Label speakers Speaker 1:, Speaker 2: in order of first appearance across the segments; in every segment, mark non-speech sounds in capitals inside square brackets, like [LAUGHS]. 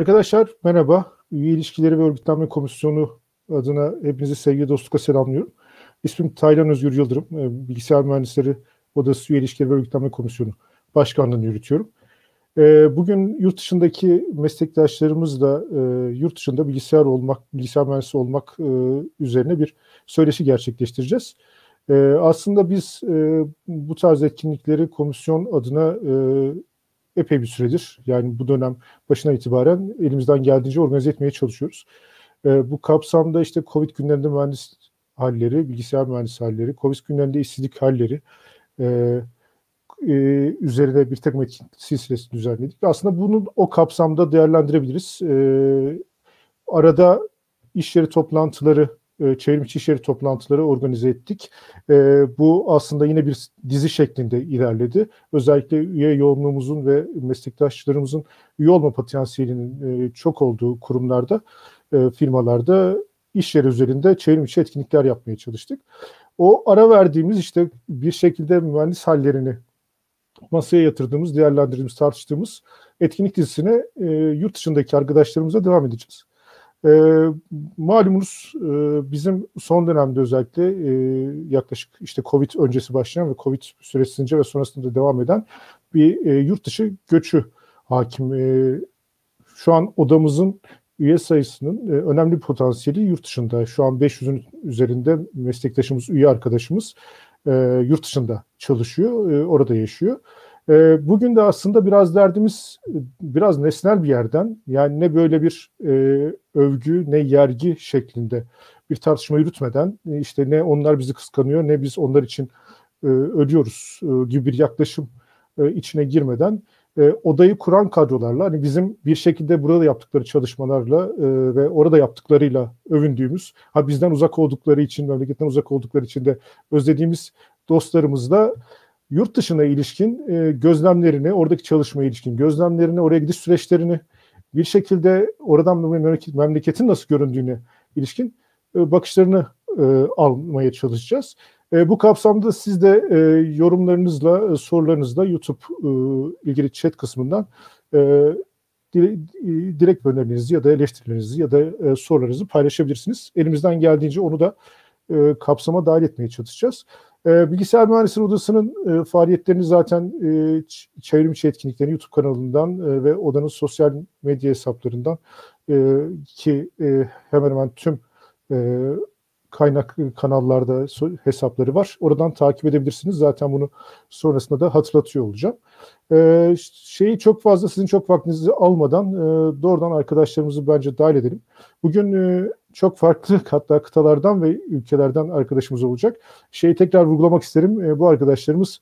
Speaker 1: Arkadaşlar merhaba. Üye İlişkileri ve Örgütlenme Komisyonu adına hepinizi sevgi dostlukla selamlıyorum. İsmim Taylan Özgür Yıldırım. Ee, Bilgisayar Mühendisleri Odası Üye İlişkileri ve Örgütlenme Komisyonu Başkanlığını yürütüyorum. Ee, bugün yurt dışındaki meslektaşlarımızla e, yurt dışında bilgisayar olmak, bilgisayar mühendisi olmak e, üzerine bir söyleşi gerçekleştireceğiz. Ee, aslında biz e, bu tarz etkinlikleri komisyon adına epey bir süredir yani bu dönem başına itibaren elimizden geldiğince organize etmeye çalışıyoruz. E, bu kapsamda işte Covid günlerinde mühendis halleri, bilgisayar mühendis halleri, Covid günlerinde işsizlik halleri e, e, üzerine bir takım etkinlik silsilesi düzenledik. Aslında bunu o kapsamda değerlendirebiliriz. E, arada iş yeri toplantıları e, çevrimiçi iş toplantıları organize ettik. E, bu aslında yine bir dizi şeklinde ilerledi. Özellikle üye yoğunluğumuzun ve meslektaşlarımızın üye olma potansiyelinin e, çok olduğu kurumlarda, e, firmalarda iş yeri üzerinde çevrimiçi etkinlikler yapmaya çalıştık. O ara verdiğimiz işte bir şekilde mühendis hallerini masaya yatırdığımız, değerlendirdiğimiz, tartıştığımız etkinlik dizisine e, yurt dışındaki arkadaşlarımıza devam edeceğiz. E, malumunuz e, bizim son dönemde özellikle e, yaklaşık işte Covid öncesi başlayan ve Covid süresince ve sonrasında devam eden bir e, yurt dışı göçü hakim. E, şu an odamızın üye sayısının e, önemli bir potansiyeli yurt dışında. Şu an 500'ün üzerinde meslektaşımız, üye arkadaşımız e, yurt dışında çalışıyor, e, orada yaşıyor. Bugün de aslında biraz derdimiz biraz nesnel bir yerden yani ne böyle bir e, övgü ne yergi şeklinde bir tartışma yürütmeden e, işte ne onlar bizi kıskanıyor ne biz onlar için e, ölüyoruz e, gibi bir yaklaşım e, içine girmeden e, odayı kuran kadrolarla hani bizim bir şekilde burada yaptıkları çalışmalarla e, ve orada yaptıklarıyla övündüğümüz ha bizden uzak oldukları için memleketten uzak oldukları için de özlediğimiz dostlarımızla yurt dışına ilişkin e, gözlemlerini, oradaki çalışmaya ilişkin gözlemlerini, oraya gidiş süreçlerini bir şekilde oradan memleket, memleketin nasıl göründüğüne ilişkin e, bakışlarını e, almaya çalışacağız. E, bu kapsamda siz de e, yorumlarınızla, e, sorularınızla YouTube e, ilgili chat kısmından e, direkt önerilerinizi ya da eleştirilerinizi ya da e, sorularınızı paylaşabilirsiniz. Elimizden geldiğince onu da e, kapsama dahil etmeye çalışacağız. E, Bilgisayar Mühendisleri Odası'nın e, faaliyetlerini zaten e, çevrimiçi etkinliklerini YouTube kanalından e, ve odanın sosyal medya hesaplarından e, ki e, hemen hemen tüm e, kaynak kanallarda hesapları var. Oradan takip edebilirsiniz. Zaten bunu sonrasında da hatırlatıyor olacağım. Ee, şeyi çok fazla sizin çok vaktinizi almadan e, doğrudan arkadaşlarımızı bence dahil edelim. Bugün e, çok farklı [LAUGHS] hatta kıtalardan ve ülkelerden arkadaşımız olacak. Şeyi tekrar vurgulamak isterim. E, bu arkadaşlarımız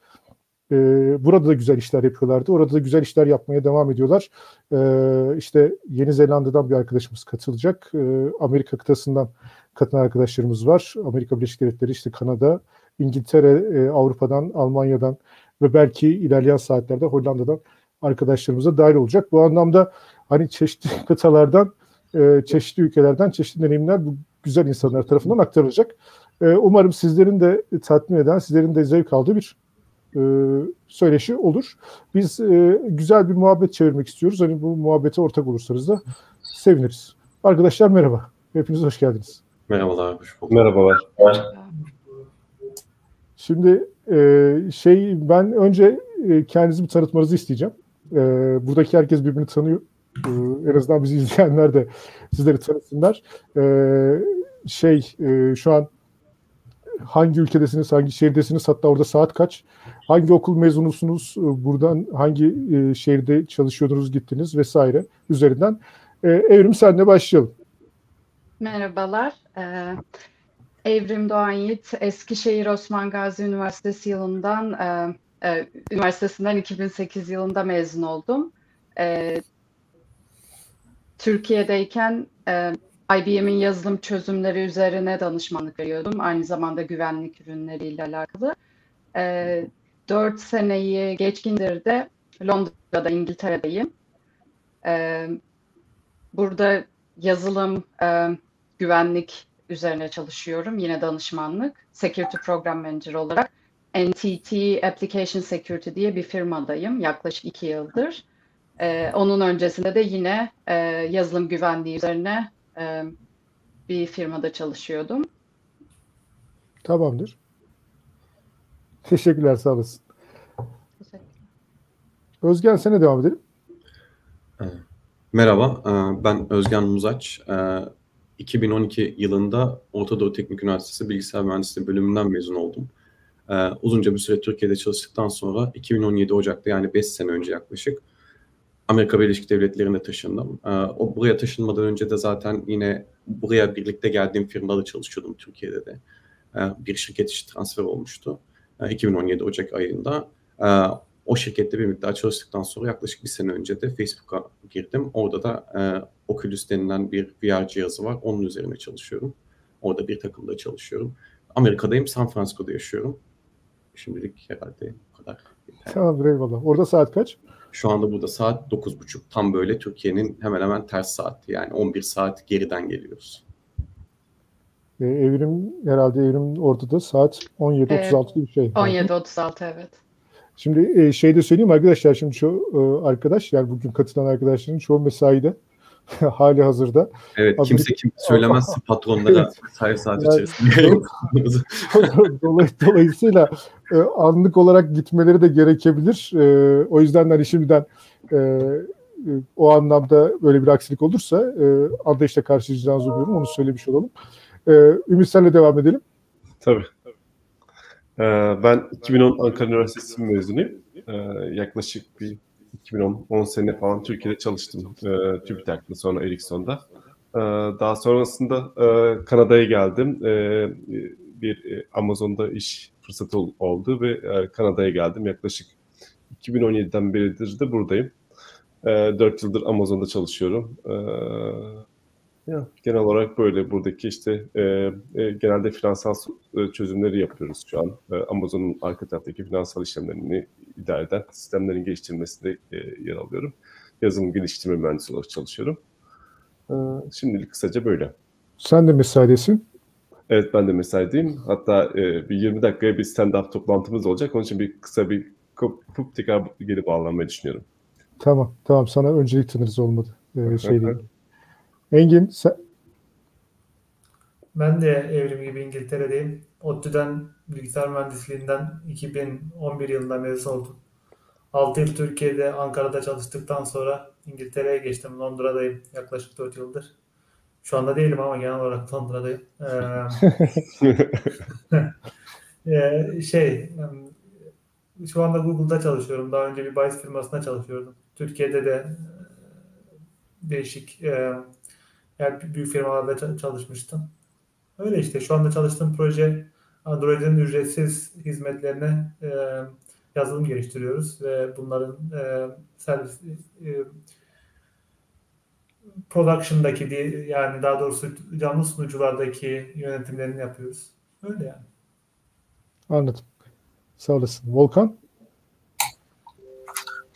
Speaker 1: e, burada da güzel işler yapıyorlardı. Orada da güzel işler yapmaya devam ediyorlar. E, işte Yeni Zelanda'dan bir arkadaşımız katılacak. E, Amerika kıtasından katılan arkadaşlarımız var. Amerika Birleşik Devletleri, işte Kanada, İngiltere, e, Avrupa'dan, Almanya'dan ve belki ilerleyen saatlerde Hollanda'dan arkadaşlarımıza dahil olacak. Bu anlamda hani çeşitli [LAUGHS] kıtalardan, e, çeşitli ülkelerden çeşitli deneyimler bu güzel insanlar tarafından aktarılacak. E, umarım sizlerin de tatmin eden, sizlerin de zevk aldığı bir e, söyleşi olur. Biz e, güzel bir muhabbet çevirmek istiyoruz. Hani bu muhabbete ortak olursanız da seviniriz. Arkadaşlar merhaba. Hepiniz hoş geldiniz.
Speaker 2: Merhabalar, hoş bulduk.
Speaker 3: Merhabalar.
Speaker 1: Şimdi e, şey ben önce e, kendinizi bir tanıtmanızı isteyeceğim. E, buradaki herkes birbirini tanıyor. E, en azından bizi izleyenler de sizleri tanısınlar. E, şey e, şu an hangi ülkedesiniz, hangi şehirdesiniz, hatta orada saat kaç? Hangi okul mezunusunuz, e, buradan hangi e, şehirde çalışıyordunuz, gittiniz vesaire üzerinden. E, Evrim senle başlayalım.
Speaker 4: Merhabalar. Ee, Evrim Doğan Yiğit, Eskişehir Osman Gazi Üniversitesi yılından, e, e, üniversitesinden 2008 yılında mezun oldum. E, Türkiye'deyken e, IBM'in yazılım çözümleri üzerine danışmanlık veriyordum. Aynı zamanda güvenlik ürünleriyle alakalı. E, 4 seneyi geçkindir de Londra'da, İngiltere'deyim. E, burada yazılım, e, güvenlik üzerine çalışıyorum. Yine danışmanlık. Security Program Manager olarak NTT Application Security diye bir firmadayım. Yaklaşık iki yıldır. E, onun öncesinde de yine e, yazılım güvenliği üzerine e, bir firmada çalışıyordum.
Speaker 1: Tamamdır. Teşekkürler sağ olasın. Özgen sana devam edelim.
Speaker 2: Merhaba, ben Özgen Muzaç. 2012 yılında Orta Doğu Teknik Üniversitesi Bilgisayar Mühendisliği bölümünden mezun oldum. Uzunca bir süre Türkiye'de çalıştıktan sonra 2017 Ocak'ta yani 5 sene önce yaklaşık Amerika Birleşik Devletleri'ne taşındım. O buraya taşınmadan önce de zaten yine buraya birlikte geldiğim firmada çalışıyordum Türkiye'de de. Bir şirket işi transfer olmuştu. 2017 Ocak ayında. O şirkette bir miktar çalıştıktan sonra yaklaşık bir sene önce de Facebook'a girdim. Orada da e, Oculus denilen bir VR cihazı var. Onun üzerine çalışıyorum. Orada bir takımda çalışıyorum. Amerika'dayım, San Francisco'da yaşıyorum. Şimdilik herhalde bu kadar.
Speaker 1: Tamam eyvallah. Orada saat kaç?
Speaker 2: Şu anda burada saat 9.30. Tam böyle Türkiye'nin hemen hemen ters saati. Yani 11 saat geriden geliyoruz.
Speaker 1: Ee, evrim herhalde evrim orada da saat 17.36 evet. bir şey.
Speaker 4: 17.36 evet.
Speaker 1: Şimdi e, şey de söyleyeyim arkadaşlar şimdi şu e, arkadaş yani bugün katılan arkadaşların çoğu mesaide [LAUGHS] hali hazırda.
Speaker 2: Evet kimse kim söylemezse patronlara evet. sayı saat yani, içerisinde. [LAUGHS]
Speaker 1: dolay, dolayısıyla e, anlık olarak gitmeleri de gerekebilir. E, o yüzden hani şimdiden e, e, o anlamda böyle bir aksilik olursa e, anlayışla karşılayacağınızı umuyorum. Onu söylemiş olalım. E, Ümit senle devam edelim.
Speaker 3: Tabii. Ee, ben 2010 Ankara Üniversitesi mezunuyum. Ee, yaklaşık bir 2010 10 sene falan Türkiye'de çalıştım. Ee, TÜBİTAK'ta sonra Ericsson'da. Daha sonrasında e, Kanada'ya geldim. Bir e, Amazon'da iş fırsatı oldu ve e, Kanada'ya geldim. Yaklaşık 2017'den beridir de buradayım. 4 yıldır Amazon'da çalışıyorum. Ya, genel olarak böyle buradaki işte e, e, genelde finansal e, çözümleri yapıyoruz şu an. E, Amazon'un arka taraftaki finansal işlemlerini idare eden sistemlerin geliştirilmesinde e, yer alıyorum. Yazılım geliştirme mühendisi olarak çalışıyorum. E, şimdilik kısaca böyle.
Speaker 1: Sen de mesaidesin.
Speaker 3: Evet ben de mesaideyim. Hatta e, bir 20 dakikaya bir stand-up toplantımız olacak. Onun için bir kısa bir kopup tekrar geri bağlanmayı düşünüyorum.
Speaker 1: Tamam tamam sana öncelik tanırız olmadı. Ee, şey değil. [LAUGHS] Engin sen...
Speaker 5: Ben de evrim gibi İngiltere'deyim. ODTÜ'den bilgisayar mühendisliğinden 2011 yılında mezun oldum. 6 yıl Türkiye'de, Ankara'da çalıştıktan sonra İngiltere'ye geçtim. Londra'dayım yaklaşık 4 yıldır. Şu anda değilim ama genel olarak Londra'dayım. Ee, [LAUGHS] şey, şu anda Google'da çalışıyorum. Daha önce bir bahis firmasında çalışıyordum. Türkiye'de de değişik yani büyük firmalarda çalışmıştım. Öyle işte şu anda çalıştığım proje Android'in ücretsiz hizmetlerine e, yazılım geliştiriyoruz ve bunların e, servis e, production'daki yani daha doğrusu canlı sunuculardaki yönetimlerini yapıyoruz. Öyle yani.
Speaker 1: Anladım. Sağ olasın. Volkan?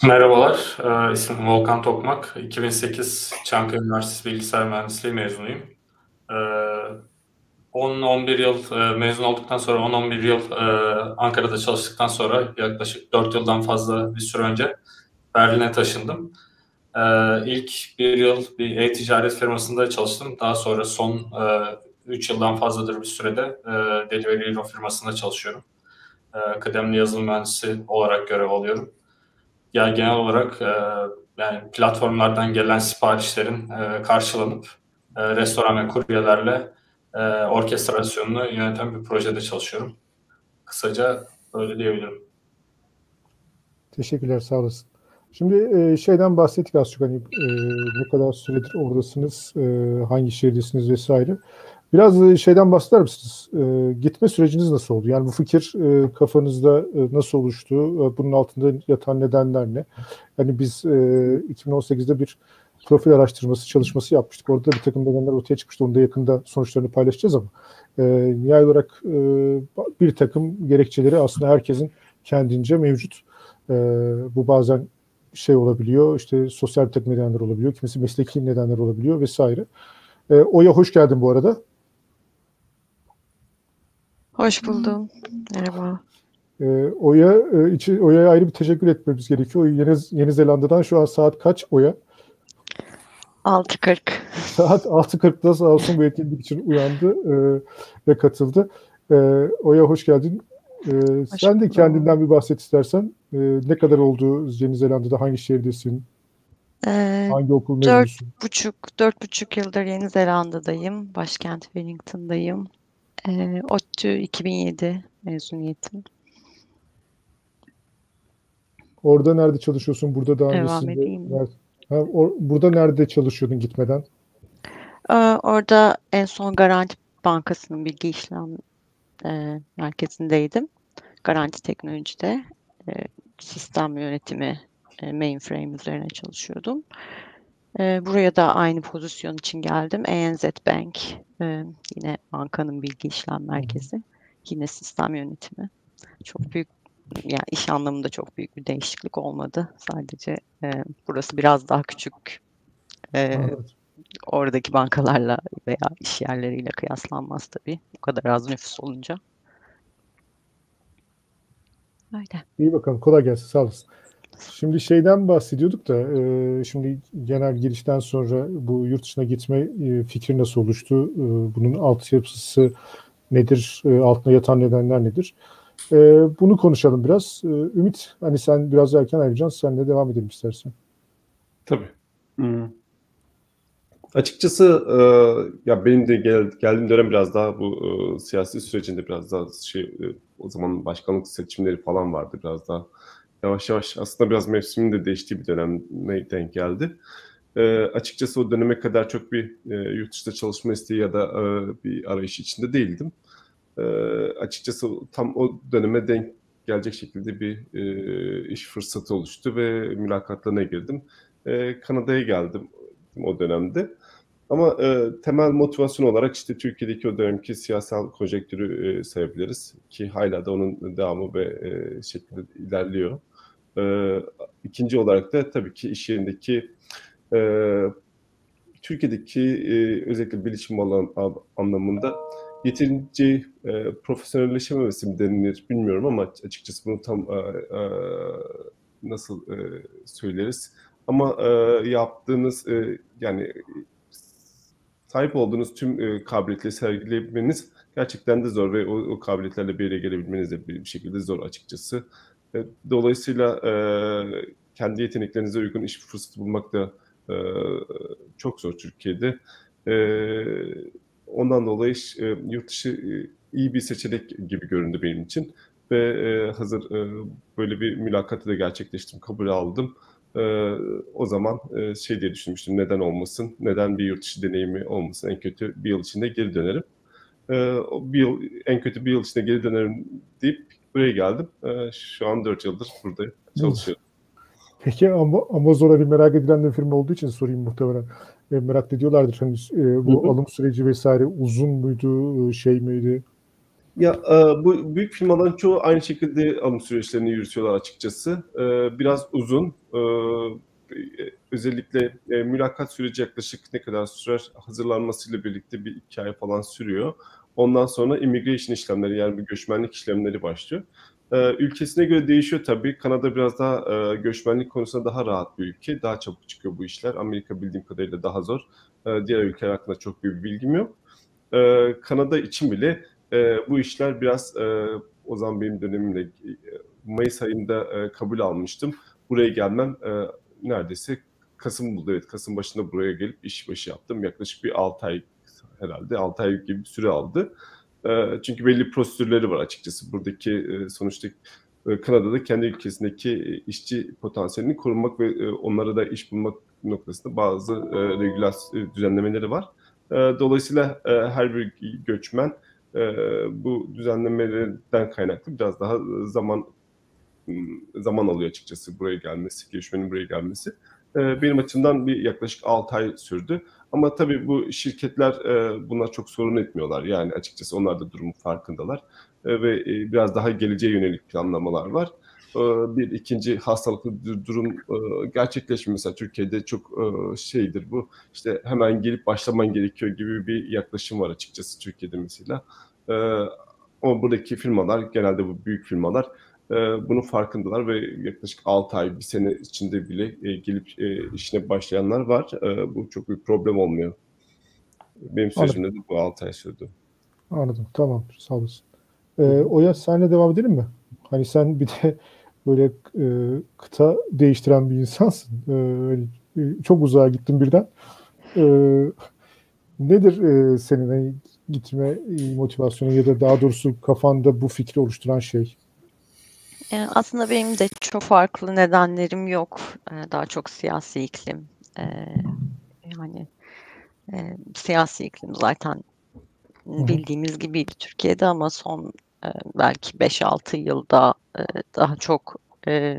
Speaker 6: Merhabalar, e, ismim Volkan Tokmak. 2008 Çankaya Üniversitesi Bilgisayar Mühendisliği mezunuyum. E, 10-11 yıl e, mezun olduktan sonra 10-11 yıl e, Ankara'da çalıştıktan sonra yaklaşık 4 yıldan fazla bir süre önce Berlin'e taşındım. E, ilk bir yıl bir e-ticaret firmasında çalıştım. Daha sonra son e, 3 yıldan fazladır bir sürede e, Delivery firmasında çalışıyorum. E, kıdemli yazılım mühendisi olarak görev alıyorum ya genel olarak e, yani platformlardan gelen siparişlerin e, karşılanıp e, restoran ve kuryelerle e, orkestrasyonunu yöneten bir projede çalışıyorum. Kısaca öyle diyebilirim.
Speaker 1: Teşekkürler, sağ olasın. Şimdi e, şeyden bahsettik az çok hani e, ne kadar süredir oradasınız, e, hangi şehirdesiniz vesaire. Biraz e, şeyden bahseder misiniz? E, gitme süreciniz nasıl oldu? Yani bu fikir e, kafanızda e, nasıl oluştu? E, bunun altında yatan nedenler ne? Yani biz e, 2018'de bir profil araştırması çalışması yapmıştık. Orada bir takım nedenler ortaya çıkmıştı. Onu da yakında sonuçlarını paylaşacağız ama e, nihai olarak e, bir takım gerekçeleri aslında herkesin kendince mevcut. E, bu bazen şey olabiliyor, işte sosyal bir takım nedenler olabiliyor, kimisi mesleki nedenler olabiliyor vesaire. E, Oya hoş geldin bu arada.
Speaker 7: Hoş buldum. Merhaba.
Speaker 1: E, Oya e, içi, Oya'ya ayrı bir teşekkür etmemiz gerekiyor. Yeni, Yeni Zelanda'dan şu an saat kaç Oya?
Speaker 7: 6.40.
Speaker 1: Saat 6.40'da sağ olsun bu etkinlik için uyandı e, ve katıldı. E, Oya hoş geldin. E, hoş sen de kendinden bir bahset istersen. E, ne kadar oldu Yeni Zelanda'da? Hangi şehirdesin?
Speaker 7: Ee,
Speaker 1: Hangi okul
Speaker 7: dört
Speaker 1: mezunusun?
Speaker 7: buçuk, dört buçuk yıldır Yeni Zelanda'dayım. Başkent Wellington'dayım. Ee, ODTÜ 2007 mezuniyetim.
Speaker 1: Orada nerede çalışıyorsun? Burada daha
Speaker 7: Devam
Speaker 1: öncesinde.
Speaker 7: edeyim mi?
Speaker 1: Ha, or- burada nerede çalışıyordun gitmeden?
Speaker 7: Ee, orada en son Garanti Bankası'nın bilgi işlem e, merkezindeydim. Garanti Teknoloji'de e, sistem yönetimi e, mainframe üzerine çalışıyordum. E, buraya da aynı pozisyon için geldim. ANZ Bank e, yine bankanın bilgi işlem merkezi. Yine sistem yönetimi. Çok büyük yani iş anlamında çok büyük bir değişiklik olmadı. Sadece e, burası biraz daha küçük. E,
Speaker 1: Evet.
Speaker 7: oradaki bankalarla veya iş yerleriyle kıyaslanmaz tabii. Bu kadar az nüfus olunca. Öyle.
Speaker 1: İyi bakalım. Kolay gelsin. Sağ olasın. Şimdi şeyden bahsediyorduk da e, şimdi genel girişten sonra bu yurt dışına gitme e, fikri nasıl oluştu? E, bunun altyapısı nedir? E, altına yatan nedenler nedir? E, bunu konuşalım biraz. E, Ümit hani sen biraz erken ayrılacaksın. Sen de devam edelim istersen.
Speaker 3: Tabii. Hmm. Açıkçası e, ya benim de gel, geldiğim dönem biraz daha bu e, siyasi sürecinde biraz daha şey e, o zaman başkanlık seçimleri falan vardı biraz daha yavaş yavaş aslında biraz mevsimin de değiştiği bir döneme denk geldi. E, açıkçası o döneme kadar çok bir e, yurt dışında çalışma isteği ya da e, bir arayış içinde değildim. E, açıkçası tam o döneme denk gelecek şekilde bir e, iş fırsatı oluştu ve mülakatlarına girdim. E, Kanada'ya geldim o dönemde. Ama e, temel motivasyon olarak işte Türkiye'deki o dönemki siyasal konjektürü e, sayabiliriz ki hala da onun devamı ve e, şekilde ilerliyor. E, ikinci olarak da tabii ki iş yerindeki e, Türkiye'deki e, özellikle bilişim alan, anlamında yeterince e, profesyonelleşememesi mi denilir bilmiyorum ama açıkçası bunu tam e, e, nasıl e, söyleriz. Ama e, yaptığınız e, yani sahip olduğunuz tüm e, kabiliyetleri sergileyebilmeniz gerçekten de zor ve o, o kabiliyetlerle bir yere gelebilmeniz de bir, şekilde zor açıkçası. E, dolayısıyla e, kendi yeteneklerinize uygun iş fırsatı bulmak da e, çok zor Türkiye'de. E, ondan dolayı e, yurt dışı e, iyi bir seçenek gibi göründü benim için ve e, hazır e, böyle bir mülakatı da gerçekleştim, kabul aldım. Ee, o zaman e, şey diye düşünmüştüm neden olmasın, neden bir yurt dışı deneyimi olmasın, en kötü bir yıl içinde geri dönerim. O bir yıl, en kötü bir yıl içinde geri dönerim deyip buraya geldim. Ee, şu an 4 yıldır burada çalışıyorum.
Speaker 1: Peki ama Amazon'a bir merak edilen bir firma olduğu için sorayım muhtemelen. E, merak ediyorlardır. Hani, e, bu
Speaker 3: Hı hı.
Speaker 1: alım süreci vesaire uzun muydu, e, şey miydi?
Speaker 3: Ya e, bu büyük firmaların çoğu aynı şekilde alım süreçlerini yürütüyorlar açıkçası. E, biraz uzun. E, özellikle e, mülakat süreci yaklaşık ne kadar sürer? Hazırlanmasıyla birlikte bir iki ay falan sürüyor. Ondan sonra immigration işlemleri yani bir göçmenlik işlemleri başlıyor. E, ülkesine göre değişiyor tabii. Kanada biraz daha e, göçmenlik konusunda daha rahat bir ülke. Daha çabuk çıkıyor bu işler. Amerika bildiğim kadarıyla daha zor. E, diğer ülkeler hakkında çok bir bilgim yok. E, Kanada için bile e, bu işler biraz e, o zaman benim dönemimde e, Mayıs ayında e, kabul almıştım. Buraya gelmem e, neredeyse Kasım buldu. Evet Kasım başında buraya gelip iş başı yaptım. Yaklaşık bir 6 ay herhalde 6 ay gibi bir süre aldı. E, çünkü belli prosedürleri var açıkçası. Buradaki e, sonuçta e, Kanada'da kendi ülkesindeki işçi potansiyelini korumak ve e, onlara da iş bulmak noktasında bazı e, regülasyon düzenlemeleri var. E, dolayısıyla e, her bir göçmen e, bu düzenlemelerden kaynaklı biraz daha zaman zaman alıyor açıkçası buraya gelmesi, gelişmenin buraya gelmesi. E, benim açımdan bir yaklaşık 6 ay sürdü. Ama tabii bu şirketler e, bunlar çok sorun etmiyorlar. Yani açıkçası onlar da durumun farkındalar. E, ve e, biraz daha geleceğe yönelik planlamalar var. E, bir ikinci hastalıklı durum gerçekleşmiyor. Mesela Türkiye'de çok şeydir bu. İşte hemen gelip başlaman gerekiyor gibi bir yaklaşım var açıkçası Türkiye'de mesela. Ama buradaki firmalar genelde bu büyük firmalar e, bunun farkındalar ve yaklaşık 6 ay, bir sene içinde bile e, gelip e, işine başlayanlar var. E, bu çok büyük problem olmuyor. Benim sürecimde de bu 6 ay sürdü.
Speaker 1: Anladım. Tamam. Sağ olasın. Ee, Oya senle devam edelim mi? Hani sen bir de [LAUGHS] böyle e, kıta değiştiren bir insansın. E, hani, e, çok uzağa gittin birden. E, nedir e, senin hani, gitme e, motivasyonu ya da daha doğrusu kafanda bu fikri oluşturan şey?
Speaker 7: Yani aslında benim de çok farklı nedenlerim yok. Daha çok siyasi iklim. Yani siyasi iklim zaten bildiğimiz gibiydi Türkiye'de ama son belki 5-6 yılda daha çok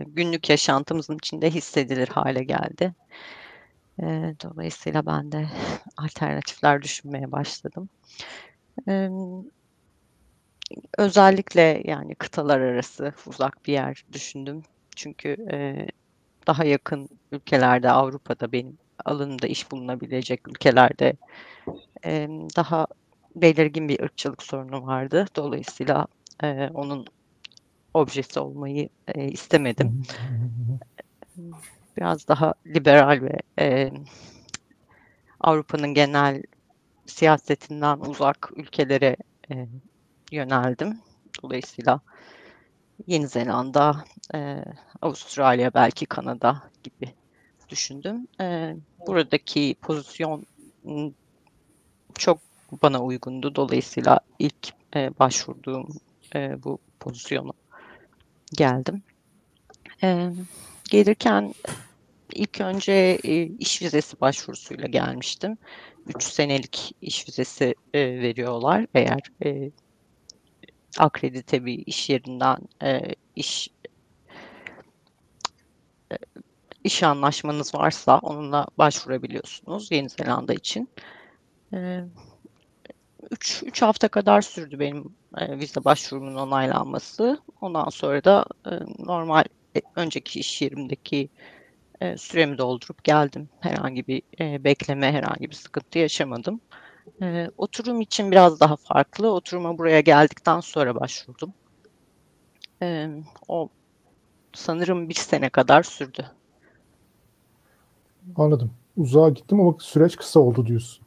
Speaker 7: günlük yaşantımızın içinde hissedilir hale geldi. Dolayısıyla ben de [LAUGHS] alternatifler düşünmeye başladım. Özellikle yani kıtalar arası uzak bir yer düşündüm. Çünkü daha yakın ülkelerde Avrupa'da benim alanımda iş bulunabilecek ülkelerde daha belirgin bir ırkçılık sorunu vardı. Dolayısıyla onun objesi olmayı istemedim. [LAUGHS] Biraz daha liberal ve Avrupa'nın genel siyasetinden uzak ülkelere e, yöneldim. Dolayısıyla Yeni Zelanda, e, Avustralya, belki Kanada gibi düşündüm. E, buradaki pozisyon çok bana uygundu. Dolayısıyla ilk e, başvurduğum e, bu pozisyona geldim. E, gelirken ilk önce e, iş vizesi başvurusuyla gelmiştim. 3 senelik iş vizesi e, veriyorlar eğer e, akredite bir iş yerinden e, iş e, iş anlaşmanız varsa onunla başvurabiliyorsunuz Yeni Zelanda için. 3 e, 3 hafta kadar sürdü benim e, vize başvurumun onaylanması. Ondan sonra da e, normal e, önceki iş yerimdeki e, süremi doldurup geldim. Herhangi bir e, bekleme, herhangi bir sıkıntı yaşamadım. E, oturum için biraz daha farklı. Oturuma buraya geldikten sonra başvurdum. E, o sanırım bir sene kadar sürdü.
Speaker 1: Anladım. Uzağa gittim ama süreç kısa oldu diyorsun.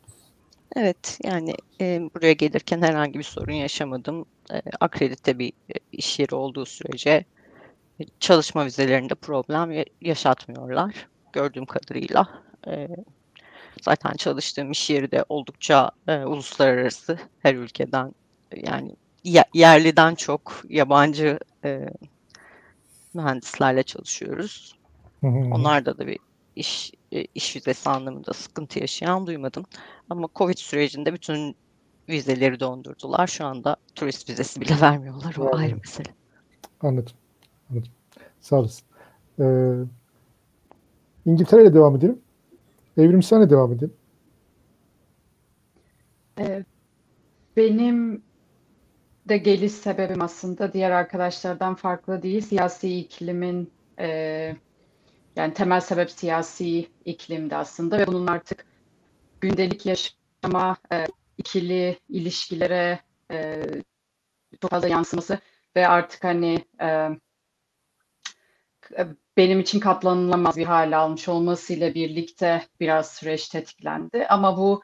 Speaker 7: Evet, yani e, buraya gelirken herhangi bir sorun yaşamadım. E, akredite bir e, iş yeri olduğu sürece çalışma vizelerinde problem yaşatmıyorlar gördüğüm kadarıyla. E, zaten çalıştığım iş yeri de oldukça e, uluslararası her ülkeden yani yerliden çok yabancı e, mühendislerle çalışıyoruz. Onlarda da bir iş e, iş vizesi anlamında sıkıntı yaşayan duymadım. Ama Covid sürecinde bütün vizeleri dondurdular. Şu anda turist vizesi bile [LAUGHS] vermiyorlar. O Anladım. ayrı mesele.
Speaker 1: Anladım. Anladım. Sağ olasın. Ee, İngiltere'yle devam edelim. Evrim senle devam edelim.
Speaker 4: Ee, benim de geliş sebebim aslında diğer arkadaşlardan farklı değil. Siyasi iklimin e, yani temel sebep siyasi iklimdi aslında ve bunun artık gündelik yaşama, e, ikili ilişkilere e, çok fazla yansıması ve artık hani e, benim için katlanılamaz bir hale almış olmasıyla birlikte biraz süreç tetiklendi. Ama bu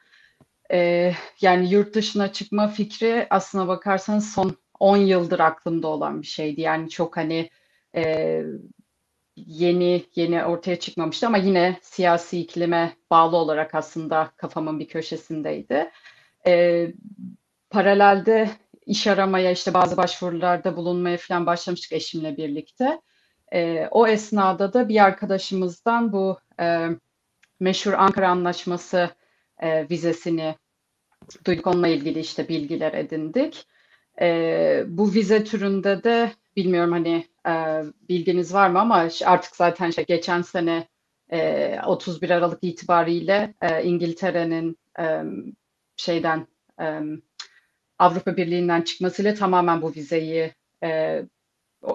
Speaker 4: e, yani yurt dışına çıkma fikri aslına bakarsanız son 10 yıldır aklımda olan bir şeydi. Yani çok hani e, yeni yeni ortaya çıkmamıştı ama yine siyasi iklime bağlı olarak aslında kafamın bir köşesindeydi. E, paralelde iş aramaya işte bazı başvurularda bulunmaya falan başlamıştık eşimle birlikte. E, o esnada da bir arkadaşımızdan bu e, meşhur Ankara Anlaşması e, vizesini duyduk. Onunla ilgili işte bilgiler edindik. E, bu vize türünde de bilmiyorum hani e, bilginiz var mı ama artık zaten şey, geçen sene e, 31 Aralık itibariyle e, İngiltere'nin e, şeyden e, Avrupa Birliği'nden çıkmasıyla tamamen bu vizeyi e,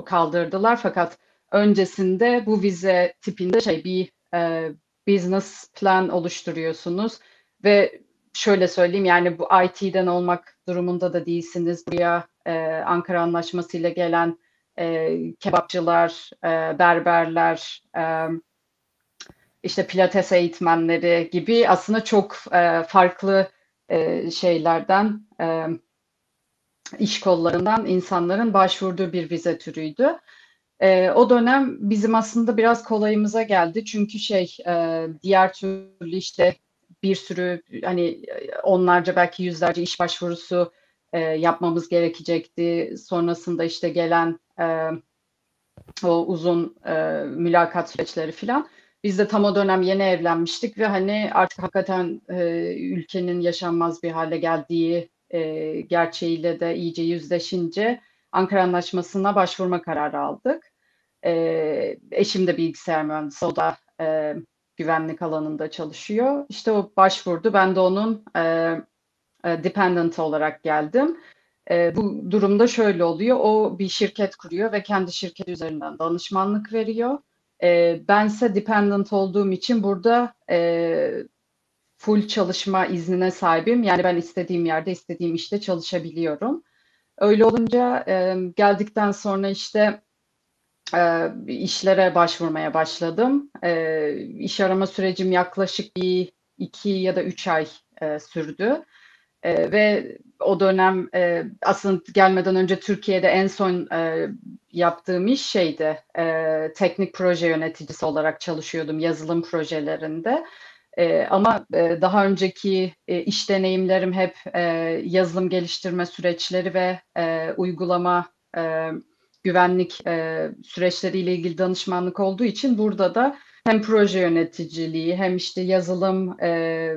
Speaker 4: kaldırdılar. Fakat öncesinde bu vize tipinde şey bir e, business plan oluşturuyorsunuz ve şöyle söyleyeyim yani bu IT'den olmak durumunda da değilsiniz. Buraya e, Ankara Anlaşması ile gelen e, kebapçılar, e, berberler, e, işte pilates eğitmenleri gibi aslında çok e, farklı e, şeylerden, e, iş kollarından insanların başvurduğu bir vize türüydü. E, o dönem bizim aslında biraz kolayımıza geldi çünkü şey e, diğer türlü işte bir sürü hani onlarca belki yüzlerce iş başvurusu e, yapmamız gerekecekti. Sonrasında işte gelen e, o uzun e, mülakat süreçleri filan. Biz de tam o dönem yeni evlenmiştik ve hani artık hakikaten e, ülkenin yaşanmaz bir hale geldiği e, gerçeğiyle de iyice yüzleşince Ankara Anlaşması'na başvurma kararı aldık. E, eşim de bilgisayar mühendisi, o da e, güvenlik alanında çalışıyor. İşte o başvurdu, ben de onun e, e, dependent olarak geldim. E, bu durumda şöyle oluyor, o bir şirket kuruyor ve kendi şirketi üzerinden danışmanlık veriyor. E, bense dependent olduğum için burada e, full çalışma iznine sahibim. Yani ben istediğim yerde, istediğim işte çalışabiliyorum. Öyle olunca e, geldikten sonra işte e, işlere başvurmaya başladım. E, iş arama sürecim yaklaşık bir iki ya da üç ay e, sürdü. E, ve o dönem e, aslında gelmeden önce Türkiye'de en son e, yaptığım iş şeydi. E, teknik proje yöneticisi olarak çalışıyordum yazılım projelerinde. E, ama e, daha önceki e, iş deneyimlerim hep e, yazılım geliştirme süreçleri ve e, uygulama e, güvenlik e, süreçleriyle ilgili danışmanlık olduğu için burada da hem proje yöneticiliği hem işte yazılım e,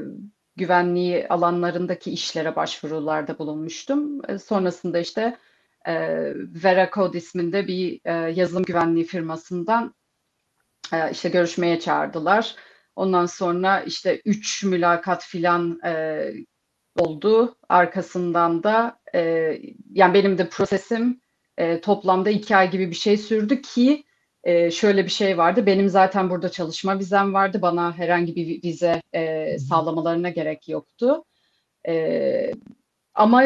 Speaker 4: güvenliği alanlarındaki işlere başvurularda bulunmuştum. E, sonrasında işte e, Veracode isminde bir e, yazılım güvenliği firmasından e, işte görüşmeye çağırdılar. Ondan sonra işte üç mülakat filan e, oldu. Arkasından da e, yani benim de prosesim e, toplamda iki ay gibi bir şey sürdü ki e, şöyle bir şey vardı. Benim zaten burada çalışma vizem vardı. Bana herhangi bir vize e, sağlamalarına gerek yoktu. E, ama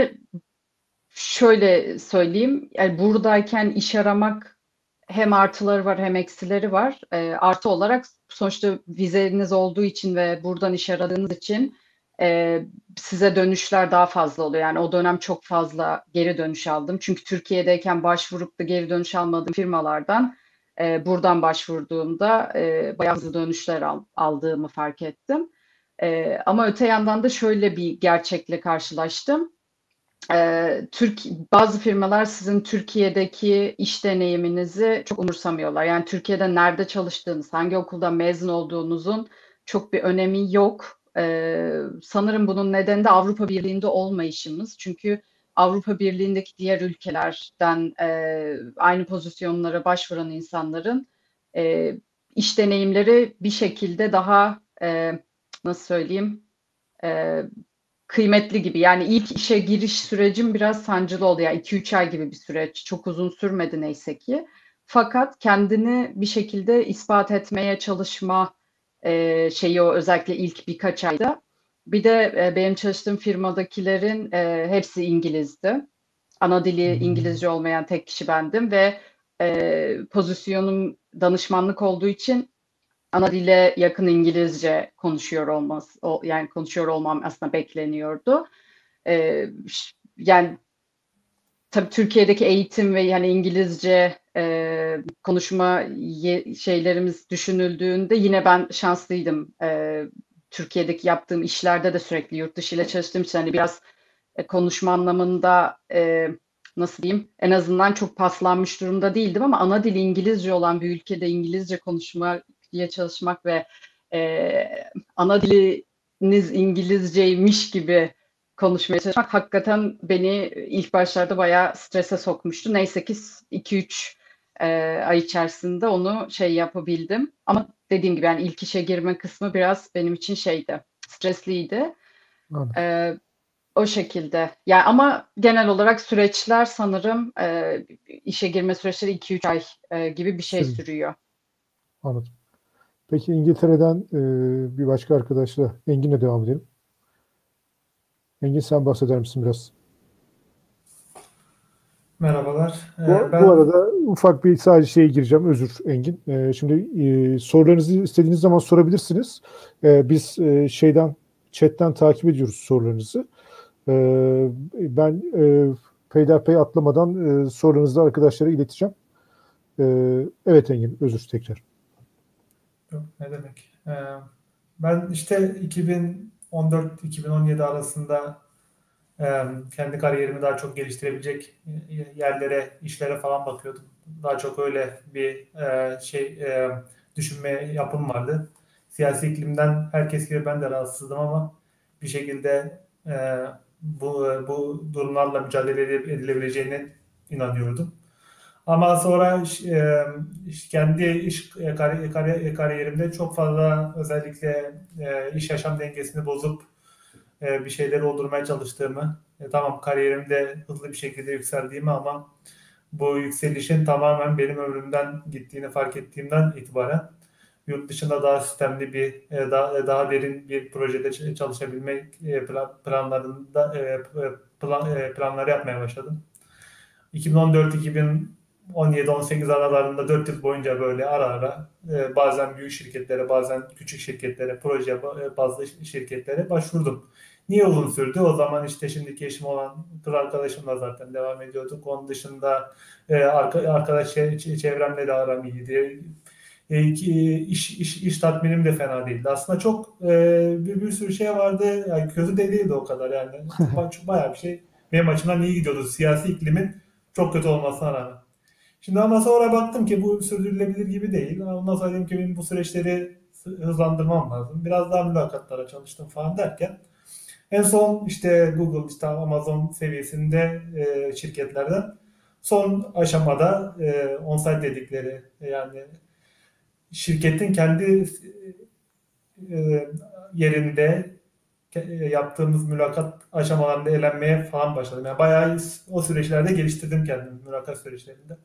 Speaker 4: şöyle söyleyeyim, yani buradayken iş aramak hem artıları var hem eksileri var. E, artı olarak sonuçta vizeniz olduğu için ve buradan iş aradığınız için e, size dönüşler daha fazla oluyor. Yani o dönem çok fazla geri dönüş aldım. Çünkü Türkiye'deyken başvurup da geri dönüş almadığım firmalardan e, buradan başvurduğumda e, bayağı hızlı dönüşler al, aldığımı fark ettim. E, ama öte yandan da şöyle bir gerçekle karşılaştım. E, Türk bazı firmalar sizin Türkiye'deki iş deneyiminizi çok umursamıyorlar. Yani Türkiye'de nerede çalıştığınız, hangi okuldan mezun olduğunuzun çok bir önemi yok. E, sanırım bunun nedeni de Avrupa Birliği'nde olmayışımız. Çünkü Avrupa Birliği'ndeki diğer ülkelerden e, aynı pozisyonlara başvuran insanların e, iş deneyimleri bir şekilde daha e, nasıl söyleyeyim e, kıymetli gibi. Yani ilk işe giriş sürecim biraz sancılı oldu. Yani 2-3 ay gibi bir süreç. Çok uzun sürmedi neyse ki. Fakat kendini bir şekilde ispat etmeye çalışma e, şeyi o özellikle ilk birkaç ayda bir de e, benim çalıştığım firmadakilerin e, hepsi İngilizdi. Ana dili İngilizce olmayan tek kişi bendim ve e, pozisyonum danışmanlık olduğu için ana dile yakın İngilizce konuşuyor olmaz, o, yani konuşuyor olmam aslında bekleniyordu. E, yani tabii Türkiye'deki eğitim ve yani İngilizce e, konuşma ye, şeylerimiz düşünüldüğünde yine ben şanslıydım. E, Türkiye'deki yaptığım işlerde de sürekli yurt dışı ile çalıştığım için hani biraz e, konuşma anlamında e, nasıl diyeyim en azından çok paslanmış durumda değildim ama ana dili İngilizce olan bir ülkede İngilizce konuşmaya çalışmak ve e, ana diliniz İngilizceymiş gibi konuşmaya çalışmak hakikaten beni ilk başlarda bayağı strese sokmuştu. Neyse ki 2-3 e, ay içerisinde onu şey yapabildim. Ama dediğim gibi yani ilk işe girme kısmı biraz benim için şeydi, stresliydi. E, o şekilde. Yani ama genel olarak süreçler sanırım e, işe girme süreçleri 2-3 ay e, gibi bir şey Sürüyor. sürüyor.
Speaker 1: Anladım. Peki İngiltere'den e, bir başka arkadaşla Engin'le devam edelim. Engin sen bahseder misin biraz?
Speaker 5: Merhabalar.
Speaker 1: Bu,
Speaker 5: Ee, ben
Speaker 1: bu arada ufak bir sadece şeye gireceğim. Özür Engin. Ee, şimdi e, sorularınızı istediğiniz zaman sorabilirsiniz. Ee, biz e, şeyden chatten takip ediyoruz sorularınızı. Ee, ben e, peyderpey atlamadan e, sorularınızı arkadaşlara ileteceğim. Ee, evet Engin, özür tekrar.
Speaker 5: Yok, ne demek? Ee, ben işte 2014-2017 arasında e, kendi kariyerimi daha çok geliştirebilecek yerlere, işlere falan bakıyordum. Daha çok öyle bir e, şey e, düşünme yapım vardı. Siyasi iklimden herkes gibi ben de rahatsızdım ama bir şekilde e, bu bu durumlarla mücadele edilebileceğine inanıyordum. Ama sonra e, kendi iş e, kari, kariyerimde çok fazla özellikle e, iş yaşam dengesini bozup e, bir şeyleri oldurmaya çalıştığımı, e, tamam kariyerimde hızlı bir şekilde yükseldiğimi ama bu yükselişin tamamen benim ömrümden gittiğini fark ettiğimden itibaren yurt dışında daha sistemli bir, e, daha, daha derin bir projede çalışabilmek e, planlarında e, plan, e, planları yapmaya başladım. 2014-2000 17-18 aralarında 4 yıl boyunca böyle ara ara e, bazen büyük şirketlere bazen küçük şirketlere proje bazı şirketlere başvurdum. Niye uzun sürdü? O zaman işte şimdiki eşim olan kız arkadaşımla zaten devam ediyorduk. Onun dışında e, arkadaş çevremle de aram iyiydi. E, iş, iş, iş tatminim de fena değildi. Aslında çok e, bir, bir sürü şey vardı. Yani kötü de değildi o kadar yani. [LAUGHS] Bayağı bir şey benim açımdan iyi gidiyordu. Siyasi iklimin çok kötü olmasına rağmen. Şimdi ama sonra baktım ki bu sürdürülebilir gibi değil. Ondan sonra dedim ki benim bu süreçleri hızlandırmam lazım. Biraz daha mülakatlara çalıştım falan derken en son işte Google, işte Amazon seviyesinde e, şirketlerden son aşamada e, on-site dedikleri yani şirketin kendi e, yerinde yaptığımız mülakat aşamalarında elenmeye falan başladım. Yani bayağı o süreçlerde geliştirdim kendimi mülakat süreçlerinde.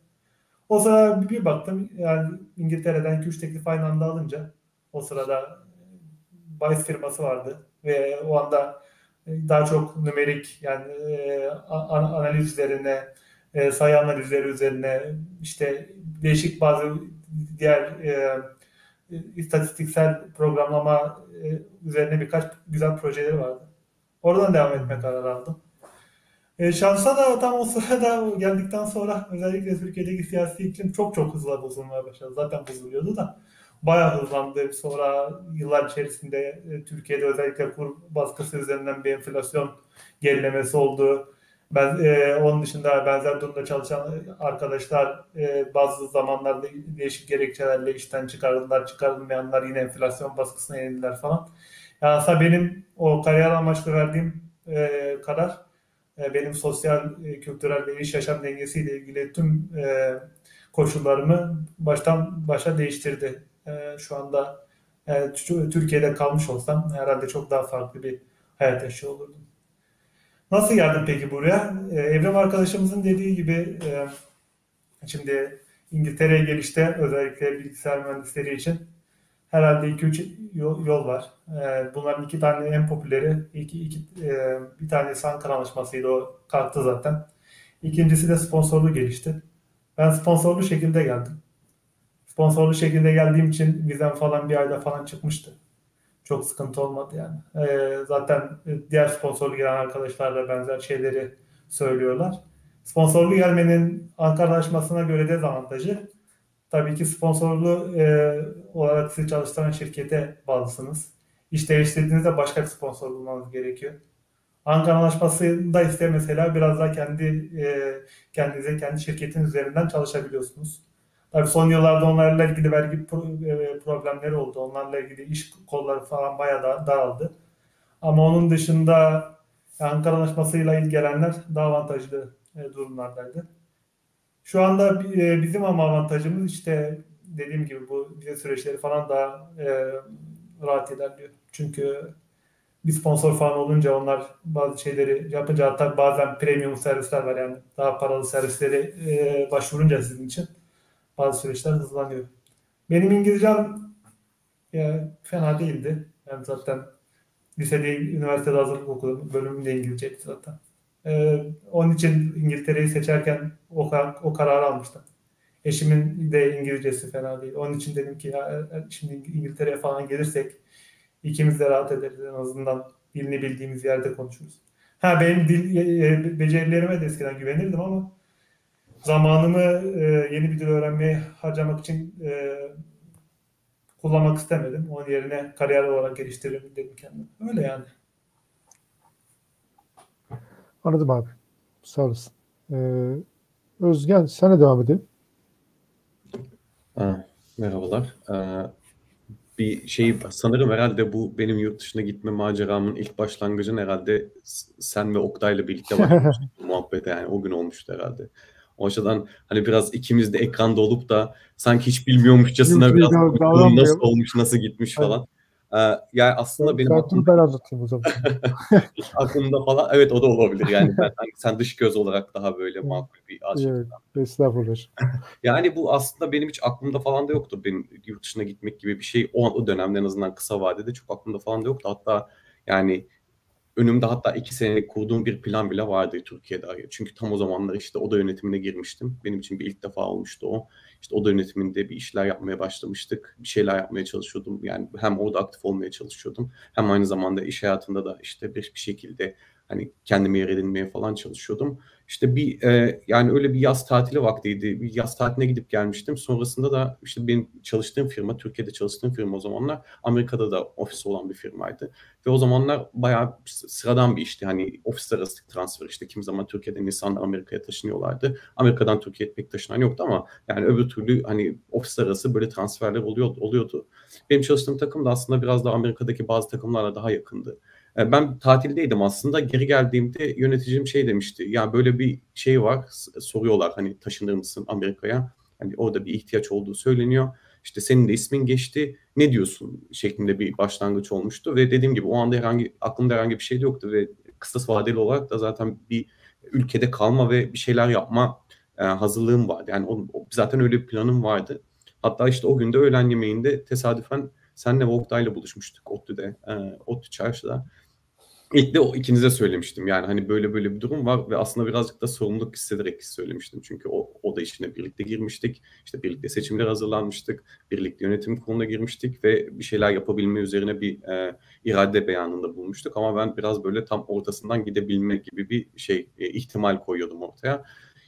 Speaker 5: O sırada bir baktım yani İngiltere'den 2-3 teklif aynı anda alınca o sırada bahis firması vardı ve o anda daha çok numerik yani e, analiz üzerine e, sayı analizleri üzerine işte değişik bazı diğer e, istatistiksel programlama e, üzerine birkaç güzel projeleri vardı. Oradan devam etme kararı aldım. E, şansa da tam o sırada geldikten sonra özellikle Türkiye'deki siyasi iklim çok çok hızlı bozulmaya başladı. Zaten bozuluyordu da bayağı hızlandı. Sonra yıllar içerisinde e, Türkiye'de özellikle kur baskısı üzerinden bir enflasyon gerilemesi oldu. Ben, e, onun dışında benzer durumda çalışan arkadaşlar e, bazı zamanlarda değişik gerekçelerle işten çıkarıldılar, çıkarılmayanlar yine enflasyon baskısına yenildiler falan. Yani aslında benim o kariyer amaçlı verdiğim e, karar benim sosyal, e, kültürel ve iş yaşam dengesiyle ilgili tüm e, koşullarımı baştan başa değiştirdi. Şu anda Türkiye'de kalmış olsam herhalde çok daha farklı bir hayat yaşıyor olurdum. Nasıl geldim peki buraya? Evrim arkadaşımızın dediği gibi şimdi İngiltere'ye gelişte özellikle bilgisayar mühendisleri için herhalde 2-3 yol, yol var. E, bunların iki tane en popüleri, iki, iki, e, bir tanesi Ankara Anlaşması'ydı o kalktı zaten. İkincisi de sponsorlu gelişti. Ben sponsorlu şekilde geldim. Sponsorlu şekilde geldiğim için vizem falan bir ayda falan çıkmıştı. Çok sıkıntı olmadı yani. E, zaten diğer sponsorlu gelen arkadaşlar da benzer şeyleri söylüyorlar. Sponsorlu gelmenin Ankara Anlaşması'na göre dezavantajı Tabii ki sponsorlu e, olarak sizi çalıştıran şirkete bağlısınız. İş değiştirdiğinizde başka bir sponsor bulmanız gerekiyor. Ankara Anlaşması'nda ise mesela biraz daha kendi e, kendinize, kendi şirketin üzerinden çalışabiliyorsunuz. Tabii son yıllarda onlarla ilgili vergi e, problemleri oldu. Onlarla ilgili iş kolları falan bayağı da, daraldı. Ama onun dışında Ankara Anlaşması'yla ilgilenenler daha avantajlı e, durumlardaydı. Şu anda e, bizim ama avantajımız işte dediğim gibi bu vize süreçleri falan daha e, rahat ilerliyor. Çünkü bir sponsor falan olunca onlar bazı şeyleri yapınca hatta bazen premium servisler var yani daha paralı servisleri e, başvurunca sizin için bazı süreçler hızlanıyor. Benim İngilizcem ya, fena değildi. Yani zaten lisede, üniversitede hazırlık okudum. Bölümüm de İngilizceydi zaten. Ee, onun için İngiltere'yi seçerken o, o kararı almıştım. Eşimin de İngilizcesi fena değil. Onun için dedim ki ya, e, e, şimdi İngiltere'ye falan gelirsek ikimiz de rahat ederiz. En azından dilini bildiğimiz yerde konuşuruz. Ha benim dil e, becerilerime de eskiden güvenirdim ama zamanımı yeni bir dil öğrenmeye harcamak için kullanmak istemedim. Onun yerine kariyer olarak geliştiririm dedim kendime. Öyle yani.
Speaker 1: Anladım abi. Sağ olasın. Ee, Özgen sana devam edelim.
Speaker 2: Ha, merhabalar. Ee, bir şey sanırım herhalde bu benim yurt dışına gitme maceramın ilk başlangıcın herhalde sen ve Oktay'la birlikte başlamıştık [LAUGHS] muhabbete yani o gün olmuştu herhalde. O açıdan hani biraz ikimiz de ekranda olup da sanki hiç bilmiyormuşçasına biraz nasıl olmuş, nasıl gitmiş falan. Ee, yani aslında benim
Speaker 1: aklım... ben anlatayım o zaman. [LAUGHS]
Speaker 2: aklımda falan evet o da olabilir yani ben sen dış göz olarak daha böyle makul bir açıdan. Evet,
Speaker 1: estağfurullah. [LAUGHS]
Speaker 2: yani bu aslında benim hiç aklımda falan da yoktu benim yurt dışına gitmek gibi bir şey o, o dönemde en azından kısa vadede çok aklımda falan da yoktu hatta yani önümde hatta iki senelik kurduğum bir plan bile vardı Türkiye'de. Çünkü tam o zamanlar işte oda yönetimine girmiştim. Benim için bir ilk defa olmuştu o. İşte oda yönetiminde bir işler yapmaya başlamıştık. Bir şeyler yapmaya çalışıyordum. Yani hem orada aktif olmaya çalışıyordum. Hem aynı zamanda iş hayatında da işte bir, bir şekilde hani kendimi yer edinmeye falan çalışıyordum. İşte bir e, yani öyle bir yaz tatili vaktiydi. Bir yaz tatiline gidip gelmiştim. Sonrasında da işte benim çalıştığım firma, Türkiye'de çalıştığım firma o zamanlar Amerika'da da ofis olan bir firmaydı. Ve o zamanlar bayağı sıradan bir işti. Hani ofisler arası transfer işte kim zaman Türkiye'den insanlar Amerika'ya taşınıyorlardı. Amerika'dan Türkiye'ye pek taşınan yoktu ama yani öbür türlü hani ofisler arası böyle transferler oluyordu. oluyordu. Benim çalıştığım takım da aslında biraz da Amerika'daki bazı takımlarla daha yakındı. E, ben tatildeydim aslında. Geri geldiğimde yöneticim şey demişti. Ya böyle bir şey var. Soruyorlar hani taşınır mısın Amerika'ya? Hani orada bir ihtiyaç olduğu söyleniyor. İşte senin de ismin geçti. Ne diyorsun şeklinde bir başlangıç olmuştu ve dediğim gibi o anda herhangi aklımda herhangi bir şey de yoktu ve kısa vadeli olarak da zaten bir ülkede kalma ve bir şeyler yapma e, hazırlığım vardı. Yani o, zaten öyle bir planım vardı. Hatta işte o günde öğlen yemeğinde tesadüfen senle Oktay'la buluşmuştuk ODTÜ'de, e, ODTÜ çarşıda. İlk de o ikinize söylemiştim. Yani hani böyle böyle bir durum var ve aslında birazcık da sorumluluk hissederek söylemiştim. Çünkü o, o da işine birlikte girmiştik. İşte birlikte seçimler hazırlanmıştık. Birlikte yönetim kuruluna girmiştik ve bir şeyler yapabilme üzerine bir e, irade beyanında bulmuştuk. Ama ben biraz böyle tam ortasından gidebilme gibi bir şey e, ihtimal koyuyordum ortaya.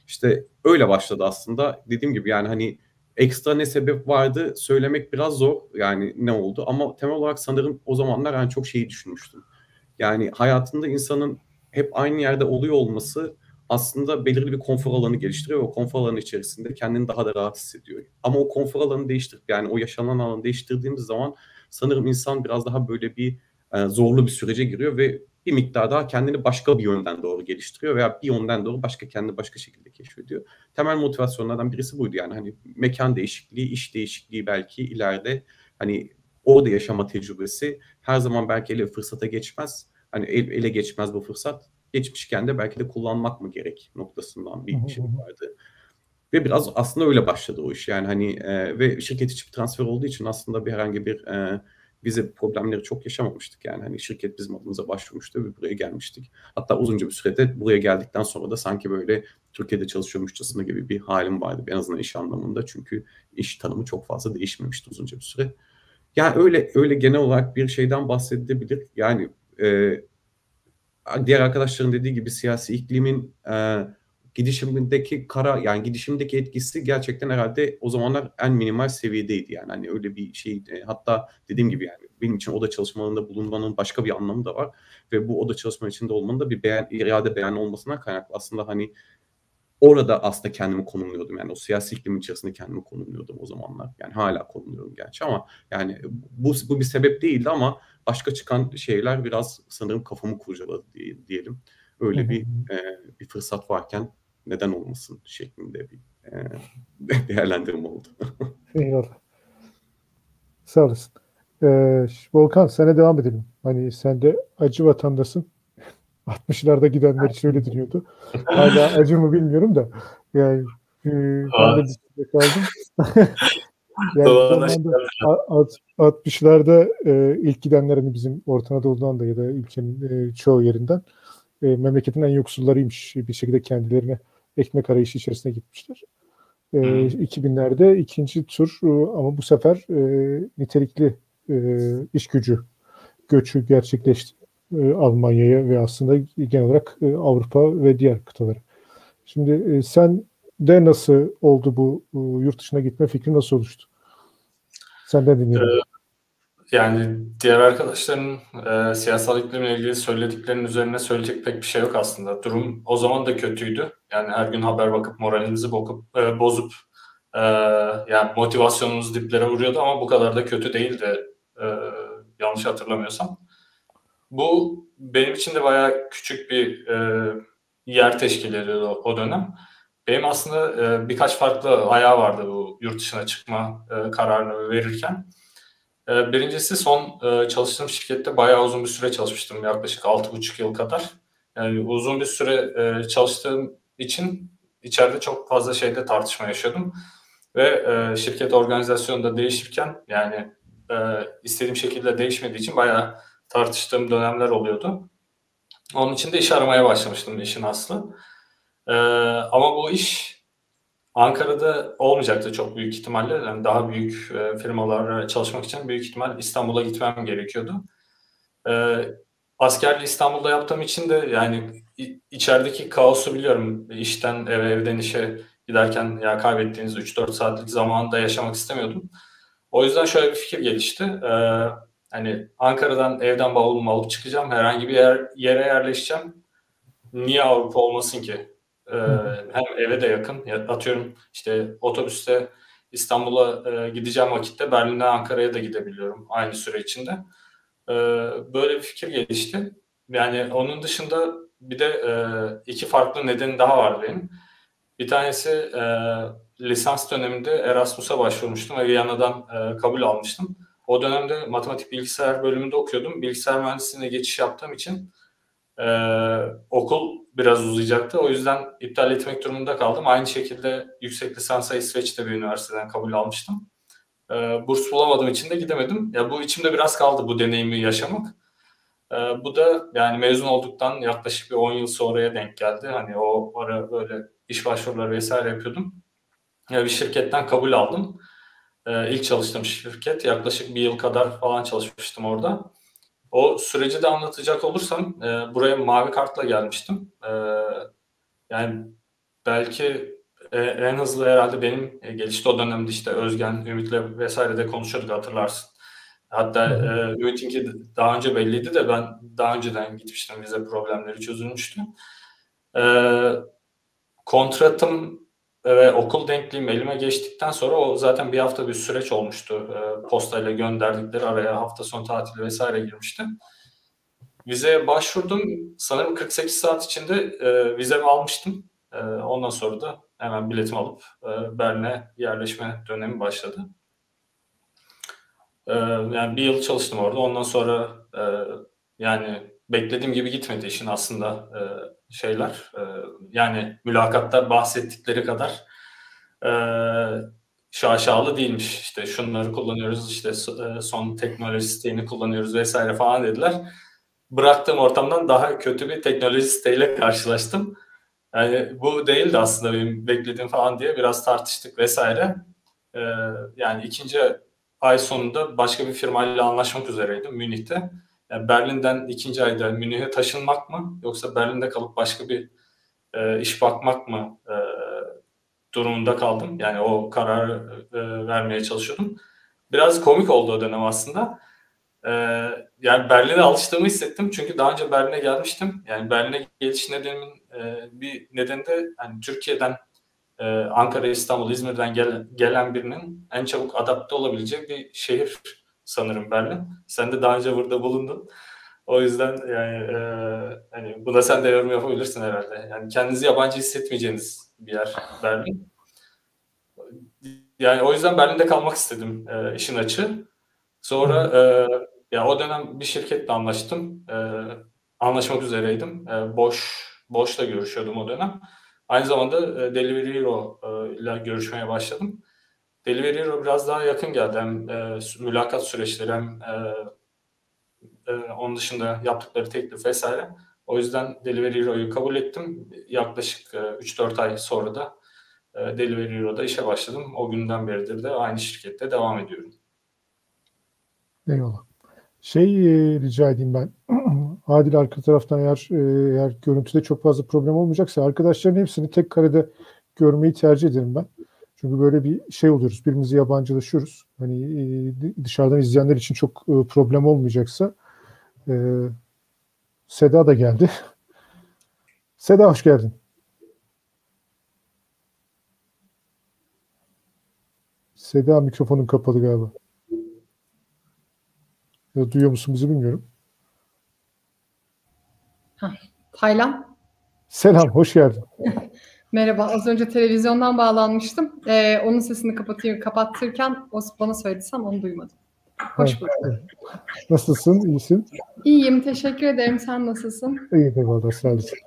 Speaker 2: İşte öyle başladı aslında. Dediğim gibi yani hani ekstra ne sebep vardı söylemek biraz zor. Yani ne oldu ama temel olarak sanırım o zamanlar yani çok şeyi düşünmüştüm yani hayatında insanın hep aynı yerde oluyor olması aslında belirli bir konfor alanı geliştiriyor ve o konfor alanı içerisinde kendini daha da rahat hissediyor. Ama o konfor alanı değiştirip yani o yaşanan alanı değiştirdiğimiz zaman sanırım insan biraz daha böyle bir e, zorlu bir sürece giriyor ve bir miktar daha kendini başka bir yönden doğru geliştiriyor veya bir yönden doğru başka kendini başka şekilde keşfediyor. Temel motivasyonlardan birisi buydu yani hani mekan değişikliği, iş değişikliği belki ileride hani orada yaşama tecrübesi her zaman belki ele fırsata geçmez. Hani ele geçmez bu fırsat. Geçmişken de belki de kullanmak mı gerek noktasından bir şey vardı. Ve biraz aslında öyle başladı o iş. Yani hani e, ve şirket içi bir transfer olduğu için aslında bir herhangi bir e, vize problemleri çok yaşamamıştık. Yani hani şirket bizim adımıza başvurmuştu ve buraya gelmiştik. Hatta uzunca bir sürede buraya geldikten sonra da sanki böyle Türkiye'de çalışıyormuşçasına gibi bir halim vardı. En azından iş anlamında. Çünkü iş tanımı çok fazla değişmemişti uzunca bir süre. Yani öyle öyle genel olarak bir şeyden bahsedilebilir. Yani e, diğer arkadaşların dediği gibi siyasi iklimin e, gidişimindeki kara yani gidişimdeki etkisi gerçekten herhalde o zamanlar en minimal seviyedeydi yani hani öyle bir şey e, hatta dediğim gibi yani benim için oda çalışmalarında bulunmanın başka bir anlamı da var ve bu oda çalışma içinde olmanın da bir beyan, irade beyanı olmasına kaynaklı aslında hani orada aslında kendimi konumluyordum. Yani o siyasi iklim içerisinde kendimi konumluyordum o zamanlar. Yani hala konumluyorum gerçi ama yani bu, bu bir sebep değildi ama başka çıkan şeyler biraz sanırım kafamı kurcaladı diye, diyelim. Öyle bir e, bir fırsat varken neden olmasın şeklinde bir e, [LAUGHS] değerlendirme oldu. [LAUGHS]
Speaker 1: Eyvallah. Sağ olasın. Ee, Volkan sana devam edelim. Hani sen de acı vatandasın. 60'larda [LAUGHS] gidenler için öyle deniyordu. Hala acı mı bilmiyorum da. Yani e, ben de bir kaldım. yani 60'larda e, ilk gidenler hani bizim Orta Anadolu'dan da ya da ülkenin e, çoğu yerinden e, memleketin en yoksullarıymış. Bir şekilde kendilerine ekmek arayışı içerisine gitmişler. E, hmm. 2000'lerde ikinci tur e, ama bu sefer e, nitelikli e, iş gücü göçü gerçekleşti e, Almanya'ya ve aslında genel olarak e, Avrupa ve diğer kıtalara. Şimdi e, sen de nasıl oldu bu e, yurt dışına gitme fikri nasıl oluştu? Senden dinleyelim.
Speaker 6: Yani diğer arkadaşların e, siyasal iklimle ilgili söylediklerinin üzerine söyleyecek pek bir şey yok aslında. Durum o zaman da kötüydü. Yani her gün haber bakıp moralinizi bokup, e, bozup e, yani motivasyonunuz diplere vuruyordu ama bu kadar da kötü değildi e, yanlış hatırlamıyorsam. Bu benim için de bayağı küçük bir e, yer teşkil ediyordu o, o dönem. Benim aslında e, birkaç farklı ayağı vardı bu yurt dışına çıkma e, kararını verirken. E, birincisi son e, çalıştığım şirkette bayağı uzun bir süre çalışmıştım. Yaklaşık 6,5 yıl kadar. Yani uzun bir süre e, çalıştığım için içeride çok fazla şeyde tartışma yaşıyordum. Ve e, şirket organizasyonunda değişirken yani istediğim şekilde değişmediği için bayağı tartıştığım dönemler oluyordu. Onun için de iş aramaya başlamıştım işin aslı. Ee, ama bu iş Ankara'da olmayacaktı çok büyük ihtimalle. Yani daha büyük e, çalışmak için büyük ihtimal İstanbul'a gitmem gerekiyordu. Ee, askerliği İstanbul'da yaptığım için de yani içerideki kaosu biliyorum. İşten eve, evden işe giderken ya kaybettiğiniz 3-4 saatlik zamanında yaşamak istemiyordum. O yüzden şöyle bir fikir gelişti. Ee, hani Ankara'dan evden bavulumu alıp çıkacağım. Herhangi bir yer, yere yerleşeceğim. Niye Avrupa olmasın ki? Ee, hem eve de yakın. Atıyorum işte otobüste İstanbul'a e, gideceğim vakitte Berlin'den Ankara'ya da gidebiliyorum aynı süre içinde. Ee, böyle bir fikir gelişti. Yani onun dışında bir de e, iki farklı nedeni daha var benim. Bir tanesi e, lisans döneminde Erasmus'a başvurmuştum ve Viyana'dan kabul almıştım. O dönemde matematik bilgisayar bölümünde okuyordum. Bilgisayar mühendisliğine geçiş yaptığım için e, okul biraz uzayacaktı. O yüzden iptal etmek durumunda kaldım. Aynı şekilde yüksek lisansa İsveç'te bir üniversiteden kabul almıştım. E, burs bulamadığım için de gidemedim. Ya bu içimde biraz kaldı bu deneyimi yaşamak. E, bu da yani mezun olduktan yaklaşık bir 10 yıl sonraya denk geldi. Hani o ara böyle iş başvuruları vesaire yapıyordum. Ya bir şirketten kabul aldım. E, ilk çalıştığım şirket yaklaşık bir yıl kadar falan çalışmıştım orada. O süreci de anlatacak olursam e, buraya mavi kartla gelmiştim. E, yani belki e, en hızlı herhalde benim e, gelişti o dönemde işte Özgen, Ümit'le vesaire de konuşuyorduk hatırlarsın. Hatta e, Ümit'inki daha önce belliydi de ben daha önceden gitmiştim vize problemleri çözülmüştü. E, kontratım ve okul denkliğim elime geçtikten sonra o zaten bir hafta bir süreç olmuştu. E, postayla gönderdikleri araya hafta sonu tatili vesaire girmişti. Vizeye başvurdum. Sanırım 48 saat içinde e, vizemi almıştım. E, ondan sonra da hemen biletimi alıp e, Berlin'e yerleşme dönemi başladı. E, yani bir yıl çalıştım orada. Ondan sonra e, yani beklediğim gibi gitmedi işin aslında e, şeyler. E, yani mülakatta bahsettikleri kadar e, şaşalı değilmiş. İşte şunları kullanıyoruz, işte e, son teknoloji siteğini kullanıyoruz vesaire falan dediler. Bıraktığım ortamdan daha kötü bir teknoloji siteyle karşılaştım. Yani bu değildi aslında benim beklediğim falan diye biraz tartıştık vesaire. Yani ikinci ay sonunda başka bir firmayla anlaşmak üzereydim Münih'te. Yani Berlin'den ikinci ayda Münih'e taşınmak mı yoksa Berlin'de kalıp başka bir e, iş bakmak mı e, durumunda kaldım. Yani o kararı e, vermeye çalışıyordum. Biraz komik oldu o dönem aslında. E, yani Berlin'e alıştığımı hissettim. Çünkü daha önce Berlin'e gelmiştim. Yani Berlin'e geliş nedenimin e, bir nedeni de yani Türkiye'den e, Ankara, İstanbul, İzmir'den gel, gelen birinin en çabuk adapte olabileceği bir şehir sanırım Berlin. Sen de daha önce burada bulundun. O yüzden yani e, hani buna sen de yorum yapabilirsin herhalde. Yani kendinizi yabancı hissetmeyeceğiniz bir yer Berlin. Yani o yüzden Berlin'de kalmak istedim e, işin açı. Sonra e, ya o dönem bir şirketle anlaştım. E, anlaşmak üzereydim. E, Boş Boş'la görüşüyordum o dönem. Aynı zamanda e, Delivery Hero e, ile görüşmeye başladım. Delivery Hero biraz daha yakın geldi. Hem e, mülakat süreçleri hem e, e, onun dışında yaptıkları teklif vesaire O yüzden Delivery Hero'yu kabul ettim. Yaklaşık 3-4 ay sonra da Delivery Hero'da işe başladım. O günden beridir de aynı şirkette devam ediyorum.
Speaker 1: Eyvallah. Şey e, rica edeyim ben. [CLEARS THROAT] Adil arka taraftan eğer e, eğer görüntüde çok fazla problem olmayacaksa arkadaşların hepsini tek karede görmeyi tercih ederim ben. Çünkü böyle bir şey oluyoruz. Birbirimizi yabancılaşıyoruz. Hani e, dışarıdan izleyenler için çok e, problem olmayacaksa e, Seda da geldi. [LAUGHS] Seda hoş geldin. Seda mikrofonun kapalı galiba. Ya, duyuyor musun bizi bilmiyorum.
Speaker 8: Taylan.
Speaker 1: Selam, hoş geldin. [LAUGHS]
Speaker 8: Merhaba, az önce televizyondan bağlanmıştım. Ee, onun sesini kapatıyor, kapattırken o bana söylediysem onu duymadım. Hoş bulduk.
Speaker 1: Nasılsın, iyisin?
Speaker 8: İyiyim, teşekkür ederim. Sen nasılsın?
Speaker 1: İyi de valla, sağ olasın.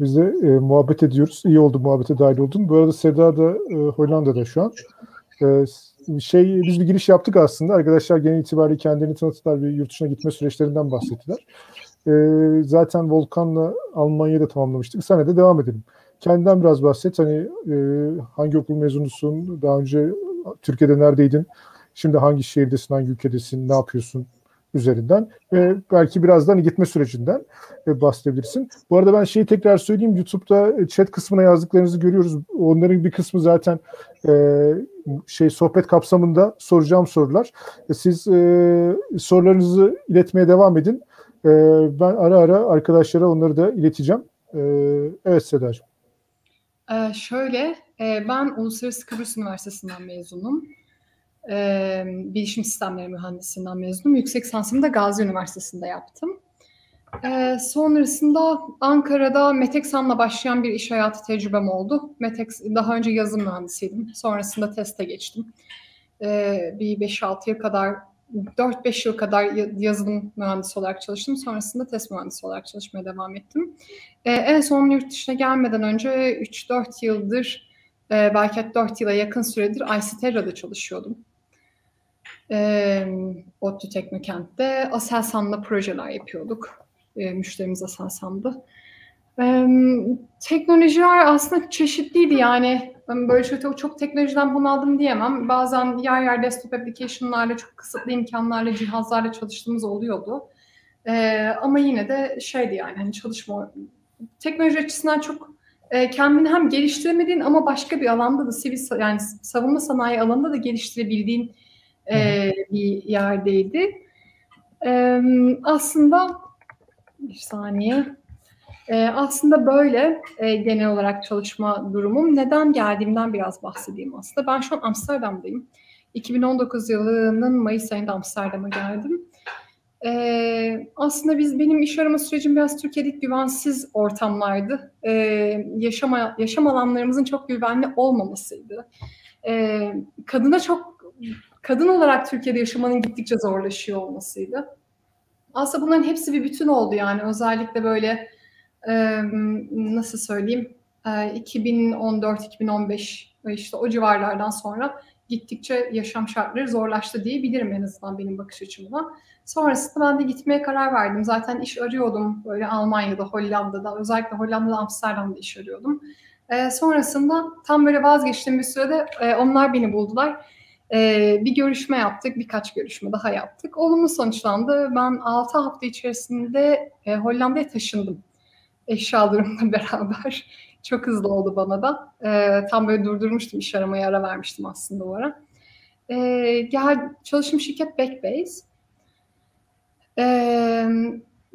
Speaker 1: Biz de e, muhabbet ediyoruz. İyi oldu muhabbete dahil oldun. Bu arada Seda da e, Hollanda'da şu an. E, şey biz bir giriş yaptık aslında. Arkadaşlar genel itibariyle kendilerini tanıttılar. Bir yurt dışına gitme süreçlerinden bahsettiler. E, zaten Volkan'la Almanya'da tamamlamıştık. Sana da devam edelim. Kendinden biraz bahset. Hani e, hangi okul mezunusun? Daha önce Türkiye'de neredeydin? Şimdi hangi şehirdesin, hangi ülkedesin, ne yapıyorsun üzerinden ve belki birazdan gitme sürecinden e, bahsedebilirsin. Bu arada ben şeyi tekrar söyleyeyim. YouTube'da chat kısmına yazdıklarınızı görüyoruz. Onların bir kısmı zaten e, şey sohbet kapsamında soracağım sorular. E, siz e, sorularınızı iletmeye devam edin. E, ben ara ara arkadaşlara onları da ileteceğim. E, evet Sedacığım.
Speaker 8: Ee, şöyle, e, ben Uluslararası Kıbrıs Üniversitesi'nden mezunum. E, Bilişim Sistemleri Mühendisliğinden mezunum. Yüksek lisansımı da Gazi Üniversitesi'nde yaptım. E, sonrasında Ankara'da Meteksan'la başlayan bir iş hayatı tecrübem oldu. Metex, daha önce yazım mühendisiydim. Sonrasında teste geçtim. E, bir 5-6 yıl kadar 4-5 yıl kadar yazılım mühendisi olarak çalıştım. Sonrasında test mühendisi olarak çalışmaya devam ettim. Ee, en son yurt dışına gelmeden önce 3-4 yıldır, e, belki 4 yıla yakın süredir ICTerra'da çalışıyordum. E, ODTÜ Teknokent'te Aselsan'la projeler yapıyorduk. E, müşterimiz Aselsan'dı. E, teknolojiler aslında çeşitliydi yani böyle çok, çok teknolojiden bunaldım diyemem. Bazen yer yer desktop application'larla çok kısıtlı imkanlarla, cihazlarla çalıştığımız oluyordu. Ee, ama yine de şeydi yani hani çalışma teknoloji açısından çok e, kendini hem geliştiremediğin ama başka bir alanda da sivil yani savunma sanayi alanında da geliştirebildiğin e, bir yerdeydi. E, aslında bir saniye e, aslında böyle e, genel olarak çalışma durumum. Neden geldiğimden biraz bahsedeyim aslında. Ben şu an Amsterdam'dayım. 2019 yılının Mayıs ayında Amsterdam'a geldim. Ee, aslında biz benim iş arama sürecim biraz Türkiye'de güvensiz ortamlardı. Ee, yaşama, yaşam alanlarımızın çok güvenli olmamasıydı. Ee, kadına çok kadın olarak Türkiye'de yaşamanın gittikçe zorlaşıyor olmasıydı. Aslında bunların hepsi bir bütün oldu yani özellikle böyle nasıl söyleyeyim 2014-2015 işte o civarlardan sonra gittikçe yaşam şartları zorlaştı diyebilirim en azından benim bakış açımdan. Sonrasında ben de gitmeye karar verdim. Zaten iş arıyordum böyle Almanya'da, Hollanda'da, özellikle Hollanda'da, Amsterdam'da iş arıyordum. Ee, sonrasında tam böyle vazgeçtiğim bir sürede e, onlar beni buldular. Ee, bir görüşme yaptık, birkaç görüşme daha yaptık. Olumlu sonuçlandı. Ben 6 hafta içerisinde e, Hollanda'ya taşındım eşyalarımla [LAUGHS] beraber. [LAUGHS] Çok hızlı oldu bana da. E, tam böyle durdurmuştum, iş aramaya ara vermiştim aslında o ara. E, gel, çalıştığım şirket Backbase. E,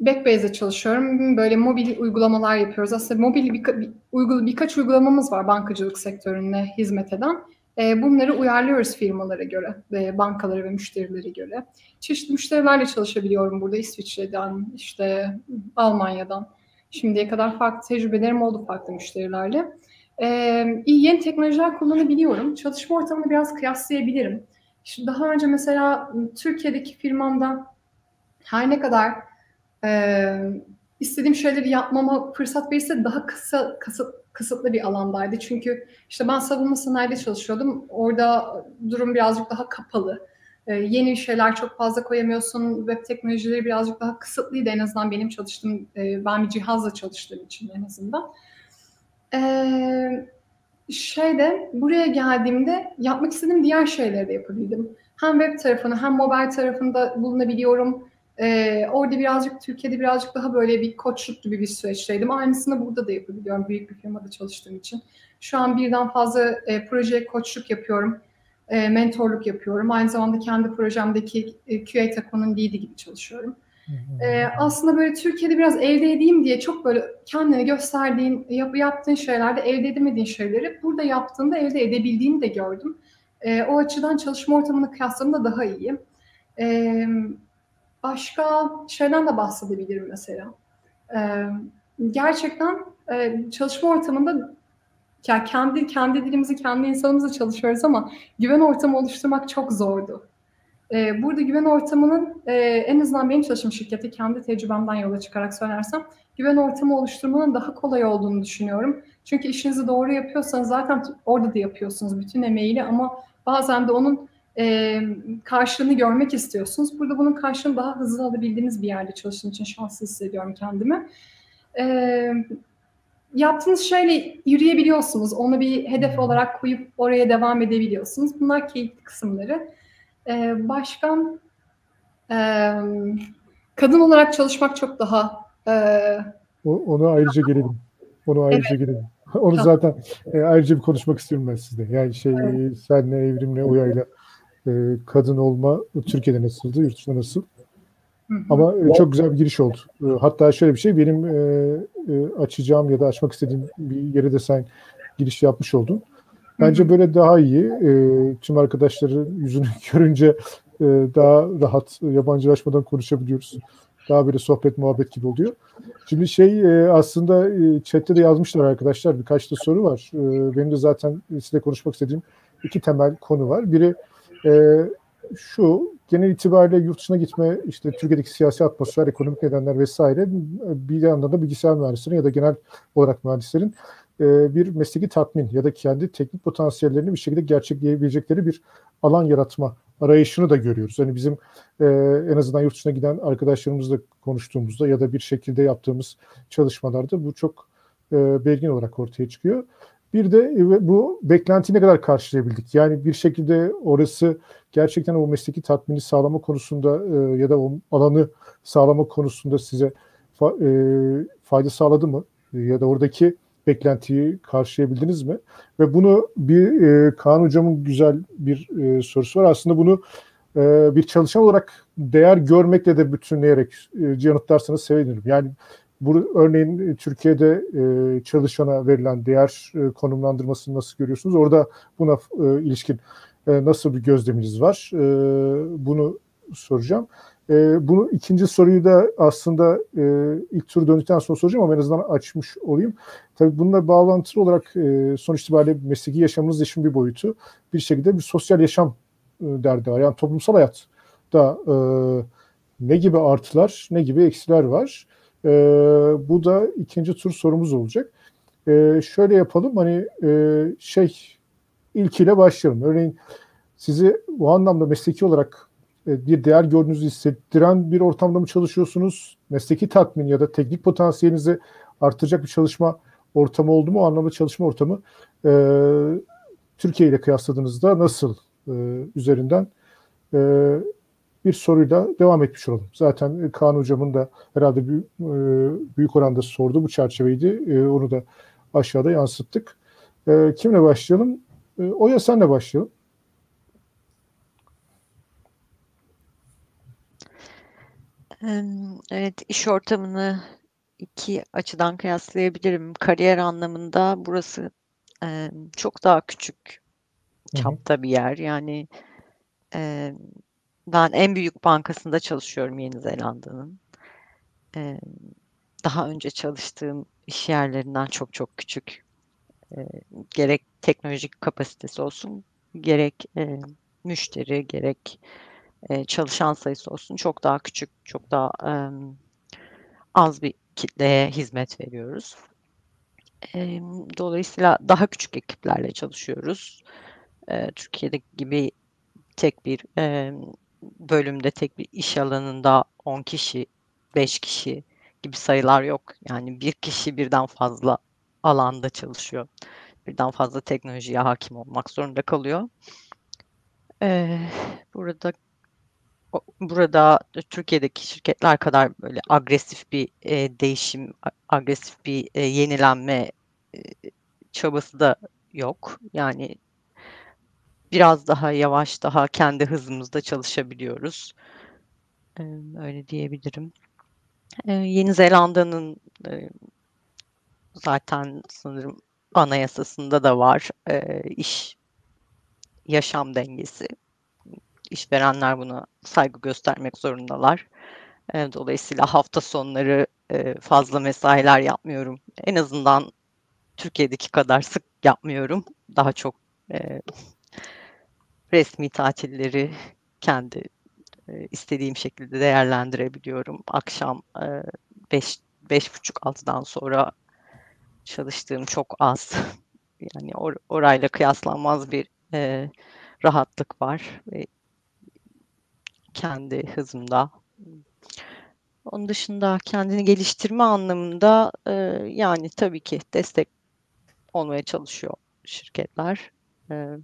Speaker 8: Backbase'de çalışıyorum. Böyle mobil uygulamalar yapıyoruz. Aslında mobil bir, bir, uygul, birkaç uygulamamız var bankacılık sektörüne hizmet eden. E, bunları uyarlıyoruz firmalara göre, e, bankalara ve müşterilere göre. Çeşitli müşterilerle çalışabiliyorum burada. İsviçre'den, işte Almanya'dan. Şimdiye kadar farklı tecrübelerim oldu farklı müşterilerle. Ee, yeni teknolojiler kullanabiliyorum. Çalışma ortamını biraz kıyaslayabilirim. Şimdi daha önce mesela Türkiye'deki firmamda her ne kadar e, istediğim şeyleri yapmama fırsat verirse daha kısa, kısıt, kısıtlı bir alandaydı. Çünkü işte ben savunma sanayide çalışıyordum. Orada durum birazcık daha kapalı. E, yeni şeyler çok fazla koyamıyorsun. Web teknolojileri birazcık daha kısıtlıydı en azından benim çalıştığım, e, ben bir cihazla çalıştığım için en azından. E, şeyde buraya geldiğimde yapmak istediğim diğer şeyleri de yapabildim. Hem web tarafını hem mobile tarafında bulunabiliyorum. Ee, orada birazcık Türkiye'de birazcık daha böyle bir koçluk gibi bir süreçteydim. Aynısını burada da yapabiliyorum büyük bir firmada çalıştığım için. Şu an birden fazla e, projeye koçluk yapıyorum. E, mentorluk yapıyorum. Aynı zamanda kendi projemdeki e, QA takımının lead'i gibi çalışıyorum. E, aslında böyle Türkiye'de biraz elde edeyim diye çok böyle kendini gösterdiğin, yap, yaptığın şeylerde elde edemediğin şeyleri burada yaptığında elde edebildiğini de gördüm. E, o açıdan çalışma ortamını kıyasladığımda daha iyi. E, başka şeyden de bahsedebilirim mesela. E, gerçekten e, çalışma ortamında ya kendi kendi dilimizi kendi insanımızla çalışıyoruz ama güven ortamı oluşturmak çok zordu. Ee, burada güven ortamının e, en azından benim çalıştığım şirkette kendi tecrübemden yola çıkarak söylersem güven ortamı oluşturmanın daha kolay olduğunu düşünüyorum. Çünkü işinizi doğru yapıyorsanız zaten orada da yapıyorsunuz bütün emeğiyle ama bazen de onun e, karşılığını görmek istiyorsunuz. Burada bunun karşılığını daha hızlı alabildiğiniz bir yerde çalıştığım için şanslı hissediyorum kendimi. E, yaptığınız şeyle yürüyebiliyorsunuz. Onu bir hedef olarak koyup oraya devam edebiliyorsunuz. Bunlar keyifli kısımları. Ee, başka e, kadın olarak çalışmak çok daha e,
Speaker 1: o, onu ayrıca gelelim. Onu ayrıca evet. gelelim. [LAUGHS] Onu zaten e, ayrıca bir konuşmak istiyorum ben sizde. Yani şey evet. senle, Evrim'le, Oya'yla e, kadın olma Türkiye'de nasıldı, yurt dışında nasıl? Hı hı. Ama e, çok güzel bir giriş oldu. E, hatta şöyle bir şey, benim e, e, açacağım ya da açmak istediğim bir yere de sen giriş yapmış oldun. Bence böyle daha iyi. E, tüm arkadaşları yüzünü [LAUGHS] görünce e, daha rahat yabancılaşmadan konuşabiliyoruz. Daha böyle sohbet muhabbet gibi oluyor. Şimdi şey e, aslında e, chatte de yazmışlar arkadaşlar birkaç da soru var. E, benim de zaten size konuşmak istediğim iki temel konu var. Biri e, şu genel itibariyle yurt dışına gitme işte Türkiye'deki siyasi atmosfer, ekonomik nedenler vesaire bir yandan da bilgisayar mühendislerin ya da genel olarak mühendislerin e, bir mesleki tatmin ya da kendi teknik potansiyellerini bir şekilde gerçekleyebilecekleri bir alan yaratma arayışını da görüyoruz. Hani bizim e, en azından yurt dışına giden arkadaşlarımızla konuştuğumuzda ya da bir şekilde yaptığımız çalışmalarda bu çok e, belirgin olarak ortaya çıkıyor. Bir de e, bu beklentiyi ne kadar karşılayabildik? Yani bir şekilde orası gerçekten o mesleki tatmini sağlama konusunda e, ya da o alanı sağlama konusunda size e, fayda sağladı mı? Ya da oradaki beklentiyi karşılayabildiniz mi? Ve bunu bir e, Kaan Hocam'ın güzel bir sorusu var. Aslında bunu bir çalışan olarak değer görmekle de bütünleyerek e, yanıtlarsanız sevinirim. Yani bu örneğin Türkiye'de e, çalışana verilen değer e, konumlandırmasını nasıl görüyorsunuz? Orada buna e, ilişkin e, nasıl bir gözleminiz var? E, bunu soracağım. E, bunu ikinci soruyu da aslında e, ilk tur döndükten sonra soracağım ama en azından açmış olayım. Tabii bununla bağlantılı olarak e, sonuç itibariyle mesleki yaşamınız işin bir boyutu. Bir şekilde bir sosyal yaşam e, derdi var. Yani toplumsal hayatta e, ne gibi artılar, ne gibi eksiler var. E, bu da ikinci tur sorumuz olacak. E, şöyle yapalım hani e, şey ilkiyle başlayalım. Örneğin sizi bu anlamda mesleki olarak e, bir değer gördüğünüzü hissettiren bir ortamda mı çalışıyorsunuz? Mesleki tatmin ya da teknik potansiyelinizi artıracak bir çalışma ortamı oldu mu? O anlamda çalışma ortamı e, Türkiye ile kıyasladığınızda nasıl e, üzerinden e, bir soruyla devam etmiş olalım. Zaten Kaan Hocam'ın da herhalde büyük, e, büyük oranda sordu bu çerçeveydi. E, onu da aşağıda yansıttık. E, kimle başlayalım? E, Oya senle başlayalım.
Speaker 7: Evet, iş ortamını iki açıdan kıyaslayabilirim. Kariyer anlamında burası çok daha küçük çapta bir yer. Yani ben en büyük bankasında çalışıyorum Yeni Zelanda'nın. Daha önce çalıştığım iş yerlerinden çok çok küçük. Gerek teknolojik kapasitesi olsun, gerek müşteri, gerek e, çalışan sayısı olsun çok daha küçük, çok daha e, az bir kitleye hizmet veriyoruz. E, dolayısıyla daha küçük ekiplerle çalışıyoruz. E, Türkiye'deki gibi tek bir e, bölümde, tek bir iş alanında 10 kişi, 5 kişi gibi sayılar yok. Yani bir kişi birden fazla alanda çalışıyor. Birden fazla teknolojiye hakim olmak zorunda kalıyor. Ee, burada burada Türkiye'deki şirketler kadar böyle agresif bir e, değişim, agresif bir e, yenilenme e, çabası da yok. Yani biraz daha yavaş, daha kendi hızımızda çalışabiliyoruz. Öyle diyebilirim. Yeni Zelanda'nın zaten sanırım anayasasında da var iş yaşam dengesi işverenler buna saygı göstermek zorundalar. Dolayısıyla hafta sonları fazla mesailer yapmıyorum. En azından Türkiye'deki kadar sık yapmıyorum. Daha çok resmi tatilleri kendi e, istediğim şekilde değerlendirebiliyorum. Akşam e, beş, beş buçuk altıdan sonra çalıştığım çok az. [LAUGHS] Yani or, orayla kıyaslanmaz bir e, rahatlık var. Ve kendi hızımda. Onun dışında kendini geliştirme anlamında e, yani tabii ki destek olmaya çalışıyor şirketler. E,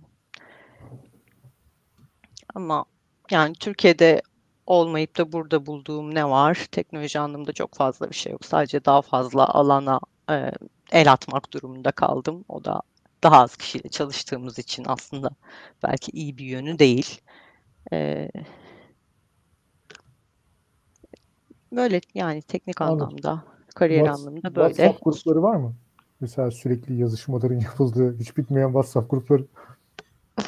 Speaker 7: ama yani Türkiye'de olmayıp da burada bulduğum ne var? Teknoloji anlamında çok fazla bir şey yok. Sadece daha fazla alana e, el atmak durumunda kaldım. O da daha az kişiyle çalıştığımız için aslında belki iyi bir yönü değil. E, Böyle yani teknik
Speaker 1: Anladım.
Speaker 7: anlamda, kariyer
Speaker 1: Whats-
Speaker 7: anlamında böyle.
Speaker 1: WhatsApp grupları var mı? Mesela sürekli yazışmaların [LAUGHS] yapıldığı, hiç bitmeyen WhatsApp grupları.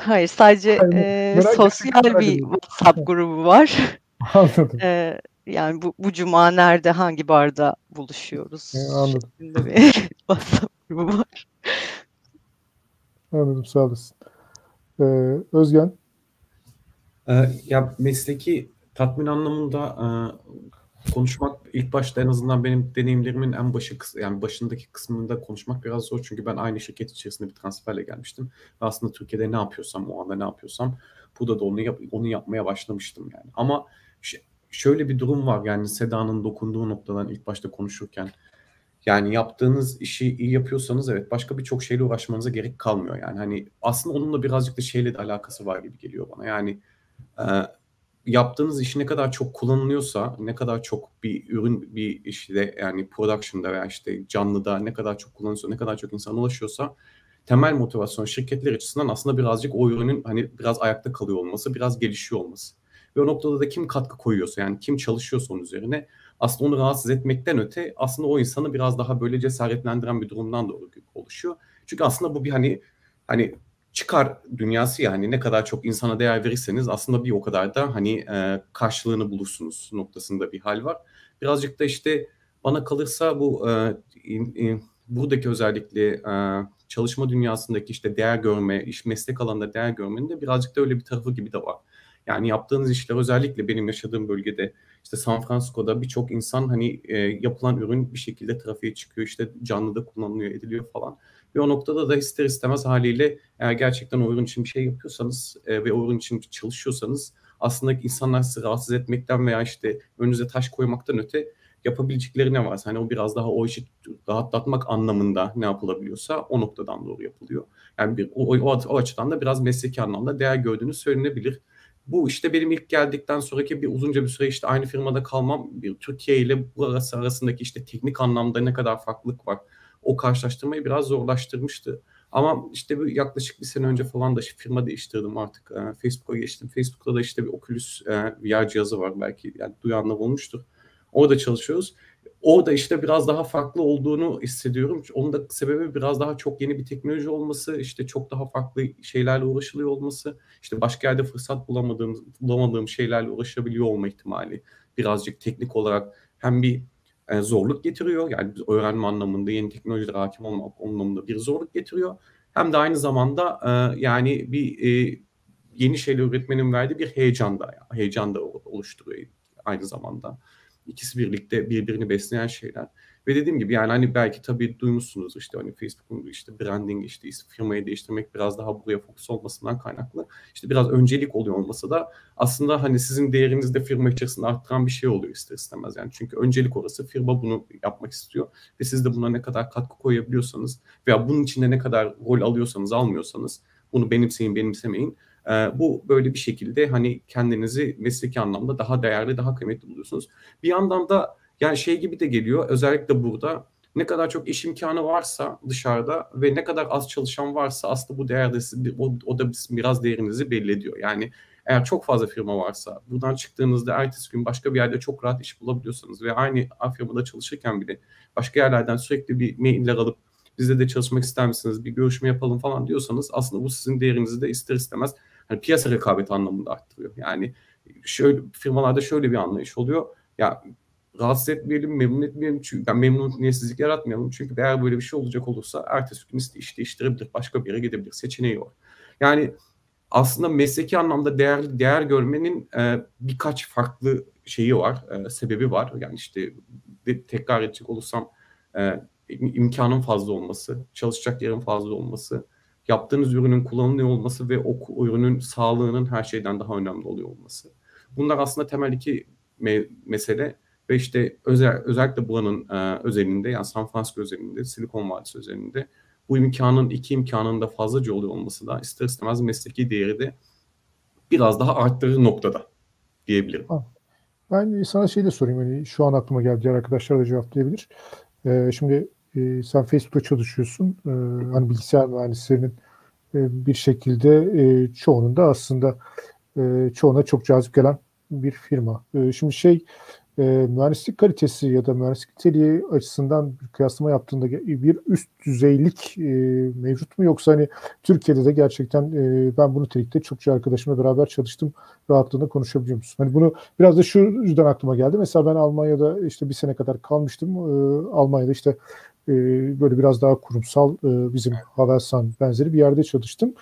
Speaker 7: Hayır, sadece
Speaker 1: Yani
Speaker 7: e, sosyal
Speaker 1: merak
Speaker 7: bir. WhatsApp grubu var. [LAUGHS]
Speaker 1: Anladım.
Speaker 7: E, yani bu, bu cuma nerede, hangi barda buluşuyoruz?
Speaker 1: E, anladım.
Speaker 7: şeklinde bir [LAUGHS] WhatsApp grubu var.
Speaker 1: Anladım. Sağ olasın. Ee, Özgen,
Speaker 2: Ee, ya mesleki tatmin anlamında e, konuşmak ilk başta en azından benim deneyimlerimin en başı yani başındaki kısmında konuşmak biraz zor çünkü ben aynı şirket içerisinde bir transferle gelmiştim. Ve aslında Türkiye'de ne yapıyorsam o anda ne yapıyorsam burada da onu yap- onu yapmaya başlamıştım yani. Ama şöyle bir durum var yani Seda'nın dokunduğu noktadan ilk başta konuşurken yani yaptığınız işi iyi yapıyorsanız evet başka birçok şeyle uğraşmanıza gerek kalmıyor yani. Hani aslında onunla birazcık da şeyle de alakası var gibi geliyor bana. Yani e, yaptığınız iş ne kadar çok kullanılıyorsa, ne kadar çok bir ürün bir işte yani production'da veya işte canlıda ne kadar çok kullanılıyorsa, ne kadar çok insana ulaşıyorsa temel motivasyon şirketler açısından aslında birazcık o ürünün hani biraz ayakta kalıyor olması, biraz gelişiyor olması. Ve o noktada da kim katkı koyuyorsa yani kim çalışıyorsa onun üzerine aslında onu rahatsız etmekten öte aslında o insanı biraz daha böyle cesaretlendiren bir durumdan doğru oluşuyor. Çünkü aslında bu bir hani hani çıkar dünyası yani ne kadar çok insana değer verirseniz aslında bir o kadar da hani e, karşılığını bulursunuz noktasında bir hal var. Birazcık da işte bana kalırsa bu e, in- buradaki özellikle e, çalışma dünyasındaki işte değer görme, iş meslek alanında değer görmenin de birazcık da öyle bir tarafı gibi de var. Yani yaptığınız işler özellikle benim yaşadığım bölgede işte San Francisco'da birçok insan hani e, yapılan ürün bir şekilde trafiğe çıkıyor işte canlıda kullanılıyor ediliyor falan. Ve o noktada da ister istemez haliyle eğer gerçekten o için bir şey yapıyorsanız e, ve o için çalışıyorsanız aslında insanlar sizi rahatsız etmekten veya işte önünüze taş koymaktan öte yapabilecekleri ne varsa hani o biraz daha o işi rahatlatmak anlamında ne yapılabiliyorsa o noktadan doğru yapılıyor. Yani bir, o, o, o açıdan da biraz mesleki anlamda değer gördüğünü söylenebilir. Bu işte benim ilk geldikten sonraki bir uzunca bir süre işte aynı firmada kalmam bir Türkiye ile bu arası arasındaki işte teknik anlamda ne kadar farklılık var o karşılaştırmayı biraz zorlaştırmıştı. Ama işte bir yaklaşık bir sene önce falan da firma değiştirdim artık. E, Facebook'a geçtim. Facebook'ta da işte bir Oculus e, VR cihazı var belki yani duyanlar olmuştur. Orada çalışıyoruz. Orada işte biraz daha farklı olduğunu hissediyorum. Onun da sebebi biraz daha çok yeni bir teknoloji olması, işte çok daha farklı şeylerle uğraşılıyor olması, işte başka yerde fırsat bulamadığım bulamadığım şeylerle uğraşabiliyor olma ihtimali birazcık teknik olarak hem bir e, zorluk getiriyor. Yani öğrenme anlamında yeni teknolojilere hakim olmak anlamında bir zorluk getiriyor. Hem de aynı zamanda e, yani bir e, yeni şeyler üretmenin verdiği bir heyecan da heyecan da oluşturuyor aynı zamanda. İkisi birlikte birbirini besleyen şeyler. Ve dediğim gibi yani hani belki tabii duymuşsunuz işte hani Facebook'un işte branding işte firmayı değiştirmek biraz daha buraya fokus olmasından kaynaklı. İşte biraz öncelik oluyor olmasa da aslında hani sizin değerinizi de firma içerisinde arttıran bir şey oluyor ister istemez. Yani çünkü öncelik orası firma bunu yapmak istiyor ve siz de buna ne kadar katkı koyabiliyorsanız veya bunun içinde ne kadar rol alıyorsanız almıyorsanız bunu benimseyin benimsemeyin bu böyle bir şekilde hani kendinizi mesleki anlamda daha değerli, daha kıymetli buluyorsunuz. Bir yandan da yani şey gibi de geliyor özellikle burada ne kadar çok iş imkanı varsa dışarıda ve ne kadar az çalışan varsa aslında bu değerde o, o da biraz değerinizi belli ediyor. Yani eğer çok fazla firma varsa buradan çıktığınızda ertesi gün başka bir yerde çok rahat iş bulabiliyorsanız ve aynı firmada çalışırken bile başka yerlerden sürekli bir mailler alıp bizde de çalışmak ister misiniz bir görüşme yapalım falan diyorsanız aslında bu sizin değerinizi de ister istemez hani piyasa rekabeti anlamında arttırıyor. Yani şöyle firmalarda şöyle bir anlayış oluyor. Ya rahatsız etmeyelim, memnun etmeyelim. Çünkü yani memnuniyetsizlik yaratmayalım. Çünkü eğer böyle bir şey olacak olursa ertesi gün iş değiştirebilir, başka bir yere gidebilir. Seçeneği var. Yani aslında mesleki anlamda değer değer görmenin e, birkaç farklı şeyi var, e, sebebi var. Yani işte de, tekrar edecek olursam e, imkanın fazla olması, çalışacak yerin fazla olması, yaptığınız ürünün kullanılıyor olması ve o ürünün sağlığının her şeyden daha önemli oluyor olması. Bunlar aslında temel iki me- mesele ve işte özel, özellikle buranın e, özelinde yani San Francisco özelinde, Silikon Vadisi özelinde bu imkanın iki imkanın da fazlaca oluyor olması da ister istemez mesleki değeri de biraz daha arttırır noktada diyebilirim.
Speaker 1: Ben sana şey de sorayım. Hani şu an aklıma geldi. Diğer arkadaşlar da cevaplayabilir. Ee, şimdi e, sen Facebook'ta çalışıyorsun. E, hani bilgisayar mühendislerinin e, bir şekilde e, çoğunun da aslında e, çoğuna çok cazip gelen bir firma. E, şimdi şey e, mühendislik kalitesi ya da mühendislik niteliği açısından bir kıyaslama yaptığında bir üst düzeylik e, mevcut mu yoksa hani Türkiye'de de gerçekten e, ben bu nitelikte çokça arkadaşımla beraber çalıştım rahatlığında konuşabiliyor musun? Hani bunu biraz da şu yüzden aklıma geldi. Mesela ben Almanya'da işte bir sene kadar kalmıştım. E, Almanya'da işte e, böyle biraz daha kurumsal e, bizim Havelsan benzeri bir yerde çalıştım.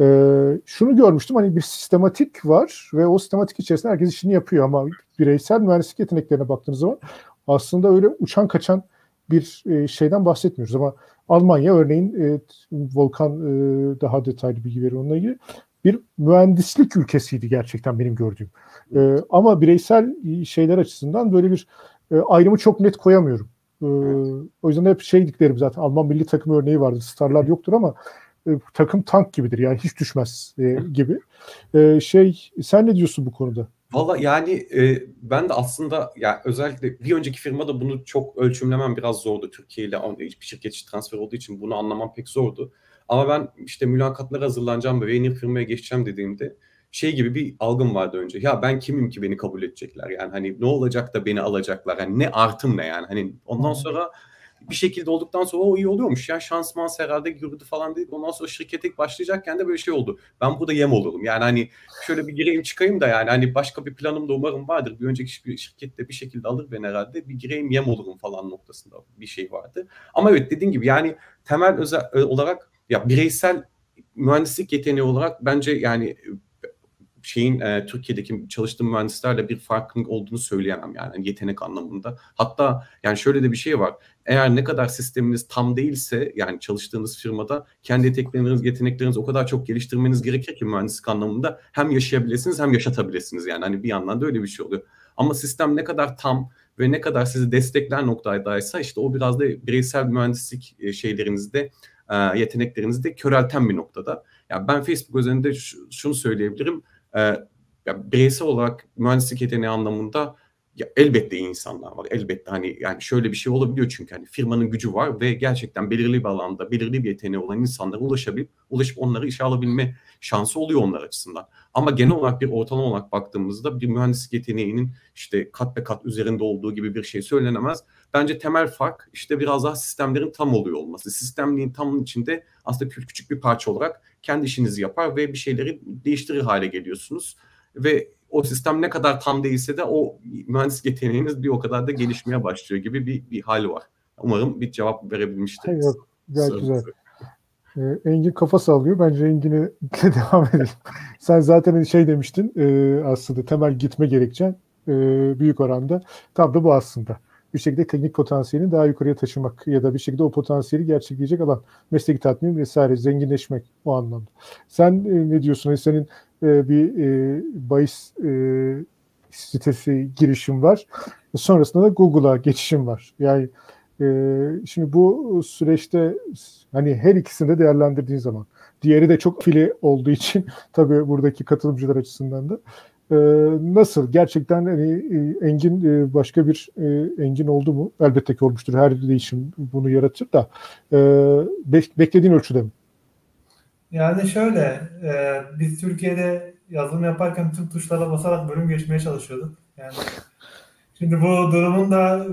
Speaker 1: Ee, şunu görmüştüm hani bir sistematik var ve o sistematik içerisinde herkes işini yapıyor ama bireysel mühendislik yeteneklerine baktığınız zaman aslında öyle uçan kaçan bir e, şeyden bahsetmiyoruz ama Almanya örneğin e, Volkan e, daha detaylı bilgi verir onunla ilgili bir mühendislik ülkesiydi gerçekten benim gördüğüm. E, ama bireysel şeyler açısından böyle bir e, ayrımı çok net koyamıyorum. E, o yüzden hep şey diklerim zaten Alman milli takım örneği vardır. Starlar yoktur ama e, takım tank gibidir yani hiç düşmez e, gibi. E, şey sen ne diyorsun bu konuda?
Speaker 2: Valla yani e, ben de aslında yani özellikle bir önceki firmada bunu çok ölçümlemem biraz zordu. Türkiye ile bir şirket içi transfer olduğu için bunu anlamam pek zordu. Ama ben işte mülakatlara hazırlanacağım ve yeni firmaya geçeceğim dediğimde şey gibi bir algım vardı önce. Ya ben kimim ki beni kabul edecekler? Yani hani ne olacak da beni alacaklar? Yani ne artım ne yani? Hani ondan sonra bir şekilde olduktan sonra o iyi oluyormuş ya şansman herhalde yürüdü falan değil. Ondan sonra şirkete başlayacakken de böyle şey oldu. Ben burada yem olurum. Yani hani şöyle bir gireyim çıkayım da yani hani başka bir planım da umarım vardır. Bir önceki şirkette bir şekilde alır beni herhalde. Bir gireyim yem olurum falan noktasında bir şey vardı. Ama evet dediğin gibi yani temel özel olarak ya bireysel mühendislik yeteneği olarak bence yani şeyin e, Türkiye'deki çalıştığım mühendislerle bir farkın olduğunu söyleyemem yani hani yetenek anlamında. Hatta yani şöyle de bir şey var. Eğer ne kadar sisteminiz tam değilse yani çalıştığınız firmada kendi yetenekleriniz, yetenekleriniz o kadar çok geliştirmeniz gerekir ki mühendislik anlamında hem yaşayabilirsiniz hem yaşatabilirsiniz yani hani bir yandan da öyle bir şey oluyor. Ama sistem ne kadar tam ve ne kadar sizi destekler noktadaysa işte o biraz da bireysel mühendislik e, şeylerinizde e, yeteneklerinizde körelten bir noktada. Yani ben Facebook üzerinde şunu söyleyebilirim e, ya bireysel olarak mühendislik yeteneği anlamında ya elbette iyi insanlar var. Elbette hani yani şöyle bir şey olabiliyor çünkü hani firmanın gücü var ve gerçekten belirli bir alanda belirli bir yeteneği olan insanlara ulaşabilip ulaşıp onları işe alabilme şansı oluyor onlar açısından. Ama genel olarak bir ortalama olarak baktığımızda bir mühendislik yeteneğinin işte kat be kat üzerinde olduğu gibi bir şey söylenemez. Bence temel fark işte biraz daha sistemlerin tam oluyor olması. Sistemliğin tam içinde aslında küçük bir parça olarak kendi işinizi yapar ve bir şeyleri değiştirir hale geliyorsunuz. Ve o sistem ne kadar tam değilse de o mühendis yeteneğiniz bir o kadar da gelişmeye başlıyor gibi bir, bir hal var. Umarım bir cevap verebilmiştir.
Speaker 1: Yok, gayet güzel. Ee, Engin kafa sallıyor. Bence Engin'e [LAUGHS] devam edelim. Sen zaten şey demiştin e, aslında temel gitme gerekçen e, büyük oranda. Tam da bu aslında. Bir şekilde teknik potansiyelini daha yukarıya taşımak ya da bir şekilde o potansiyeli gerçekleyecek alan mesleki tatmin vesaire zenginleşmek o anlamda. Sen e, ne diyorsun? Senin e, bir e, bahis e, sitesi girişim var. Sonrasında da Google'a geçişim var. Yani e, şimdi bu süreçte hani her ikisini de değerlendirdiğin zaman diğeri de çok fili olduğu için [LAUGHS] tabii buradaki katılımcılar açısından da e, nasıl gerçekten hani e, Engin e, başka bir e, Engin oldu mu? Elbette ki olmuştur. Her değişim bunu yaratır da e, be- beklediğin ölçüde mi?
Speaker 5: Yani şöyle, e, biz Türkiye'de yazılım yaparken tüm tuşlara basarak bölüm geçmeye çalışıyorduk. Yani şimdi bu durumun da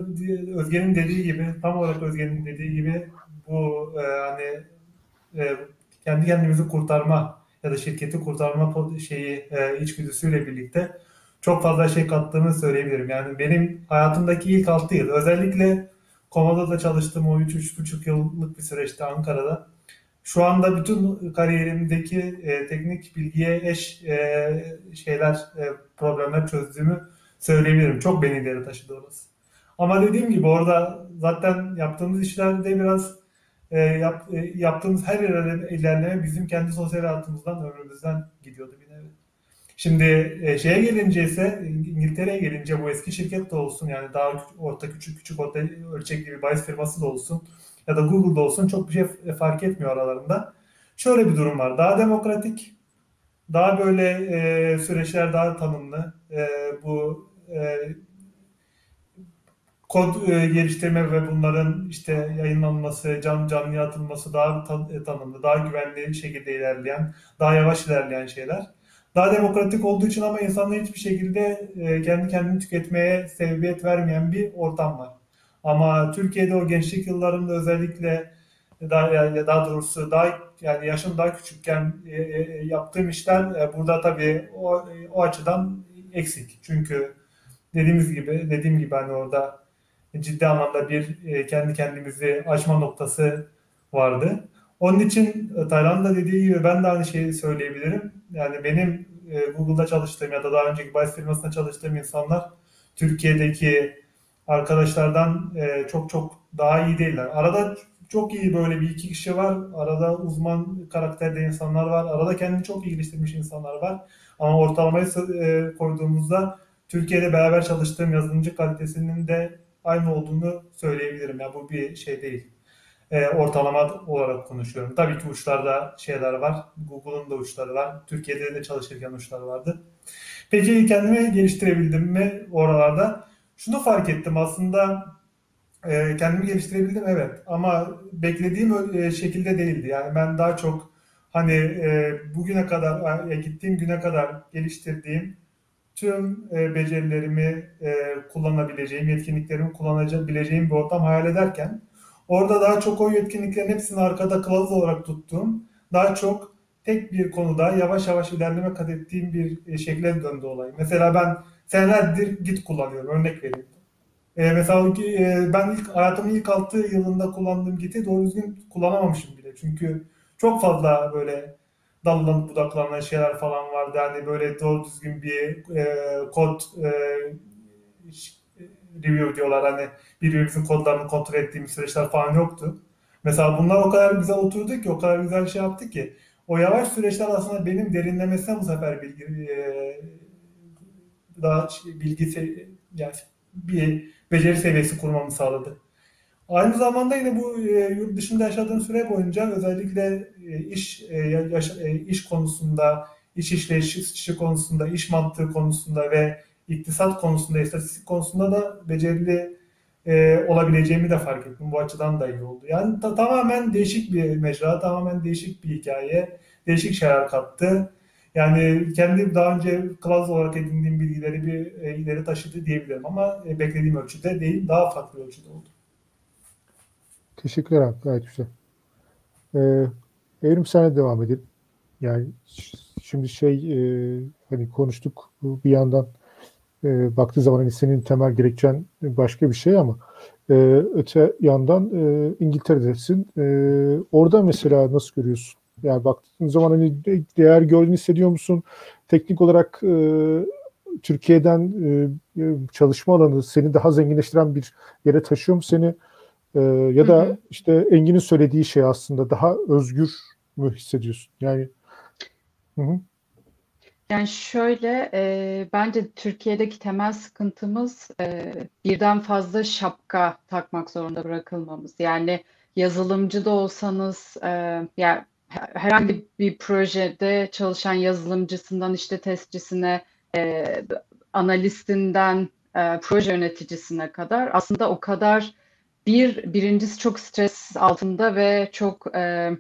Speaker 5: Özge'nin dediği gibi, tam olarak Özge'nin dediği gibi bu e, hani e, kendi kendimizi kurtarma ya da şirketi kurtarma şeyi e, içgüdüsüyle birlikte çok fazla şey kattığını söyleyebilirim. Yani benim hayatımdaki ilk 6 yıl özellikle Komoda'da çalıştığım o 3-3,5 yıllık bir süreçte Ankara'da şu anda bütün kariyerimdeki e, teknik bilgiye eş e, şeyler, e, problemler çözdüğümü söyleyebilirim. Çok beni ileri taşıdı orası. Ama dediğim gibi orada zaten yaptığımız işlerde biraz e, yap, e, yaptığımız her ilerleme bizim kendi sosyal hayatımızdan, ömrümüzden gidiyordu bir nevi. Şimdi e, şeye gelince ise İngiltere'ye gelince bu eski şirket de olsun yani daha orta küçük küçük orta ölçekli bir bahis firması da olsun ya da Google'da olsun çok bir şey fark etmiyor aralarında. Şöyle bir durum var. Daha demokratik, daha böyle e, süreçler daha tanımlı. E, bu e, kod e, geliştirme ve bunların işte yayınlanması, can canlıya atılması daha tan e, tanımlı, daha güvenli şekilde ilerleyen, daha yavaş ilerleyen şeyler. Daha demokratik olduğu için ama insanlar hiçbir şekilde e, kendi kendini tüketmeye sebebiyet vermeyen bir ortam var. Ama Türkiye'de o gençlik yıllarında özellikle daha yani daha doğrusu daha yani yaşım daha küçükken e, e, yaptığım işler e, burada tabii o, o açıdan eksik. Çünkü dediğimiz gibi dediğim gibi hani orada ciddi anlamda bir e, kendi kendimizi açma noktası vardı. Onun için e, Tayland'da dediği gibi ben de aynı şeyi söyleyebilirim. Yani benim e, Google'da çalıştığım ya da daha önceki bahis firmasında çalıştığım insanlar Türkiye'deki arkadaşlardan çok çok daha iyi değiller. Arada çok iyi böyle bir iki kişi var. Arada uzman karakterde insanlar var. Arada kendini çok iyi geliştirmiş insanlar var. Ama ortalamayı koyduğumuzda Türkiye'de beraber çalıştığım yazılımcı kalitesinin de aynı olduğunu söyleyebilirim. Ya yani bu bir şey değil. E, ortalama olarak konuşuyorum. Tabii ki uçlarda şeyler var. Google'un da uçları var. Türkiye'de de çalışırken uçları vardı. Peki kendimi geliştirebildim mi oralarda? Şunu fark ettim aslında e, kendimi geliştirebildim evet ama beklediğim e, şekilde değildi. Yani ben daha çok hani e, bugüne kadar e, gittiğim güne kadar geliştirdiğim tüm e, becerilerimi e, kullanabileceğim, yetkinliklerimi kullanabileceğim bir ortam hayal ederken orada daha çok o yetkinliklerin hepsini arkada kılavuz olarak tuttuğum, daha çok tek bir konuda yavaş yavaş ilerleme kat ettiğim bir e, şekle döndü olay. Mesela ben senelerdir Git kullanıyorum. Örnek vereyim. E, mesela e, ben ilk hayatımın ilk 6 yılında kullandığım Git'i doğru düzgün kullanamamışım bile. Çünkü çok fazla böyle dallanıp budaklanan şeyler falan vardı. Yani böyle doğru düzgün bir e, kod e, review diyorlar. Hani birbirimizin kodlarını kontrol ettiğimiz süreçler falan yoktu. Mesela bunlar o kadar güzel oturdu ki, o kadar güzel şey yaptı ki. O yavaş süreçler aslında benim derinlemesine bu sefer bilgi e, daha bilgi yani bir beceri seviyesi kurmamı sağladı. Aynı zamanda yine bu e, yurt dışında yaşadığım süre boyunca özellikle e, iş e, yaşa, e, iş konusunda, iş işleyişi konusunda, iş mantığı konusunda ve iktisat konusunda, istatistik konusunda da becerili e, olabileceğimi de fark ettim. Bu açıdan da iyi oldu. Yani ta, tamamen değişik bir mecra, tamamen değişik bir hikaye, değişik şeyler kattı. Yani kendi daha önce klas olarak edindiğim bilgileri bir e, ileri taşıdı diyebilirim ama e, beklediğim ölçüde değil, daha farklı ölçüde oldu.
Speaker 1: Teşekkürler abi, gayet güzel. Ee, Evrim sana devam edelim. Yani şimdi şey e, hani konuştuk bir yandan e, baktığı zaman hani senin temel gerekçen başka bir şey ama e, öte yandan e, İngiltere'desin. E, orada mesela nasıl görüyorsun? Yani baktığın zaman hani değer gördüğünü hissediyor musun? Teknik olarak e, Türkiye'den e, çalışma alanı seni daha zenginleştiren bir yere taşıyor mu seni? E, ya da hı hı. işte Engin'in söylediği şey aslında daha özgür mü hissediyorsun? Yani hı hı.
Speaker 4: Yani şöyle, e, bence Türkiye'deki temel sıkıntımız e, birden fazla şapka takmak zorunda bırakılmamız. Yani yazılımcı da olsanız, e, yani herhangi bir projede çalışan yazılımcısından işte testçisine, e, analistinden e, proje yöneticisine kadar aslında o kadar bir birincisi çok stres altında ve çok e,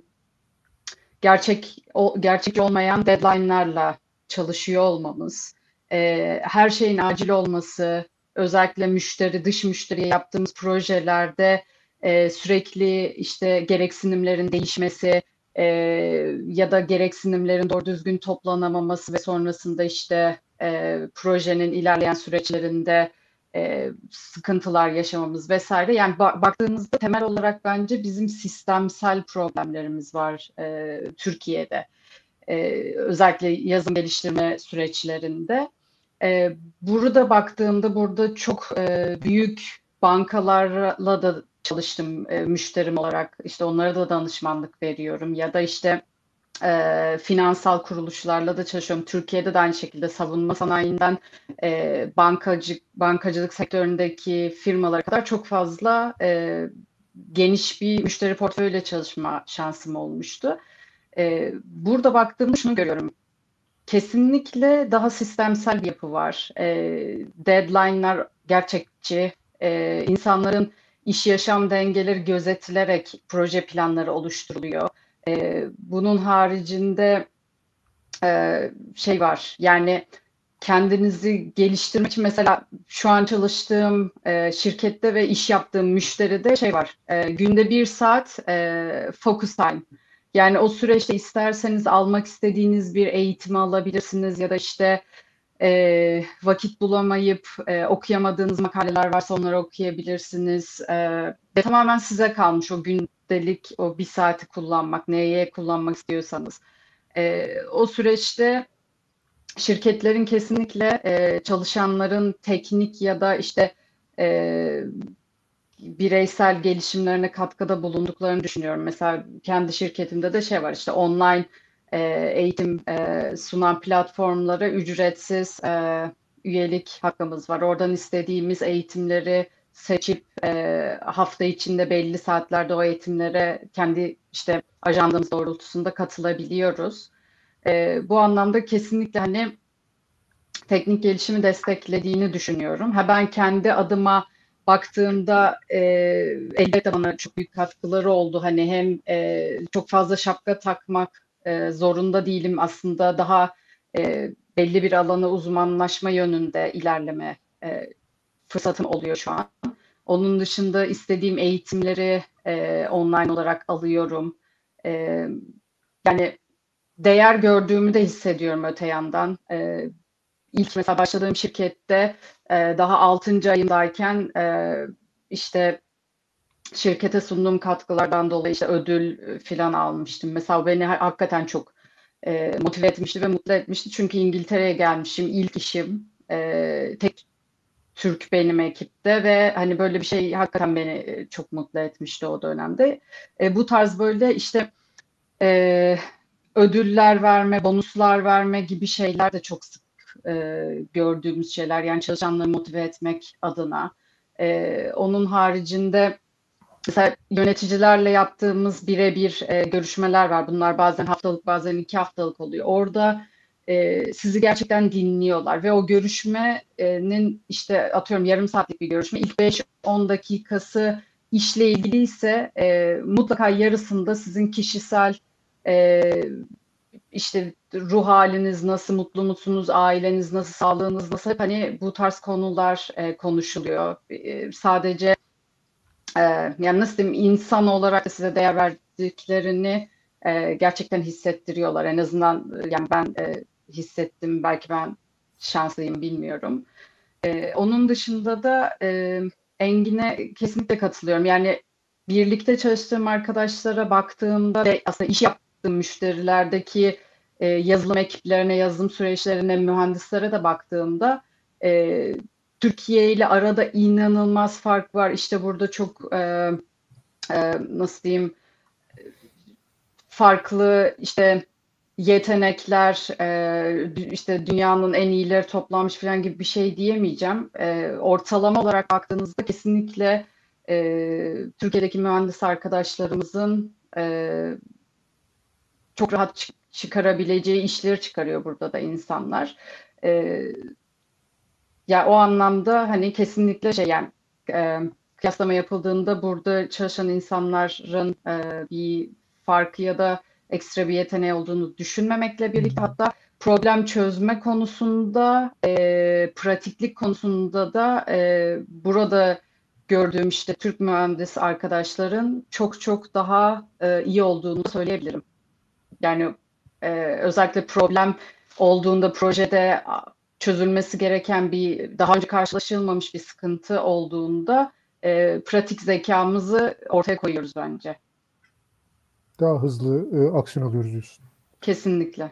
Speaker 4: gerçek o, gerçekçi olmayan deadline'larla çalışıyor olmamız, e, her şeyin acil olması, özellikle müşteri, dış müşteriye yaptığımız projelerde e, sürekli işte gereksinimlerin değişmesi e, ya da gereksinimlerin doğru düzgün toplanamaması ve sonrasında işte e, projenin ilerleyen süreçlerinde e, sıkıntılar yaşamamız vesaire. Yani ba- baktığımızda temel olarak bence bizim sistemsel problemlerimiz var e, Türkiye'de e, özellikle yazım geliştirme süreçlerinde. E, burada baktığımda burada çok e, büyük bankalarla da çalıştım e, müşterim olarak. İşte onlara da danışmanlık veriyorum ya da işte e, finansal kuruluşlarla da çalışıyorum. Türkiye'de de aynı şekilde savunma sanayinden e, bankacı, bankacılık sektöründeki firmalara kadar çok fazla e, geniş bir müşteri portföyüyle çalışma şansım olmuştu. E, burada baktığımda şunu görüyorum. Kesinlikle daha sistemsel bir yapı var. E, deadline'lar gerçekçi, e, insanların iş yaşam dengeleri gözetilerek proje planları oluşturuluyor. E, bunun haricinde e, şey var yani kendinizi geliştirmek için mesela şu an çalıştığım e, şirkette ve iş yaptığım müşteride şey var. E, günde bir saat e, focus time. Yani o süreçte isterseniz almak istediğiniz bir eğitimi alabilirsiniz ya da işte e, vakit bulamayıp e, okuyamadığınız makaleler varsa onları okuyabilirsiniz. E, ve tamamen size kalmış o gündelik o bir saati kullanmak, neye kullanmak istiyorsanız. E, o süreçte şirketlerin kesinlikle e, çalışanların teknik ya da işte e, bireysel gelişimlerine katkıda bulunduklarını düşünüyorum. Mesela kendi şirketimde de şey var işte online e, eğitim e, sunan platformlara ücretsiz e, üyelik hakkımız var. Oradan istediğimiz eğitimleri seçip e, hafta içinde belli saatlerde o eğitimlere kendi işte ajandamız doğrultusunda katılabiliyoruz. E, bu anlamda kesinlikle hani teknik gelişimi desteklediğini düşünüyorum. Ha ben kendi adıma baktığımda e, elbette bana çok büyük katkıları oldu. Hani hem e, çok fazla şapka takmak e, zorunda değilim aslında daha e, belli bir alana uzmanlaşma yönünde ilerleme e, fırsatım oluyor şu an. Onun dışında istediğim eğitimleri e, online olarak alıyorum. E, yani değer gördüğümü de hissediyorum öte yandan. E, ilk mesela başladığım şirkette e, daha 6. ayındayken e, işte şirkete sunduğum katkılardan dolayı işte ödül filan almıştım. Mesela beni hakikaten çok e, motive etmişti ve mutlu etmişti. Çünkü İngiltere'ye gelmişim. ilk işim. E, tek Türk benim ekipte ve hani böyle bir şey hakikaten beni e, çok mutlu etmişti o dönemde. E, bu tarz böyle işte e, ödüller verme, bonuslar verme gibi şeyler de çok sık e, gördüğümüz şeyler. Yani çalışanları motive etmek adına. E, onun haricinde mesela yöneticilerle yaptığımız birebir e, görüşmeler var. Bunlar bazen haftalık bazen iki haftalık oluyor. Orada e, sizi gerçekten dinliyorlar ve o görüşmenin işte atıyorum yarım saatlik bir görüşme ilk 5-10 dakikası işle ilgili ise e, mutlaka yarısında sizin kişisel e, işte ruh haliniz nasıl, mutlu musunuz, aileniz nasıl, sağlığınız nasıl hep hani bu tarz konular e, konuşuluyor. E, sadece e, yani nasıl diyeyim insan olarak da size değer verdiklerini e, gerçekten hissettiriyorlar. En azından yani ben e, hissettim. Belki ben şanslıyım bilmiyorum. E, onun dışında da e, Engin'e kesinlikle katılıyorum. Yani birlikte çalıştığım arkadaşlara baktığımda ve aslında iş yaptığım müşterilerdeki e, yazılım ekiplerine, yazılım süreçlerine, mühendislere de baktığımda e, Türkiye ile arada inanılmaz fark var. İşte burada çok e, e, nasıl diyeyim farklı işte yetenekler e, işte dünyanın en iyileri toplanmış falan gibi bir şey diyemeyeceğim. E, ortalama olarak baktığınızda kesinlikle e, Türkiye'deki mühendis arkadaşlarımızın e, çok rahat çık çıkarabileceği işleri çıkarıyor burada da insanlar. E, ya o anlamda hani kesinlikle şey yani e, kıyaslama yapıldığında burada çalışan insanların e, bir farkı ya da ekstra bir yeteneği olduğunu düşünmemekle birlikte hatta problem çözme konusunda, e, pratiklik konusunda da e, burada gördüğüm işte Türk mühendis arkadaşların çok çok daha e, iyi olduğunu söyleyebilirim. Yani e, özellikle problem olduğunda projede çözülmesi gereken bir daha önce karşılaşılmamış bir sıkıntı olduğunda e, pratik zekamızı ortaya koyuyoruz bence.
Speaker 1: Daha hızlı e, aksiyon alıyoruz diyorsun.
Speaker 4: Kesinlikle.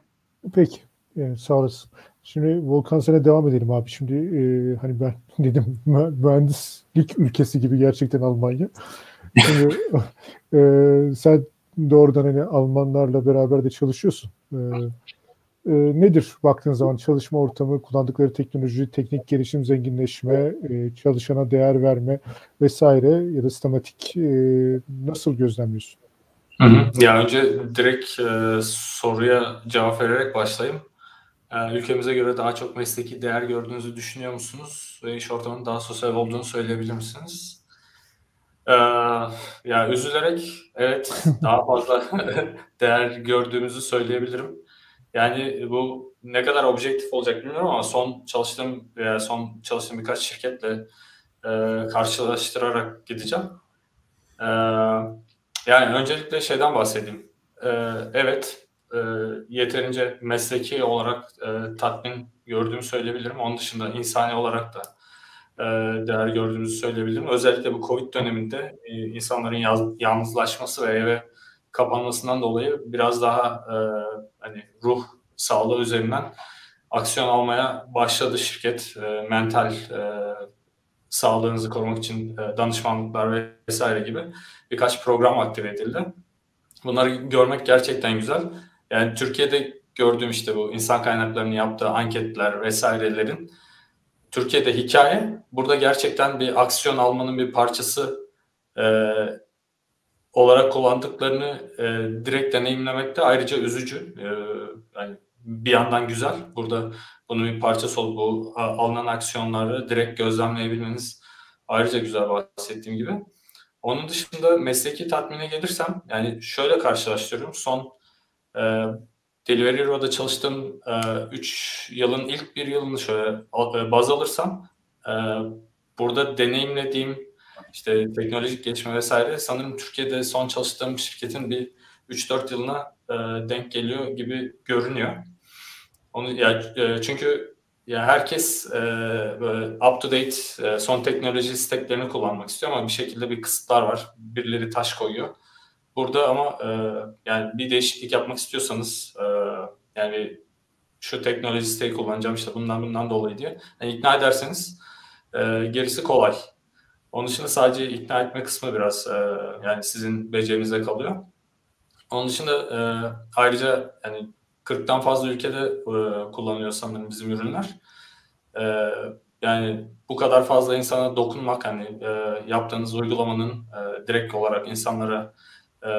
Speaker 1: Peki. Yani sağ olasın. Şimdi Volkan sana devam edelim abi. Şimdi e, hani ben [LAUGHS] dedim mühendislik ülkesi gibi gerçekten Almanya. Şimdi [LAUGHS] e, sen doğrudan hani Almanlarla beraber de çalışıyorsun. E, e, nedir baktığın zaman çalışma ortamı, kullandıkları teknoloji, teknik gelişim, zenginleşme, e, çalışana değer verme vesaire ya da sistematik e, nasıl gözlemliyorsun?
Speaker 6: Hı hı. Ya önce direkt e, soruya cevap vererek başlayayım. E, ülkemize göre daha çok mesleki değer gördüğünüzü düşünüyor musunuz? Ve iş ortamının daha sosyal olduğunu söyleyebilir misiniz? E, ya üzülerek evet [LAUGHS] daha fazla [LAUGHS] değer gördüğümüzü söyleyebilirim. Yani bu ne kadar objektif olacak bilmiyorum ama son çalıştığım veya son çalıştığım birkaç şirketle e, karşılaştırarak gideceğim. E, yani öncelikle şeyden bahsedeyim. E, evet, e, yeterince mesleki olarak e, tatmin gördüğümü söyleyebilirim. Onun dışında insani olarak da e, değer gördüğümüzü söyleyebilirim. Özellikle bu Covid döneminde e, insanların yaz, yalnızlaşması ve eve kapanmasından dolayı biraz daha e, hani ruh sağlığı üzerinden aksiyon almaya başladı şirket. E, mental e, sağlığınızı korumak için e, danışmanlıklar vesaire gibi birkaç program aktive edildi. Bunları görmek gerçekten güzel. Yani Türkiye'de gördüğüm işte bu insan kaynaklarının yaptığı anketler vesairelerin Türkiye'de hikaye burada gerçekten bir aksiyon almanın bir parçası e, olarak kullandıklarını e, direkt deneyimlemek de ayrıca üzücü. E, yani bir yandan güzel. Burada bunun bir parçası olup bu alınan aksiyonları direkt gözlemleyebilmeniz ayrıca güzel bahsettiğim gibi. Onun dışında mesleki tatmine gelirsem yani şöyle karşılaştırıyorum. Son e, Delivery çalıştığım 3 e, yılın ilk bir yılını şöyle e, baz alırsam e, burada deneyimlediğim işte teknolojik gelişme vesaire sanırım Türkiye'de son çalıştığım şirketin bir 3-4 yılına e, denk geliyor gibi görünüyor. Onu ya e, çünkü ya herkes e, böyle up to date e, son teknoloji steklerini kullanmak istiyor ama bir şekilde bir kısıtlar var. Birileri taş koyuyor. Burada ama e, yani bir değişiklik yapmak istiyorsanız e, yani şu teknoloji siteyi kullanacağım işte bundan bundan dolayı diye yani ikna ederseniz e, gerisi kolay. Onun dışında sadece ikna etme kısmı biraz e, yani sizin becerinize kalıyor. Onun dışında e, ayrıca yani 40'tan fazla ülkede e, kullanılıyor sanırım bizim ürünler. E, yani bu kadar fazla insana dokunmak hani e, yaptığınız uygulamanın e, direkt olarak insanlara e,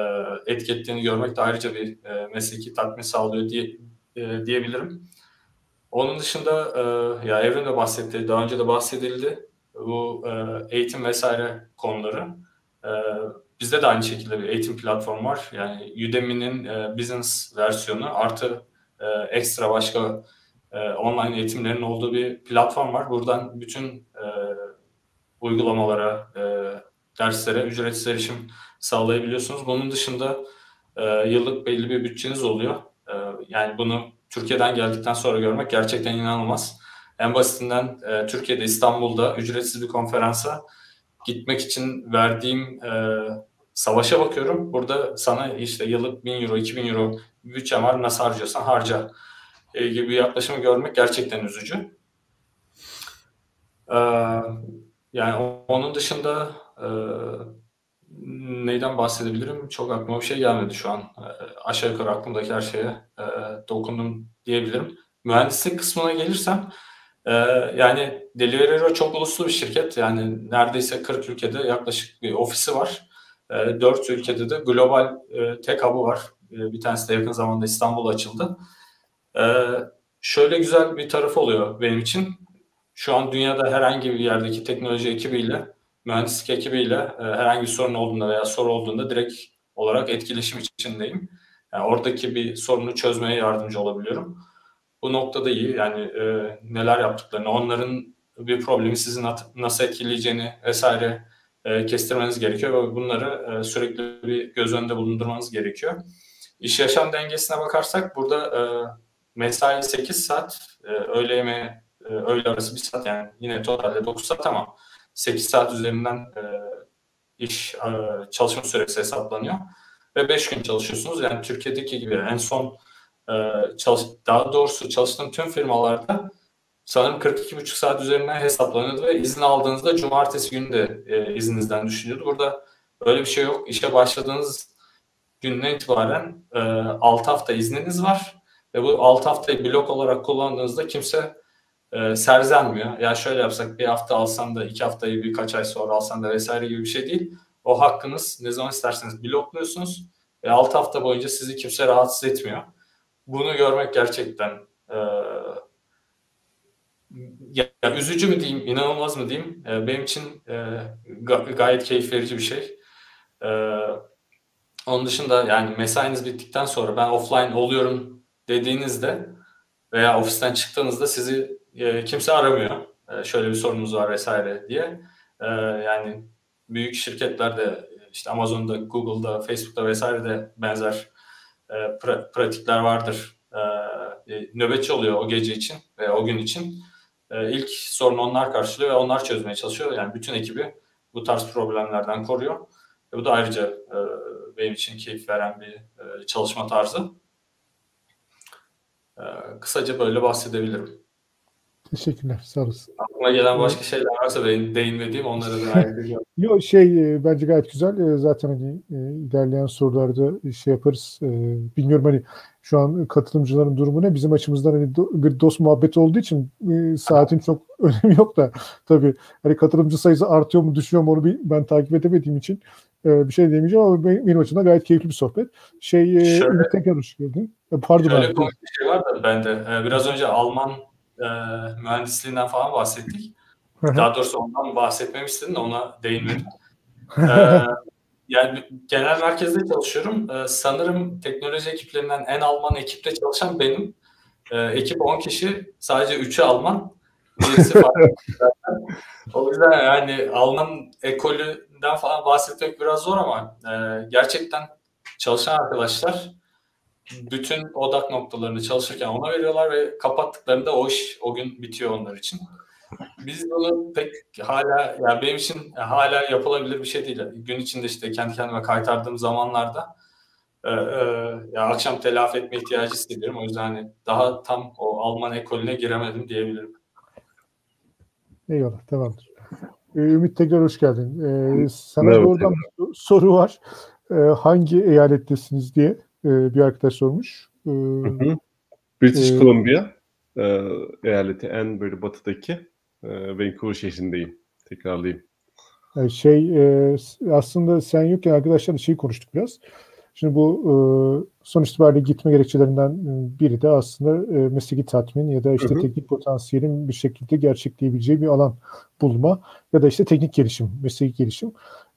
Speaker 6: etki görmek de ayrıca bir e, mesleki tatmin sağlıyor diye e, diyebilirim. Onun dışında e, ya Evren de bahsetti, daha önce de bahsedildi bu e, eğitim vesaire konuları. E, Bizde de aynı şekilde bir eğitim platformu var. Yani Udemy'nin e, business versiyonu artı e, ekstra başka e, online eğitimlerin olduğu bir platform var. Buradan bütün e, uygulamalara, e, derslere ücretsiz erişim sağlayabiliyorsunuz. Bunun dışında e, yıllık belli bir bütçeniz oluyor. E, yani bunu Türkiye'den geldikten sonra görmek gerçekten inanılmaz. En basitinden e, Türkiye'de İstanbul'da ücretsiz bir konferansa gitmek için verdiğim e, savaşa bakıyorum. Burada sana işte yıllık 1000 euro, 2000 euro bütçem var nasıl harcıyorsan harca e, gibi yaklaşımı görmek gerçekten üzücü. E, yani onun dışında e, neyden bahsedebilirim? Çok aklıma bir şey gelmedi şu an. E, aşağı yukarı aklımdaki her şeye e, dokundum diyebilirim. Mühendislik kısmına gelirsem e, yani Deliveroo çok uluslu bir şirket. Yani neredeyse 40 ülkede yaklaşık bir ofisi var. E, 4 ülkede de global e, tek hub'ı var. E, bir tanesi de yakın zamanda İstanbul açıldı. E, şöyle güzel bir tarafı oluyor benim için. Şu an dünyada herhangi bir yerdeki teknoloji ekibiyle mühendislik ekibiyle e, herhangi bir sorun olduğunda veya soru olduğunda direkt olarak etkileşim içindeyim. Yani oradaki bir sorunu çözmeye yardımcı olabiliyorum. Bu noktada iyi. Yani e, neler yaptıklarını, onların bir problemi sizin nasıl etkileyeceğini vesaire e, kestirmeniz gerekiyor ve bunları e, sürekli bir göz önünde bulundurmanız gerekiyor. İş yaşam dengesine bakarsak burada e, mesai 8 saat, e, öğle yemeği, e, öğle arası 1 saat yani yine totalde 9 saat ama 8 saat üzerinden e, iş e, çalışma süresi hesaplanıyor. Ve 5 gün çalışıyorsunuz. Yani Türkiye'deki gibi en son çalış, daha doğrusu çalıştığım tüm firmalarda sanırım 42,5 saat üzerinden hesaplanıyordu ve izin aldığınızda cumartesi günü de e, izninizden düşünüyordu. Burada öyle bir şey yok. İşe başladığınız günden itibaren e, 6 hafta izniniz var ve bu 6 haftayı blok olarak kullandığınızda kimse e, serzenmiyor. Ya şöyle yapsak bir hafta alsan da iki haftayı birkaç ay sonra alsan da vesaire gibi bir şey değil. O hakkınız ne zaman isterseniz blokluyorsunuz ve 6 hafta boyunca sizi kimse rahatsız etmiyor. Bunu görmek gerçekten e, ya, üzücü mü diyeyim, inanılmaz mı diyeyim. E, benim için e, ga- gayet keyif verici bir şey. E, onun dışında yani mesainiz bittikten sonra ben offline oluyorum dediğinizde veya ofisten çıktığınızda sizi e, kimse aramıyor. E, şöyle bir sorunumuz var vesaire diye. E, yani büyük şirketlerde işte Amazon'da, Google'da, Facebook'ta vesaire de benzer e, pra- pratikler vardır. E, nöbetçi oluyor o gece için ve o gün için. E, ilk sorunu onlar karşılıyor ve onlar çözmeye çalışıyor. Yani bütün ekibi bu tarz problemlerden koruyor. E, bu da ayrıca e, benim için keyif veren bir e, çalışma tarzı. E, kısaca böyle bahsedebilirim.
Speaker 1: Teşekkürler. Sağ olasın.
Speaker 6: Aklıma gelen başka şeyler varsa benim değinmediğim onları da ayrı [LAUGHS]
Speaker 1: Yok şey e, bence gayet güzel. E, zaten hani e, ilerleyen sorularda şey yaparız. Bilmiyorum hani şu an katılımcıların durumu ne? Bizim açımızdan hani dost muhabbeti olduğu için saatin çok [LAUGHS] önemi yok da tabii hani katılımcı sayısı artıyor mu düşüyor mu onu bir, ben takip edemediğim için bir şey demeyeceğim ama benim açımdan gayet keyifli bir sohbet. Şey şöyle, Ümit tekrar hoş geldin. Pardon
Speaker 6: şöyle abi. bir şey var da bende. Biraz önce Alman e, mühendisliğinden falan bahsettik. Daha doğrusu ondan bahsetmem istedim de ona değinmedim. ee, yani genel merkezde çalışıyorum. Ee, sanırım teknoloji ekiplerinden en Alman ekipte çalışan benim. Ee, ekip 10 kişi, sadece 3'ü Alman. Birisi [LAUGHS] o yüzden yani Alman ekolünden falan bahsetmek biraz zor ama e, gerçekten çalışan arkadaşlar bütün odak noktalarını çalışırken ona veriyorlar ve kapattıklarında o iş o gün bitiyor onlar için. Biz bunu pek hala yani benim için hala yapılabilir bir şey değil. Gün içinde işte kendi kendime kaytardığım zamanlarda e, e, ya akşam telafi etme ihtiyacı hissediyorum. O yüzden hani daha tam o Alman ekolüne giremedim diyebilirim.
Speaker 1: Eyvallah tamamdır. Ee, Ümit tekrar hoş geldin. Ee, sana evet, oradan bir soru var. Ee, hangi eyalettesiniz diye e, bir arkadaş sormuş. Ee,
Speaker 3: British e, Columbia e, eyaleti en böyle batıdaki e, Vancouver şehrindeyim. Tekrarlayayım.
Speaker 1: Şey e, aslında sen yokken arkadaşlarla şey konuştuk biraz. Şimdi bu e, son itibariyle gitme gerekçelerinden e, biri de aslında e, mesleki tatmin ya da işte hı hı. teknik potansiyelin bir şekilde gerçekleyebileceği bir alan bulma ya da işte teknik gelişim, mesleki gelişim.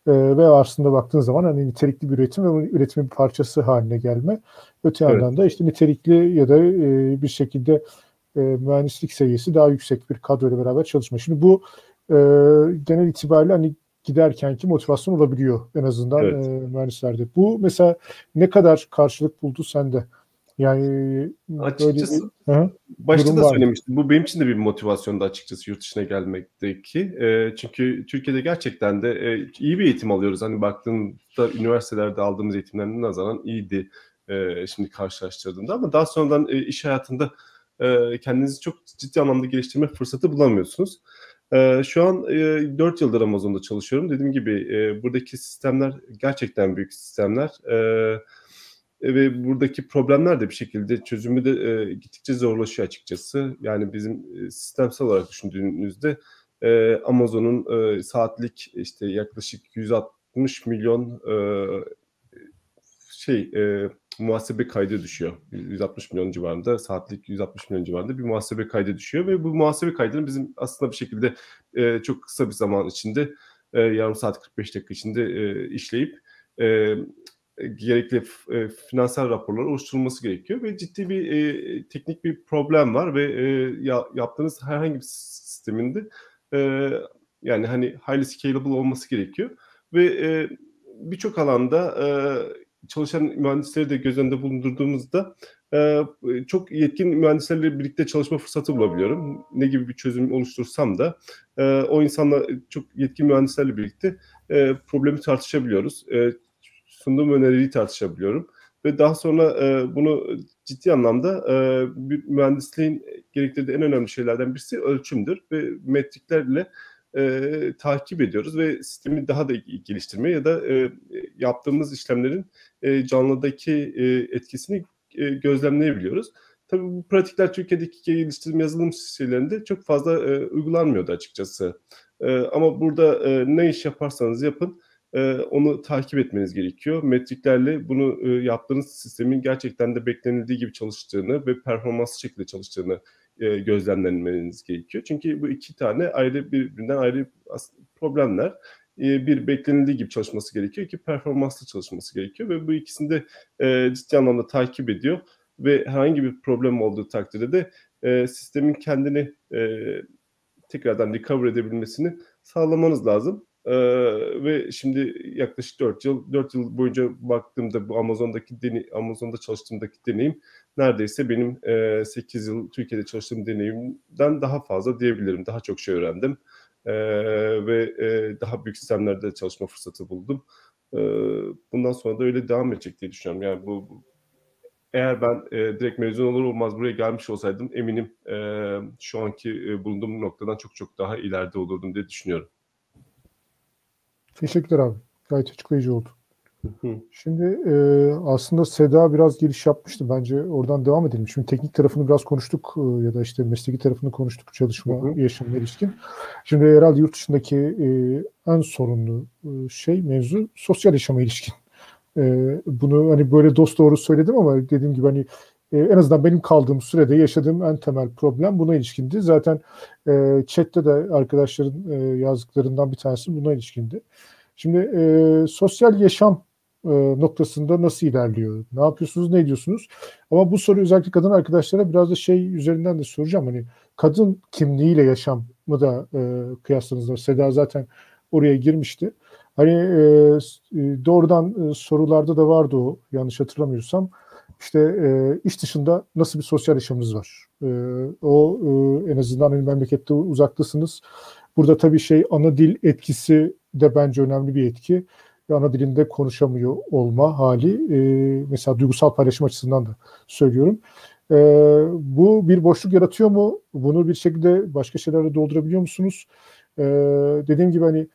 Speaker 1: E, ve aslında baktığın zaman hani nitelikli bir üretim ve üretimin bir parçası haline gelme. Öte evet. yandan da işte nitelikli ya da e, bir şekilde e, mühendislik seviyesi daha yüksek bir kadroyla beraber çalışma. Şimdi bu e, genel itibariyle hani giderkenki motivasyon olabiliyor en azından evet. e, mühendislerde. Bu mesela ne kadar karşılık buldu sende? Yani
Speaker 3: açıkçası böyle, başta da söylemiştim. Bu benim için de bir motivasyondu açıkçası yurt dışına gelmekteki. E, çünkü Türkiye'de gerçekten de e, iyi bir eğitim alıyoruz. Hani baktığımda üniversitelerde aldığımız eğitimlerden nazaran iyiydi. e, şimdi karşılaştırdığımda ama daha sonradan e, iş hayatında e, kendinizi çok ciddi anlamda geliştirme fırsatı bulamıyorsunuz. E, şu an e, 4 yıldır Amazon'da çalışıyorum. Dediğim gibi e, buradaki sistemler gerçekten büyük sistemler. E, ve buradaki problemler de bir şekilde çözümü de e, gittikçe zorlaşıyor açıkçası. Yani bizim e, sistemsel olarak düşündüğünüzde e, Amazon'un e, saatlik işte yaklaşık 160 milyon e, şey e, muhasebe kaydı düşüyor. 160 milyon civarında saatlik 160 milyon civarında bir muhasebe kaydı düşüyor ve bu muhasebe kaydını bizim aslında bir şekilde e, çok kısa bir zaman içinde e, yarım saat 45 dakika içinde e, işleyip e, gerekli e, finansal raporlar oluşturulması gerekiyor ve ciddi bir e, teknik bir problem var ve e, ya, yaptığınız herhangi bir sisteminde e, yani hani highly scalable olması gerekiyor ve e, birçok alanda e, çalışan mühendisleri de göz önünde bulundurduğumuzda e, çok yetkin mühendislerle birlikte çalışma fırsatı bulabiliyorum. Ne gibi bir çözüm oluştursam da e, o insanla çok yetkin mühendislerle birlikte e, problemi tartışabiliyoruz. E, sunduğum öneriyi tartışabiliyorum. Ve daha sonra e, bunu ciddi anlamda e, bir mühendisliğin gerektirdiği en önemli şeylerden birisi ölçümdür. Ve metriklerle e, takip ediyoruz ve sistemi daha da geliştirmeye ya da e, yaptığımız işlemlerin e, canlıdaki e, etkisini e, gözlemleyebiliyoruz. Tabii bu pratikler Türkiye'deki geliştirme yazılım şeylerinde çok fazla e, uygulanmıyordu açıkçası. E, ama burada e, ne iş yaparsanız yapın onu takip etmeniz gerekiyor. Metriklerle bunu yaptığınız sistemin gerçekten de beklenildiği gibi çalıştığını ve performanslı şekilde çalıştığını e, gözlemlenmeniz gerekiyor. Çünkü bu iki tane ayrı birbirinden ayrı problemler. Bir beklenildiği gibi çalışması gerekiyor, iki performanslı çalışması gerekiyor ve bu ikisini de ciddi anlamda takip ediyor ve herhangi bir problem olduğu takdirde de sistemin kendini tekrardan recover edebilmesini sağlamanız lazım. Ee, ve şimdi yaklaşık 4 yıl 4 yıl boyunca baktığımda bu Amazon'daki deney, Amazon'da çalıştığımdaki deneyim neredeyse benim e, 8 yıl Türkiye'de çalıştığım deneyimden daha fazla diyebilirim. Daha çok şey öğrendim. E, ve e, daha büyük sistemlerde çalışma fırsatı buldum. E, bundan sonra da öyle devam edecek diye düşünüyorum. Yani bu, bu eğer ben e, direkt mezun olur olmaz buraya gelmiş olsaydım eminim e, şu anki e, bulunduğum noktadan çok çok daha ileride olurdum diye düşünüyorum.
Speaker 1: Teşekkürler abi. Gayet açıklayıcı oldu. Şimdi e, aslında Seda biraz giriş yapmıştı. Bence oradan devam edelim. Şimdi teknik tarafını biraz konuştuk e, ya da işte mesleki tarafını konuştuk çalışma yaşamına ilişkin. Şimdi herhalde yurt dışındaki e, en sorunlu e, şey mevzu sosyal yaşama ilişkin. E, bunu hani böyle dost doğru söyledim ama dediğim gibi hani e, en azından benim kaldığım sürede yaşadığım en temel problem buna ilişkindi. Zaten e, chatte de arkadaşların e, yazdıklarından bir tanesi buna ilişkindi. Şimdi e, sosyal yaşam e, noktasında nasıl ilerliyor? Ne yapıyorsunuz, ne ediyorsunuz? Ama bu soru özellikle kadın arkadaşlara biraz da şey üzerinden de soracağım. Hani kadın kimliğiyle yaşamı da e, kıyasladığınızda Seda zaten oraya girmişti. Hani e, e doğrudan e, sorularda da vardı o yanlış hatırlamıyorsam işte e, iş dışında nasıl bir sosyal yaşamınız var? E, o e, en azından hani memlekette uzaktasınız. Burada tabii şey ana dil etkisi de bence önemli bir etki. Ve ana dilinde konuşamıyor olma hali. E, mesela duygusal paylaşım açısından da söylüyorum. E, bu bir boşluk yaratıyor mu? Bunu bir şekilde başka şeylerle doldurabiliyor musunuz? E, dediğim gibi hani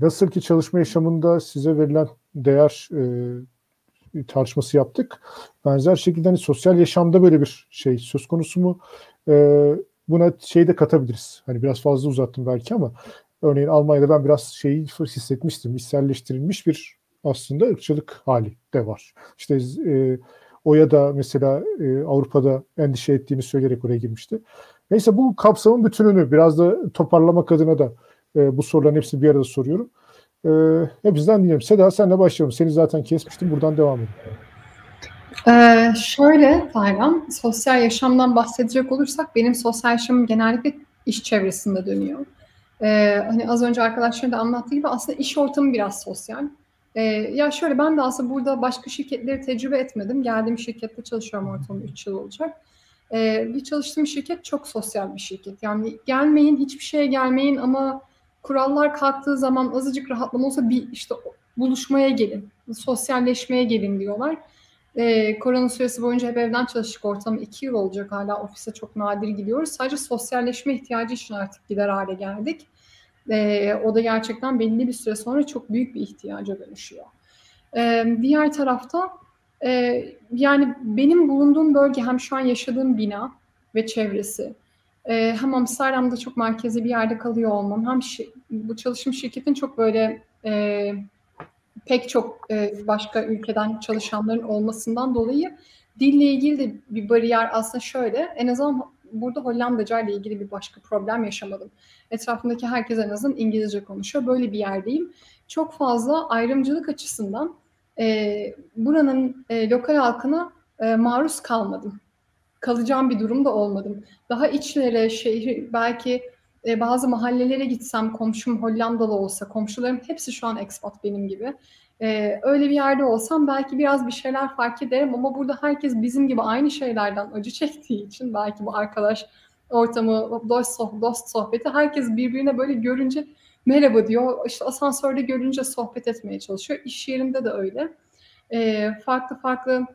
Speaker 1: nasıl ki çalışma yaşamında size verilen değer e, tartışması yaptık. Benzer şekilde hani sosyal yaşamda böyle bir şey söz konusu mu? Ee, buna şey de katabiliriz. Hani biraz fazla uzattım belki ama örneğin Almanya'da ben biraz şeyi hissetmiştim. İçselleştirilmiş bir aslında ırkçılık hali de var. İşte e, Oya da mesela e, Avrupa'da endişe ettiğini söyleyerek oraya girmişti. Neyse bu kapsamın bütününü biraz da toparlamak adına da e, bu soruların hepsini bir arada soruyorum. Ee, hepinizden dinliyorum. Seda senle başlayalım. Seni zaten kesmiştim. Buradan devam edelim.
Speaker 8: Ee, şöyle Taylan, sosyal yaşamdan bahsedecek olursak benim sosyal yaşamım genellikle iş çevresinde dönüyor. Ee, hani az önce arkadaşların da anlattığı gibi aslında iş ortamı biraz sosyal. Ee, ya şöyle ben de aslında burada başka şirketleri tecrübe etmedim. Geldiğim şirkette çalışıyorum ortamda 3 yıl olacak. Ee, bir çalıştığım şirket çok sosyal bir şirket. Yani gelmeyin, hiçbir şeye gelmeyin ama kurallar kalktığı zaman azıcık rahatlama olsa bir işte buluşmaya gelin, sosyalleşmeye gelin diyorlar. E, korona süresi boyunca hep evden çalıştık. Ortamı iki yıl olacak hala ofise çok nadir gidiyoruz. Sadece sosyalleşme ihtiyacı için artık gider hale geldik. E, o da gerçekten belli bir süre sonra çok büyük bir ihtiyaca dönüşüyor. E, diğer tarafta e, yani benim bulunduğum bölge hem şu an yaşadığım bina ve çevresi e, hem Amsterdam'da çok merkezi bir yerde kalıyor olmam hem şi, bu çalışım şirketin çok böyle e, pek çok e, başka ülkeden çalışanların olmasından dolayı dille ilgili de bir bariyer aslında şöyle en azından burada Hollandaca ile ilgili bir başka problem yaşamadım. Etrafındaki herkes en azından İngilizce konuşuyor. Böyle bir yerdeyim. Çok fazla ayrımcılık açısından e, buranın e, lokal halkına e, maruz kalmadım. Kalacağım bir durumda olmadım. Daha içlere, şehir, belki e, bazı mahallelere gitsem, komşum Hollandalı olsa, komşularım hepsi şu an expat benim gibi. E, öyle bir yerde olsam belki biraz bir şeyler fark ederim ama burada herkes bizim gibi aynı şeylerden acı çektiği için belki bu arkadaş ortamı, dost, dost sohbeti herkes birbirine böyle görünce merhaba diyor. İşte asansörde görünce sohbet etmeye çalışıyor. İş yerinde de öyle. E, farklı farklı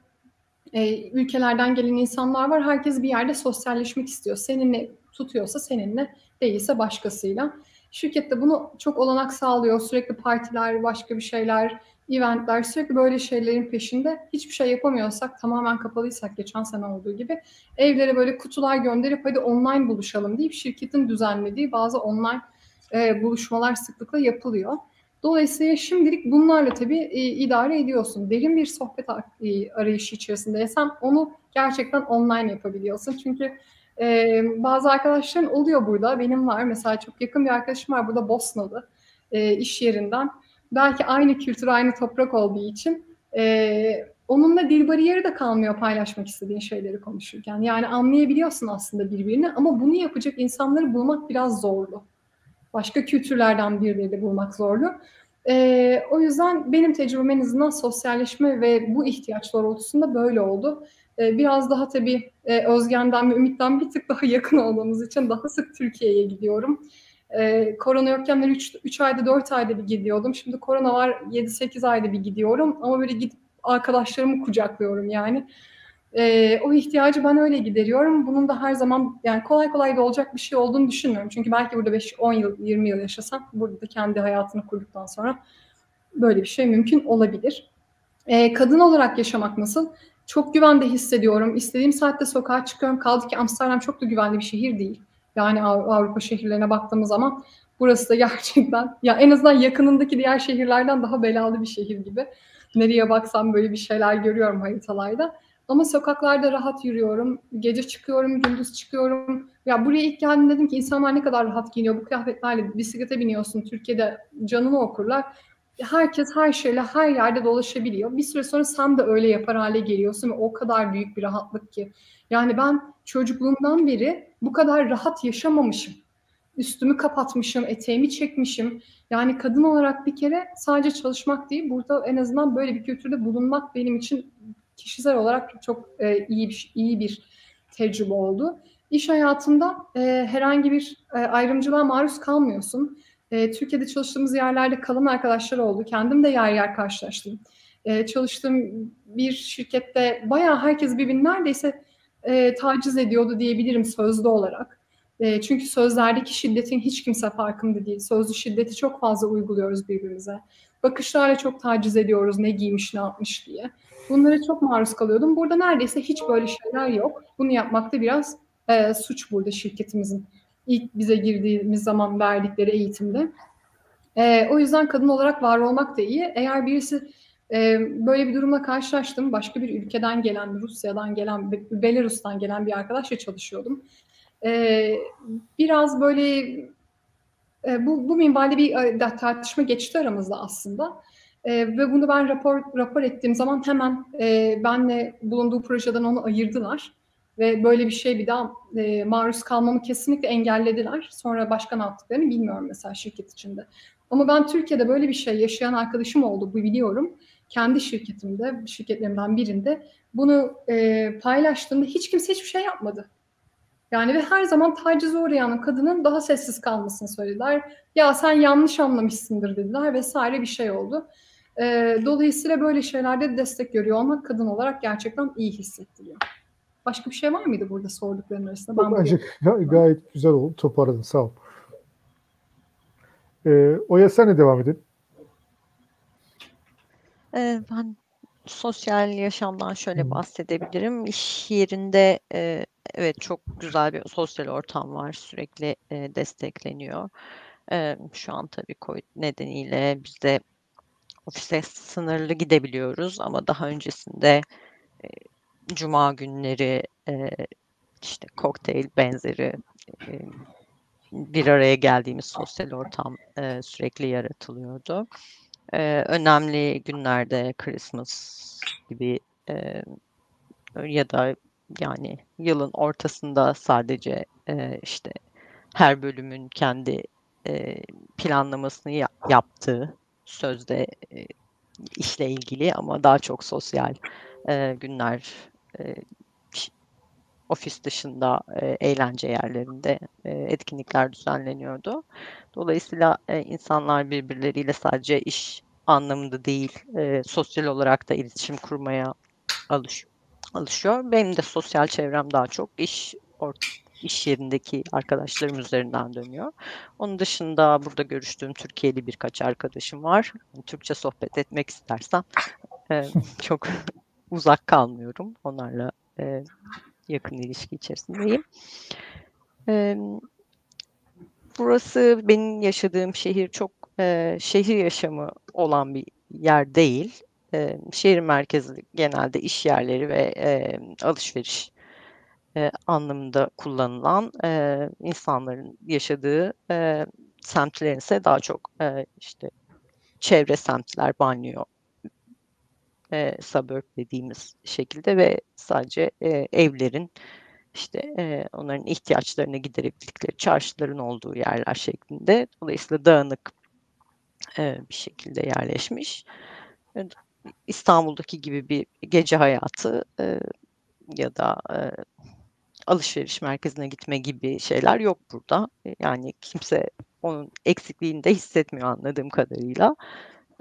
Speaker 8: e, ülkelerden gelen insanlar var. Herkes bir yerde sosyalleşmek istiyor. Seninle tutuyorsa seninle, değilse başkasıyla. Şirket de bunu çok olanak sağlıyor. Sürekli partiler, başka bir şeyler, eventler, sürekli böyle şeylerin peşinde. Hiçbir şey yapamıyorsak, tamamen kapalıysak geçen sene olduğu gibi evlere böyle kutular gönderip hadi online buluşalım deyip şirketin düzenlediği bazı online e, buluşmalar sıklıkla yapılıyor. Dolayısıyla şimdilik bunlarla tabii e, idare ediyorsun. Derin bir sohbet e, arayışı içerisindeysen onu gerçekten online yapabiliyorsun. Çünkü e, bazı arkadaşların oluyor burada. Benim var. Mesela çok yakın bir arkadaşım var burada Bosnalı e, iş yerinden. Belki aynı kültür, aynı toprak olduğu için e, onunla dil bariyeri de kalmıyor paylaşmak istediğin şeyleri konuşurken. Yani anlayabiliyorsun aslında birbirini ama bunu yapacak insanları bulmak biraz zorlu başka kültürlerden birileri bulmak zorlu. E, o yüzden benim tecrübem en azından sosyalleşme ve bu ihtiyaç doğrultusunda böyle oldu. E, biraz daha tabii e, Özgen'den ve Ümit'ten bir tık daha yakın olduğumuz için daha sık Türkiye'ye gidiyorum. E, korona yokken 3, 3 ayda 4 ayda bir gidiyordum. Şimdi korona var 7-8 ayda bir gidiyorum. Ama böyle gidip arkadaşlarımı kucaklıyorum yani. E, o ihtiyacı ben öyle gideriyorum. Bunun da her zaman yani kolay kolay da olacak bir şey olduğunu düşünmüyorum. Çünkü belki burada 5-10 yıl, 20 yıl yaşasam burada da kendi hayatını kurduktan sonra böyle bir şey mümkün olabilir. E, kadın olarak yaşamak nasıl? Çok güvende hissediyorum. İstediğim saatte sokağa çıkıyorum. Kaldı ki Amsterdam çok da güvenli bir şehir değil. Yani Avrupa şehirlerine baktığımız zaman burası da [LAUGHS] gerçekten ya en azından yakınındaki diğer şehirlerden daha belalı bir şehir gibi. Nereye baksam böyle bir şeyler görüyorum haritalarda. Ama sokaklarda rahat yürüyorum. Gece çıkıyorum, gündüz çıkıyorum. Ya buraya ilk geldim dedim ki insanlar ne kadar rahat giyiniyor. Bu kıyafetlerle bisiklete biniyorsun. Türkiye'de canını okurlar. Herkes her şeyle her yerde dolaşabiliyor. Bir süre sonra sen de öyle yapar hale geliyorsun ve o kadar büyük bir rahatlık ki. Yani ben çocukluğumdan beri bu kadar rahat yaşamamışım. Üstümü kapatmışım, eteğimi çekmişim. Yani kadın olarak bir kere sadece çalışmak değil, burada en azından böyle bir kültürde bulunmak benim için kişisel olarak çok e, iyi bir iyi bir tecrübe oldu. İş hayatında e, herhangi bir e, ayrımcılığa maruz kalmıyorsun. E, Türkiye'de çalıştığımız yerlerde kalan arkadaşlar oldu. Kendim de yer yer karşılaştım. E, çalıştığım bir şirkette bayağı herkes birbirini neredeyse e, taciz ediyordu diyebilirim sözlü olarak. E, çünkü sözlerdeki şiddetin hiç kimse farkında değil. Sözlü şiddeti çok fazla uyguluyoruz birbirimize. Bakışlarla çok taciz ediyoruz ne giymiş ne yapmış diye. Bunlara çok maruz kalıyordum. Burada neredeyse hiç böyle şeyler yok. Bunu yapmakta biraz e, suç burada şirketimizin. ilk bize girdiğimiz zaman verdikleri eğitimde. E, o yüzden kadın olarak var olmak da iyi. Eğer birisi e, böyle bir durumla karşılaştım. Başka bir ülkeden gelen, Rusya'dan gelen, Belarus'tan gelen bir arkadaşla çalışıyordum. E, biraz böyle e, bu, bu minvalde bir e, tartışma geçti aramızda aslında. E, ve bunu ben rapor rapor ettiğim zaman hemen e, benle bulunduğu projeden onu ayırdılar. Ve böyle bir şey bir daha e, maruz kalmamı kesinlikle engellediler. Sonra başka ne yaptıklarını bilmiyorum mesela şirket içinde. Ama ben Türkiye'de böyle bir şey yaşayan arkadaşım oldu, bu biliyorum. Kendi şirketimde, şirketlerimden birinde bunu e, paylaştığımda hiç kimse hiçbir şey yapmadı. Yani ve her zaman tacize uğrayan kadının daha sessiz kalmasını söylediler. Ya sen yanlış anlamışsındır dediler vesaire bir şey oldu. E, dolayısıyla böyle şeylerde destek görüyor olmak kadın olarak gerçekten iyi hissettiriyor. Başka bir şey var mıydı burada sordukların arasında?
Speaker 1: Ben Bence gay- gayet güzel oldu. Toparladın. Sağ ol. Ee, Oya sen de devam edin.
Speaker 7: Ee, ben sosyal yaşamdan şöyle bahsedebilirim. İş yerinde e, evet çok güzel bir sosyal ortam var. Sürekli e, destekleniyor. E, şu an tabii COVID nedeniyle biz de ofise sınırlı gidebiliyoruz ama daha öncesinde e, cuma günleri e, işte kokteyl benzeri e, bir araya geldiğimiz sosyal ortam e, sürekli yaratılıyordu. E, önemli günlerde Christmas gibi e, ya da yani yılın ortasında sadece e, işte her bölümün kendi e, planlamasını ya- yaptığı sözde e, işle ilgili ama daha çok sosyal e, günler e, ofis dışında eğlence yerlerinde etkinlikler düzenleniyordu. Dolayısıyla insanlar birbirleriyle sadece iş anlamında değil, sosyal olarak da iletişim kurmaya alış alışıyor. Benim de sosyal çevrem daha çok iş or- iş yerindeki arkadaşlarım üzerinden dönüyor. Onun dışında burada görüştüğüm Türkiye'li birkaç arkadaşım var. Türkçe sohbet etmek istersem e, [LAUGHS] çok uzak kalmıyorum. Onlarla e, yakın ilişki içerisindeyim. E, burası benim yaşadığım şehir çok e, şehir yaşamı olan bir yer değil. E, şehir merkezi genelde iş yerleri ve e, alışveriş e, anlamında kullanılan e, insanların yaşadığı e, semtlerin ise daha çok e, işte çevre semtler, banyo, e, suburb dediğimiz şekilde ve sadece e, evlerin işte e, onların ihtiyaçlarını giderebildikleri çarşıların olduğu yerler şeklinde. Dolayısıyla dağınık e, bir şekilde yerleşmiş. İstanbul'daki gibi bir gece hayatı e, ya da e, alışveriş merkezine gitme gibi şeyler yok burada. Yani kimse onun eksikliğini de hissetmiyor anladığım kadarıyla.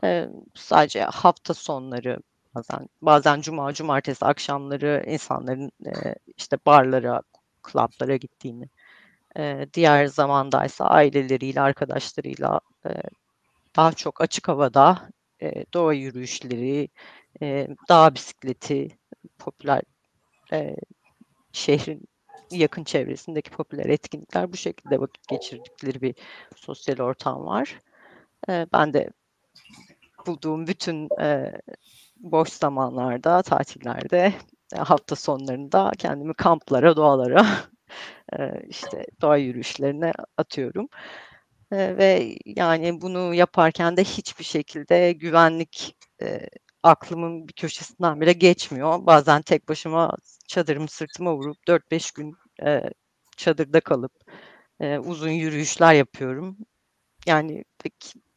Speaker 7: E, sadece hafta sonları bazen bazen cuma cumartesi akşamları insanların e, işte barlara, klaplara gittiğini, e, diğer zamandaysa aileleriyle, arkadaşlarıyla e, daha çok açık havada e, doğa yürüyüşleri, e, dağ bisikleti, popüler e, şehrin yakın çevresindeki popüler etkinlikler bu şekilde vakit geçirdikleri bir sosyal ortam var. E, ben de bulduğum bütün e, boş zamanlarda, tatillerde, hafta sonlarında kendimi kamplara, doğalara, [LAUGHS] e, işte doğa yürüyüşlerine atıyorum. E, ve yani bunu yaparken de hiçbir şekilde güvenlik e, aklımın bir köşesinden bile geçmiyor. Bazen tek başıma çadırımı sırtıma vurup 4-5 gün e, çadırda kalıp e, uzun yürüyüşler yapıyorum. Yani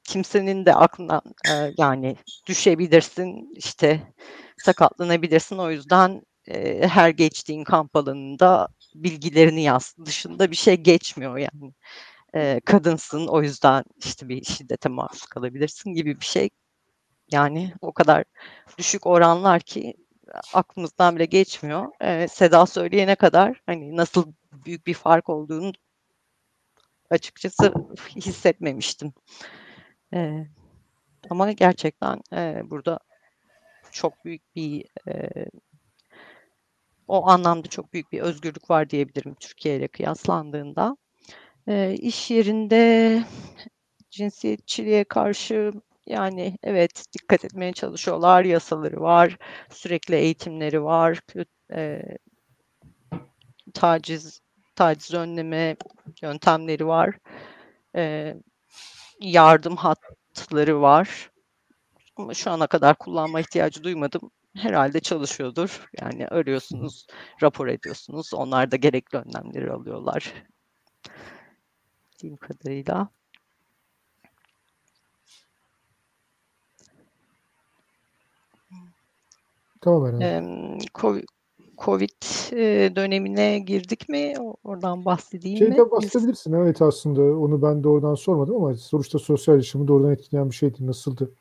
Speaker 7: kimsenin de aklına e, yani düşebilirsin, işte sakatlanabilirsin. O yüzden e, her geçtiğin kamp alanında bilgilerini yaz. Dışında bir şey geçmiyor yani. E, kadınsın o yüzden işte bir şiddete maruz kalabilirsin gibi bir şey. Yani o kadar düşük oranlar ki aklımızdan bile geçmiyor. E, Seda söyleyene kadar hani nasıl büyük bir fark olduğunu açıkçası hissetmemiştim. E, ama gerçekten e, burada çok büyük bir e, o anlamda çok büyük bir özgürlük var diyebilirim Türkiye ile kıyaslandığında. E, iş yerinde cinsiyetçiliğe karşı yani evet dikkat etmeye çalışıyorlar, yasaları var, sürekli eğitimleri var, e, taciz taciz önleme yöntemleri var, e, yardım hatları var. Ama şu ana kadar kullanma ihtiyacı duymadım. Herhalde çalışıyordur. Yani arıyorsunuz, rapor ediyorsunuz. Onlar da gerekli önlemleri alıyorlar. Diyeyim kadarıyla.
Speaker 1: Tamam herhalde.
Speaker 7: Covid dönemine girdik mi? Oradan bahsedeyim
Speaker 1: Şeyden
Speaker 7: mi?
Speaker 1: Şeyden bahsedebilirsin. Evet aslında onu ben de oradan sormadım ama sonuçta sosyal yaşamı doğrudan etkileyen bir şeydi. Nasıldı?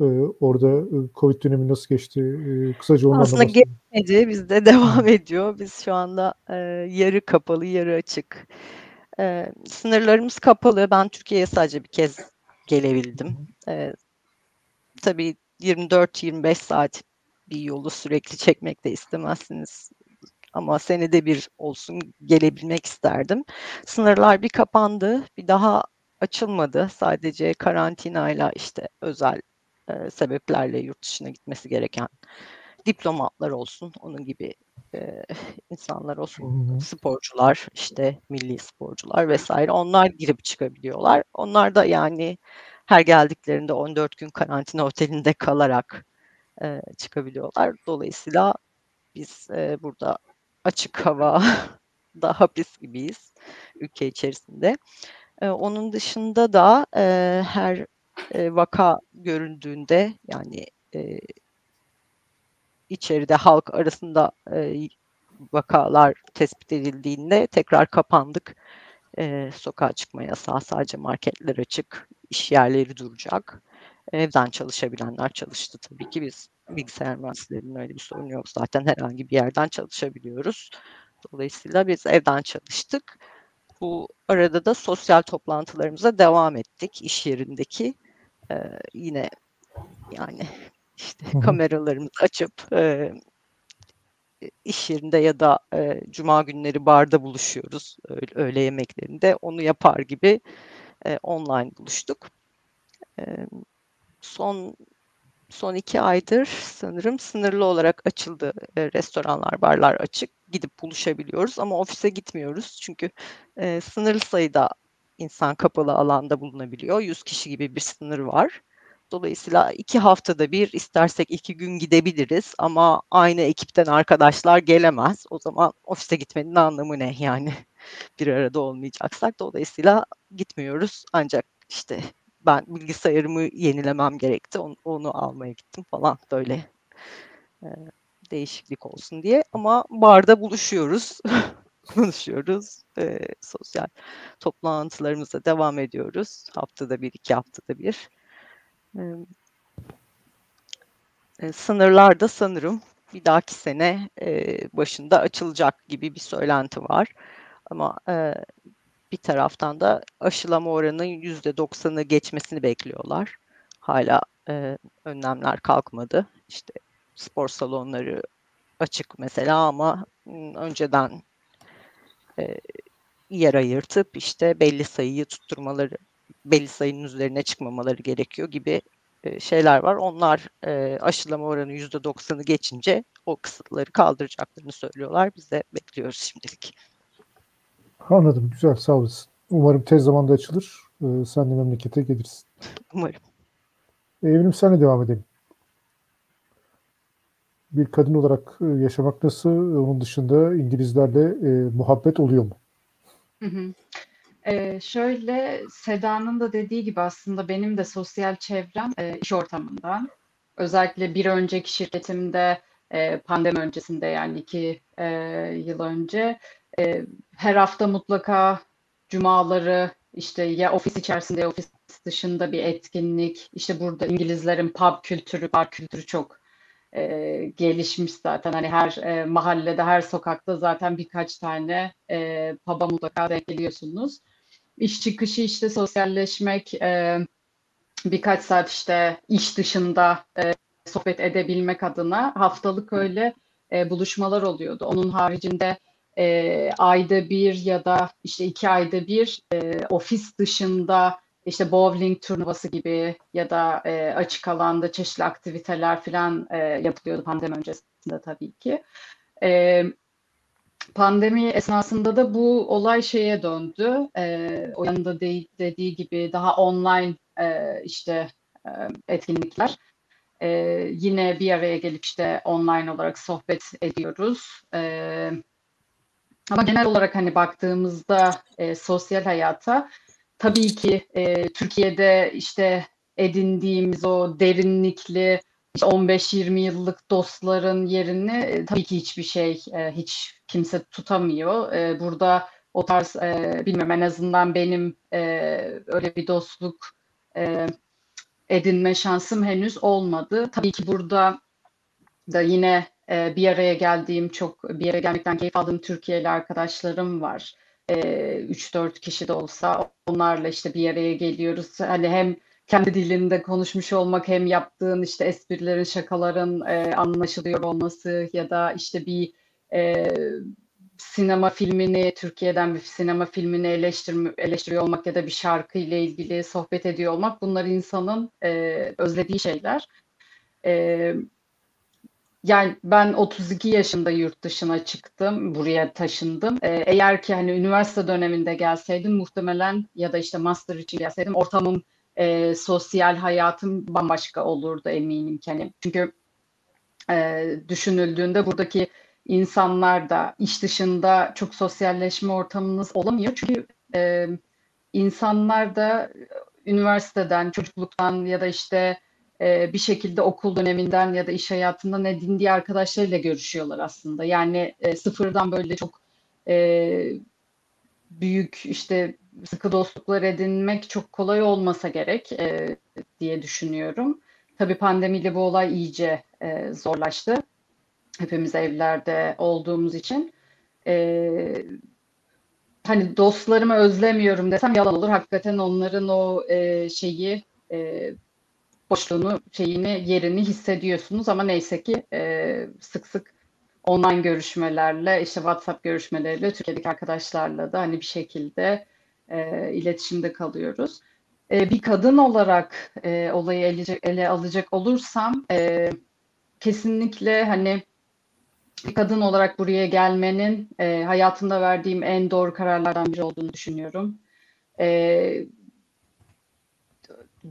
Speaker 1: Ee, orada e, Covid dönemi nasıl geçti? Ee, kısaca ondan
Speaker 7: Aslında geçmedi, bizde [LAUGHS] devam ediyor. Biz şu anda e, yarı kapalı, yarı açık. E, sınırlarımız kapalı. Ben Türkiye'ye sadece bir kez gelebildim. E, tabii 24-25 saat bir yolu sürekli çekmek de istemezsiniz. Ama senede bir olsun gelebilmek isterdim. Sınırlar bir kapandı, bir daha açılmadı. Sadece karantinayla işte özel e, sebeplerle yurt dışına gitmesi gereken diplomatlar olsun, onun gibi e, insanlar olsun, hı sporcular, işte milli sporcular vesaire onlar girip çıkabiliyorlar. Onlar da yani her geldiklerinde 14 gün karantina otelinde kalarak e, çıkabiliyorlar. Dolayısıyla biz e, burada açık hava [LAUGHS] da hapis gibiyiz ülke içerisinde. E, onun dışında da e, her e, vaka göründüğünde yani e, içeride halk arasında e, vakalar tespit edildiğinde tekrar kapandık. E, sokağa çıkma yasağı sadece marketler açık, iş yerleri duracak. Evden çalışabilenler çalıştı tabii ki biz bilgisayar mühendislerinin öyle bir sorun yok zaten herhangi bir yerden çalışabiliyoruz. Dolayısıyla biz evden çalıştık. Bu arada da sosyal toplantılarımıza devam ettik iş yerindeki. Ee, yine yani işte kameralarımızı açıp e, iş yerinde ya da e, cuma günleri barda buluşuyoruz öğle, öğle yemeklerinde onu yapar gibi e, online buluştuk. E, son son iki aydır sanırım sınırlı olarak açıldı. E, restoranlar, barlar açık. Gidip buluşabiliyoruz ama ofise gitmiyoruz. Çünkü e, sınırlı sayıda insan kapalı alanda bulunabiliyor. 100 kişi gibi bir sınır var. Dolayısıyla iki haftada bir istersek iki gün gidebiliriz ama aynı ekipten arkadaşlar gelemez. O zaman ofise gitmenin anlamı ne yani [LAUGHS] bir arada olmayacaksak. Dolayısıyla gitmiyoruz ancak işte ben bilgisayarımı yenilemem gerekti. Onu, onu almaya gittim falan böyle e, değişiklik olsun diye. Ama barda buluşuyoruz. [LAUGHS] konuşuyoruz. E, sosyal toplantılarımıza devam ediyoruz. Haftada bir, iki haftada bir. E, e, sınırlar da sanırım bir dahaki sene e, başında açılacak gibi bir söylenti var. Ama e, bir taraftan da aşılama oranının yüzde doksanı geçmesini bekliyorlar. Hala e, önlemler kalkmadı. İşte spor salonları açık mesela ama önceden e, yer ayırtıp işte belli sayıyı tutturmaları, belli sayının üzerine çıkmamaları gerekiyor gibi e, şeyler var. Onlar e, aşılama oranı yüzde doksanı geçince o kısıtları kaldıracaklarını söylüyorlar. Biz de bekliyoruz şimdilik.
Speaker 1: Anladım. Güzel. Sağ olasın. Umarım tez zamanda açılır. Ee, sen de memlekete gelirsin.
Speaker 7: Umarım.
Speaker 1: Evrim senle devam edelim. Bir kadın olarak e, yaşamak nasıl? Onun dışında İngilizlerle e, muhabbet oluyor mu?
Speaker 4: Hı hı. Ee, şöyle Seda'nın da dediği gibi aslında benim de sosyal çevrem e, iş ortamından. Özellikle bir önceki şirketimde e, pandemi öncesinde yani iki e, yıl önce e, her hafta mutlaka cumaları işte ya ofis içerisinde ya ofis dışında bir etkinlik. İşte burada İngilizlerin pub kültürü, bar kültürü çok e, gelişmiş zaten. Hani her e, mahallede, her sokakta zaten birkaç tane e, pub'a mutlaka denk geliyorsunuz. İş çıkışı işte sosyalleşmek, e, birkaç saat işte iş dışında e, sohbet edebilmek adına haftalık öyle e, buluşmalar oluyordu. Onun haricinde e, ayda bir ya da işte iki ayda bir e, ofis dışında işte bowling turnuvası gibi ya da e, açık alanda çeşitli aktiviteler falan e, yapılıyordu pandemi öncesinde tabii ki. E, pandemi esnasında da bu olay şeye döndü. E, o yanında de, dediği gibi daha online e, işte e, etkinlikler. E, yine bir araya gelip işte online olarak sohbet ediyoruz. E, ama genel olarak hani baktığımızda e, sosyal hayata tabii ki e, Türkiye'de işte edindiğimiz o derinlikli 15-20 yıllık dostların yerini e, tabii ki hiçbir şey e, hiç kimse tutamıyor. E, burada o tarz e, bilmiyorum en azından benim e, öyle bir dostluk e, edinme şansım henüz olmadı. Tabii ki burada da yine e, bir araya geldiğim çok bir araya gelmekten keyif aldığım Türkiye'li arkadaşlarım var. E, 3-4 kişi de olsa onlarla işte bir araya geliyoruz. Hani hem kendi dilinde konuşmuş olmak hem yaptığın işte esprilerin, şakaların e, anlaşılıyor olması ya da işte bir e, sinema filmini, Türkiye'den bir sinema filmini eleştirme, eleştiriyor olmak ya da bir şarkı ile ilgili sohbet ediyor olmak bunlar insanın e, özlediği şeyler. E, yani ben 32 yaşında yurt dışına çıktım, buraya taşındım. Ee, eğer ki hani üniversite döneminde gelseydim muhtemelen ya da işte master için gelseydim ortamım, e, sosyal hayatım bambaşka olurdu eminim ki. Hani çünkü e, düşünüldüğünde buradaki insanlar da iş dışında çok sosyalleşme ortamınız olamıyor. Çünkü e, insanlar da üniversiteden, çocukluktan ya da işte e, bir şekilde okul döneminden ya da iş hayatından edindiği arkadaşlarıyla görüşüyorlar aslında. Yani e, sıfırdan böyle çok e, büyük işte sıkı dostluklar edinmek çok kolay olmasa gerek e, diye düşünüyorum. Tabii pandemiyle bu olay iyice e, zorlaştı. Hepimiz evlerde olduğumuz için. E, hani dostlarımı özlemiyorum desem yalan olur. Hakikaten onların o e, şeyi e, boşluğunu, şeyini, yerini hissediyorsunuz ama neyse ki e, sık sık online görüşmelerle, işte WhatsApp görüşmeleriyle Türkiye'deki arkadaşlarla da hani bir şekilde e, iletişimde kalıyoruz. E, bir kadın olarak e, olayı ele, ele alacak olursam e, kesinlikle hani bir kadın olarak buraya gelmenin e, hayatımda verdiğim en doğru kararlardan biri olduğunu düşünüyorum. E,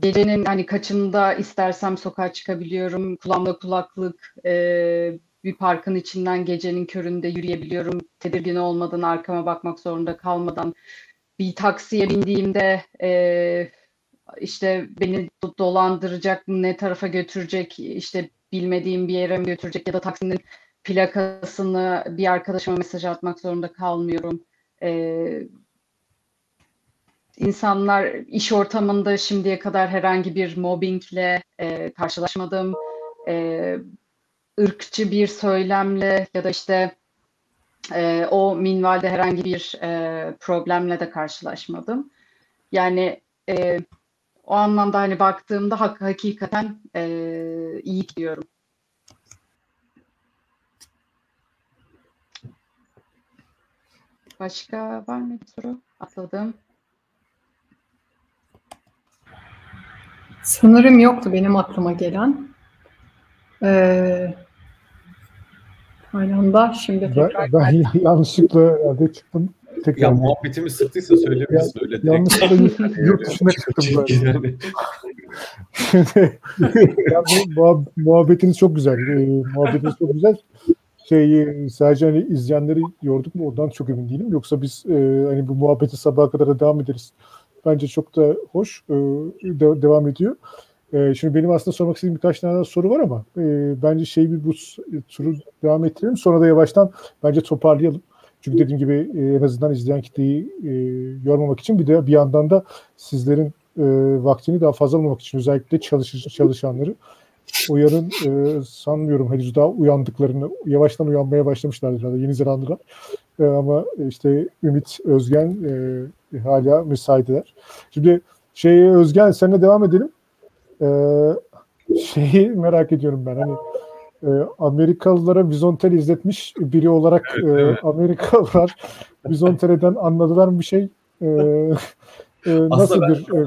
Speaker 4: gecenin hani kaçında istersem sokağa çıkabiliyorum. Kulağımda kulaklık, e, bir parkın içinden gecenin köründe yürüyebiliyorum. Tedirgin olmadan, arkama bakmak zorunda kalmadan. Bir taksiye bindiğimde e, işte beni dolandıracak, ne tarafa götürecek, işte bilmediğim bir yere mi götürecek ya da taksinin plakasını bir arkadaşıma mesaj atmak zorunda kalmıyorum. E, insanlar iş ortamında şimdiye kadar herhangi bir mobbingle e, karşılaşmadım. E, ırkçı bir söylemle ya da işte e, o minvalde herhangi bir e, problemle de karşılaşmadım. Yani e, o anlamda hani baktığımda hak, hakikaten e, iyi gidiyorum. Başka var mı bir soru? Atladım.
Speaker 8: Sanırım yoktu benim aklıma gelen. Ee, aynı anda şimdi tekrar...
Speaker 1: Ben, ben [LAUGHS] yanlışlıkla herhalde çıktım.
Speaker 2: Tekrar. Ya muhabbetimi sıktıysa söyleyebilirsin öyle direkt.
Speaker 1: Yanlışlıkla yurt, [LAUGHS] dışına çıktım ben. Şimdi, [LAUGHS] ya bu muhabbetiniz çok güzel. E, muhabbetiniz çok güzel. Şey, sadece hani izleyenleri yorduk mu oradan çok emin değilim. Yoksa biz e, hani bu muhabbeti sabaha kadar da devam ederiz. Bence çok da hoş e, de, devam ediyor. E, şimdi benim aslında sormak istediğim birkaç tane soru var ama e, bence şey bir bu turu devam ettirelim. Sonra da yavaştan bence toparlayalım. Çünkü dediğim gibi e, en azından izleyen kitleyi e, yormamak için bir de bir yandan da sizlerin e, vaktini daha fazla bulmak için özellikle çalış, çalışanları uyarın e, sanmıyorum henüz daha uyandıklarını yavaştan uyanmaya başlamışlar herhalde Yeni Zelandılar. E, ama işte Ümit Özgen e, hala müsaitler. Şimdi şey Özgen seninle devam edelim. E, şeyi merak ediyorum ben hani e, Amerikalılara Vizontel izletmiş biri olarak evet, e, Amerikalılar Vizontel'den anladılar mı bir şey? E, e, nasıl
Speaker 2: ben,
Speaker 1: bir e,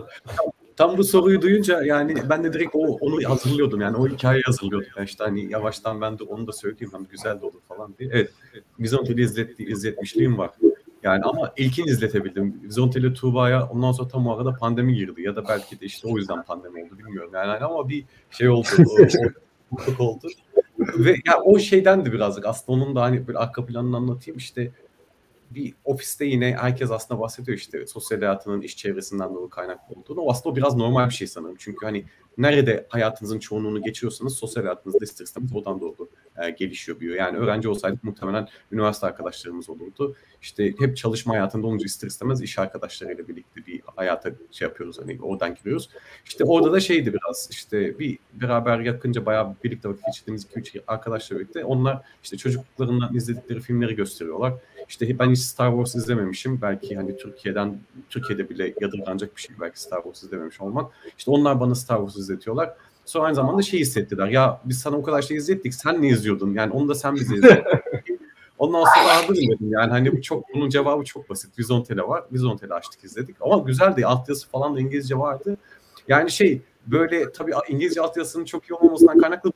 Speaker 2: tam bu soruyu duyunca yani ben de direkt o onu hazırlıyordum yani o hikayeyi hazırlıyordum. Yani işte hani yavaştan ben de onu da söyleyeyim hani güzel de olur falan diye. Evet, Vizontel'i izlet, izletmişliğim var. Yani ama ilkin izletebildim. Vizontele Tuğba'ya ondan sonra tam o arada pandemi girdi ya da belki de işte o yüzden pandemi oldu bilmiyorum. Yani ama bir şey oldu. o, oldu. Ve ya o şeydendi birazcık. Aslında onun da hani bir arka planını anlatayım işte bir ofiste yine herkes aslında bahsediyor işte sosyal hayatının iş çevresinden dolayı kaynaklı olduğunu. O aslında o biraz normal bir şey sanırım. Çünkü hani nerede hayatınızın çoğunluğunu geçiriyorsanız sosyal hayatınız da ister istemez oradan doğru e, gelişiyor, büyüyor. Yani öğrenci olsaydık muhtemelen üniversite arkadaşlarımız olurdu. İşte hep çalışma hayatında olunca ister istemez iş arkadaşlarıyla birlikte bir hayata şey yapıyoruz hani oradan giriyoruz. İşte orada da şeydi biraz işte bir beraber yakınca bayağı birlikte vakit geçirdiğimiz 2-3 arkadaşla birlikte onlar işte çocukluklarından izledikleri filmleri gösteriyorlar. İşte ben hiç Star Wars izlememişim. Belki hani Türkiye'den Türkiye'de bile yadırganacak bir şey belki Star Wars izlememiş olmak. İşte onlar bana Star Wars izletiyorlar. Sonra aynı zamanda şey hissettiler. Ya biz sana o kadar şey izlettik. Sen ne izliyordun? Yani onu da sen bize [LAUGHS] izlettin. Ondan sonra adı dedim yani hani çok bunun cevabı çok basit. Vizontele var. Vizontele açtık izledik. Ama güzeldi. Altyazı falan da İngilizce vardı. Yani şey böyle tabii İngilizce altyazısının çok iyi olmamasından kaynaklı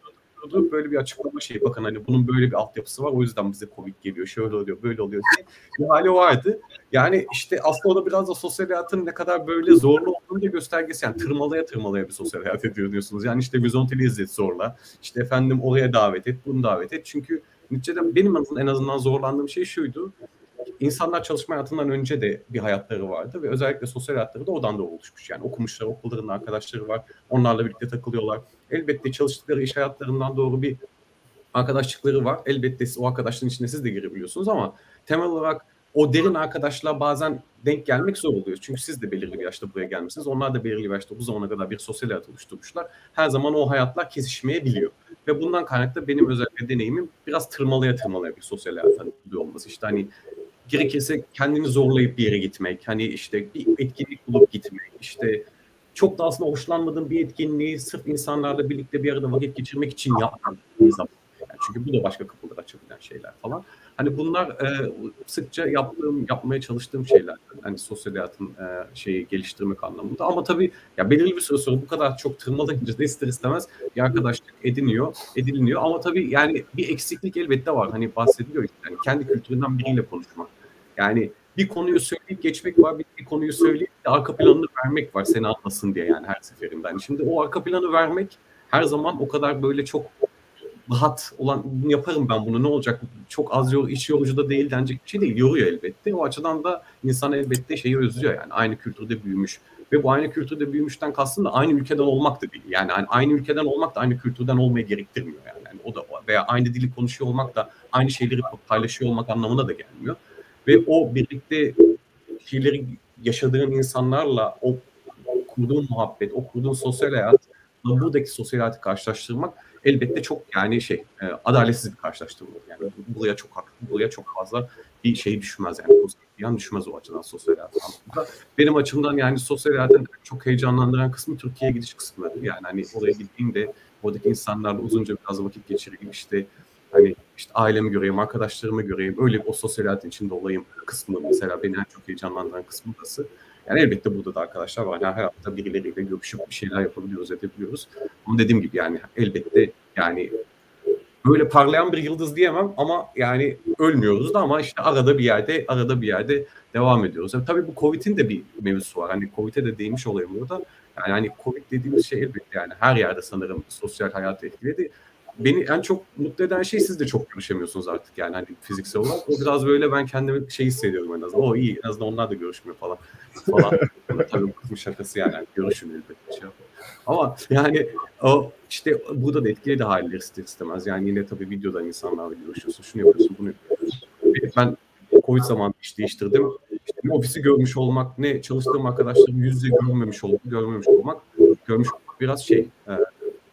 Speaker 2: durdurup böyle bir açıklama şey bakın hani bunun böyle bir altyapısı var o yüzden bize Covid geliyor şöyle oluyor böyle oluyor diye bir hali vardı. Yani işte aslında o da biraz da sosyal hayatın ne kadar böyle zorlu olduğunu da göstergesi. Yani tırmalaya tırmalaya bir sosyal hayat ediyor diyorsunuz. Yani işte vizonteli izlet zorla. İşte efendim oraya davet et, bunu davet et. Çünkü neticede benim en azından zorlandığım şey şuydu. İnsanlar çalışma hayatından önce de bir hayatları vardı ve özellikle sosyal hayatları da odan da oluşmuş. Yani okumuşlar, okullarında arkadaşları var. Onlarla birlikte takılıyorlar. Elbette çalıştıkları iş hayatlarından doğru bir arkadaşlıkları var. Elbette o arkadaşlığın içine siz de girebiliyorsunuz ama temel olarak o derin arkadaşlar bazen denk gelmek zor oluyor. Çünkü siz de belirli bir yaşta buraya gelmişsiniz. Onlar da belirli bir yaşta bu zamana kadar bir sosyal hayat oluşturmuşlar. Her zaman o hayatlar kesişmeyebiliyor. Ve bundan kaynaklı benim özellikle deneyimim biraz tırmalaya tırmalaya bir sosyal hayat olması. İşte hani gerekirse kendini zorlayıp bir yere gitmek, hani işte bir etkinlik bulup gitmek, işte çok da aslında hoşlanmadığım bir etkinliği sırf insanlarla birlikte bir arada vakit geçirmek için yapmak. Yani çünkü bu da başka kapılar açabilen şeyler falan. Hani bunlar e, sıkça yaptığım, yapmaya çalıştığım şeyler. Hani sosyal hayatın e, şeyi geliştirmek anlamında. Ama tabii ya belirli bir süre sonra bu kadar çok tırmalayınca da ister istemez bir arkadaşlık ediniyor, ediliniyor. Ama tabii yani bir eksiklik elbette var. Hani bahsediliyor işte. Yani kendi kültüründen biriyle konuşmak. Yani bir konuyu söyleyip geçmek var, bir, bir konuyu söyleyip de arka planını vermek var. Seni anlasın diye yani her seferinde. Yani şimdi o arka planı vermek her zaman o kadar böyle çok rahat olan yaparım ben bunu ne olacak? Çok az yol, iş yorucu da değil. denecek bir şey değil. Yoruyor elbette. O açıdan da insan elbette şeyi özlüyor yani. Aynı kültürde büyümüş ve bu aynı kültürde büyümüşten kastım da aynı ülkeden olmak da değil. Yani aynı ülkeden olmak da aynı kültürden olmayı gerektirmiyor yani. yani o da veya aynı dili konuşuyor olmak da aynı şeyleri paylaşıyor olmak anlamına da gelmiyor ve o birlikte şeyleri yaşadığın insanlarla o kurduğun muhabbet, o kurduğun sosyal hayat buradaki sosyal hayatı karşılaştırmak elbette çok yani şey e, adaletsiz bir karşılaştırma. Yani buraya çok haklı, buraya çok fazla bir şey düşmez yani yan düşmez o açıdan sosyal hayat Benim açımdan yani sosyal hayatın çok heyecanlandıran kısmı Türkiye'ye gidiş kısmı. Yani hani oraya gittiğimde oradaki insanlarla uzunca biraz vakit geçireyim işte hani işte ailemi göreyim, arkadaşlarımı göreyim, öyle o sosyal hayatın içinde olayım kısmı mesela beni en çok heyecanlandıran kısmı burası. Yani elbette burada da arkadaşlar var. Yani her hafta birileriyle görüşüp bir şeyler yapabiliyoruz, edebiliyoruz. Ama dediğim gibi yani elbette yani böyle parlayan bir yıldız diyemem ama yani ölmüyoruz da ama işte arada bir yerde arada bir yerde devam ediyoruz. Yani tabii bu Covid'in de bir mevzusu var. Hani Covid'e de değmiş olayım burada. Yani hani Covid dediğimiz şey elbette yani her yerde sanırım sosyal hayatı etkiledi beni en çok mutlu eden şey siz de çok görüşemiyorsunuz artık yani hani fiziksel olarak. O biraz böyle ben kendimi şey hissediyorum en azından. O iyi en azından onlar da görüşmüyor falan. falan. Tabii bu şakası yani. yani görüşün. Şey Ama yani o işte burada da etkiledi haliyle ister istemez. Yani yine tabii videodan insanlarla görüşüyorsun. Şunu yapıyorsun, bunu yapıyorsun. Ben Covid zamanı iş değiştirdim. İşte ofisi görmüş olmak, ne çalıştığım arkadaşlarım yüz yüze görmemiş olmak, görmemiş olmak, görmüş olmak biraz şey, e,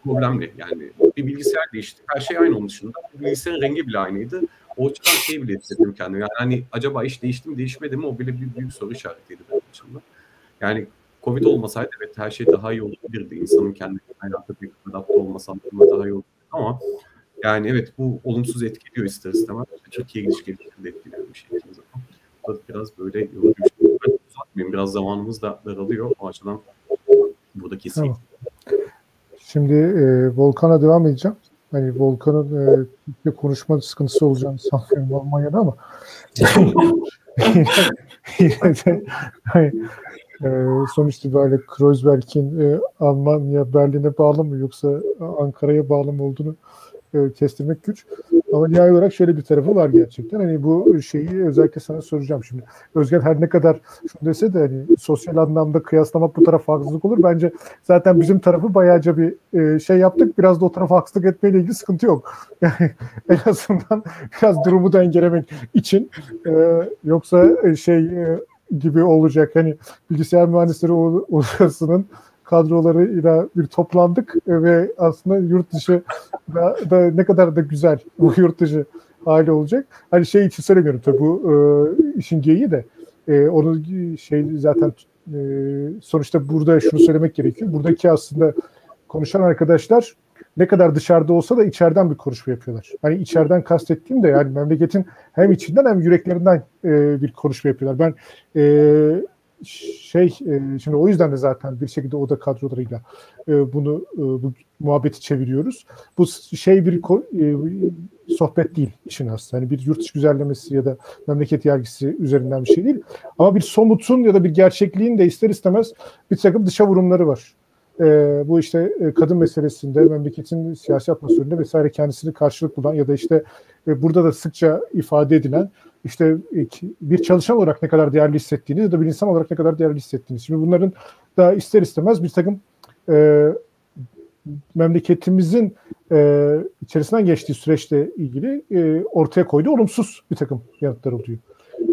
Speaker 2: problemli. Yani bir bilgisayar değişti. Her şey aynı onun. Bilgisayarın rengi bile aynıydı. O açıdan şey bile hissettim kendimi. Yani hani acaba iş değişti mi değişmedi mi o bile bir büyük soru işaretiydi benim açımdan. Yani Covid olmasaydı evet her şey daha iyi olabilirdi. İnsanın kendi hayatı bir adapte anlamında daha iyi olabilirdi ama yani evet bu olumsuz etkiliyor ister istemez. Türkiye ilişkileri de etkileyen bir şey. Zaten. Biraz böyle yorucu şey. Ben uzatmayayım. Biraz zamanımız da daralıyor. O açıdan buradaki tamam.
Speaker 1: Şimdi e, Volkan'a devam edeceğim. Hani Volkan'ın e, konuşma sıkıntısı olacağını sanmıyorum Almanya'da ama [LAUGHS] yine hani, e, sonuç itibariyle Kreuzberg'in e, Almanya Berlin'e bağlı mı yoksa Ankara'ya bağlı mı olduğunu e, kestirmek güç. Ama nihai olarak şöyle bir tarafı var gerçekten. Hani bu şeyi özellikle sana soracağım şimdi. Özgen her ne kadar şunu dese de hani sosyal anlamda kıyaslamak bu tarafa haksızlık olur. Bence zaten bizim tarafı bayağıca bir e, şey yaptık. Biraz da o tarafa haksızlık etmeyle ilgili sıkıntı yok. [LAUGHS] En azından biraz durumu dengelemek için. E, yoksa şey gibi olacak. Hani bilgisayar mühendisleri odasının [LAUGHS] kadrolarıyla bir toplandık ve aslında yurt dışı da, da ne kadar da güzel bu [LAUGHS] yurt dışı hali olacak. Hani şey için söylemiyorum tabii bu e, işin geyiği de e, onu şey zaten e, sonuçta burada şunu söylemek gerekiyor. Buradaki aslında konuşan arkadaşlar ne kadar dışarıda olsa da içeriden bir konuşma yapıyorlar. Hani içeriden kastettiğim de yani memleketin hem içinden hem yüreklerinden e, bir konuşma yapıyorlar. Ben e, şey e, şimdi o yüzden de zaten bir şekilde oda kadrolarıyla e, bunu e, bu muhabbeti çeviriyoruz. Bu şey bir e, sohbet değil işin aslında. Hani bir yurt dışı güzellemesi ya da memleket yargısı üzerinden bir şey değil. Ama bir somutun ya da bir gerçekliğin de ister istemez bir takım dışa vurumları var. E, bu işte e, kadın meselesinde, memleketin siyasi atmosferinde vesaire kendisini karşılık bulan ya da işte e, burada da sıkça ifade edilen işte bir çalışan olarak ne kadar değerli hissettiğiniz ya da bir insan olarak ne kadar değerli hissettiğiniz. Şimdi bunların da ister istemez bir takım e, memleketimizin e, içerisinden geçtiği süreçle ilgili e, ortaya koyduğu olumsuz bir takım yanıtlar oluyor.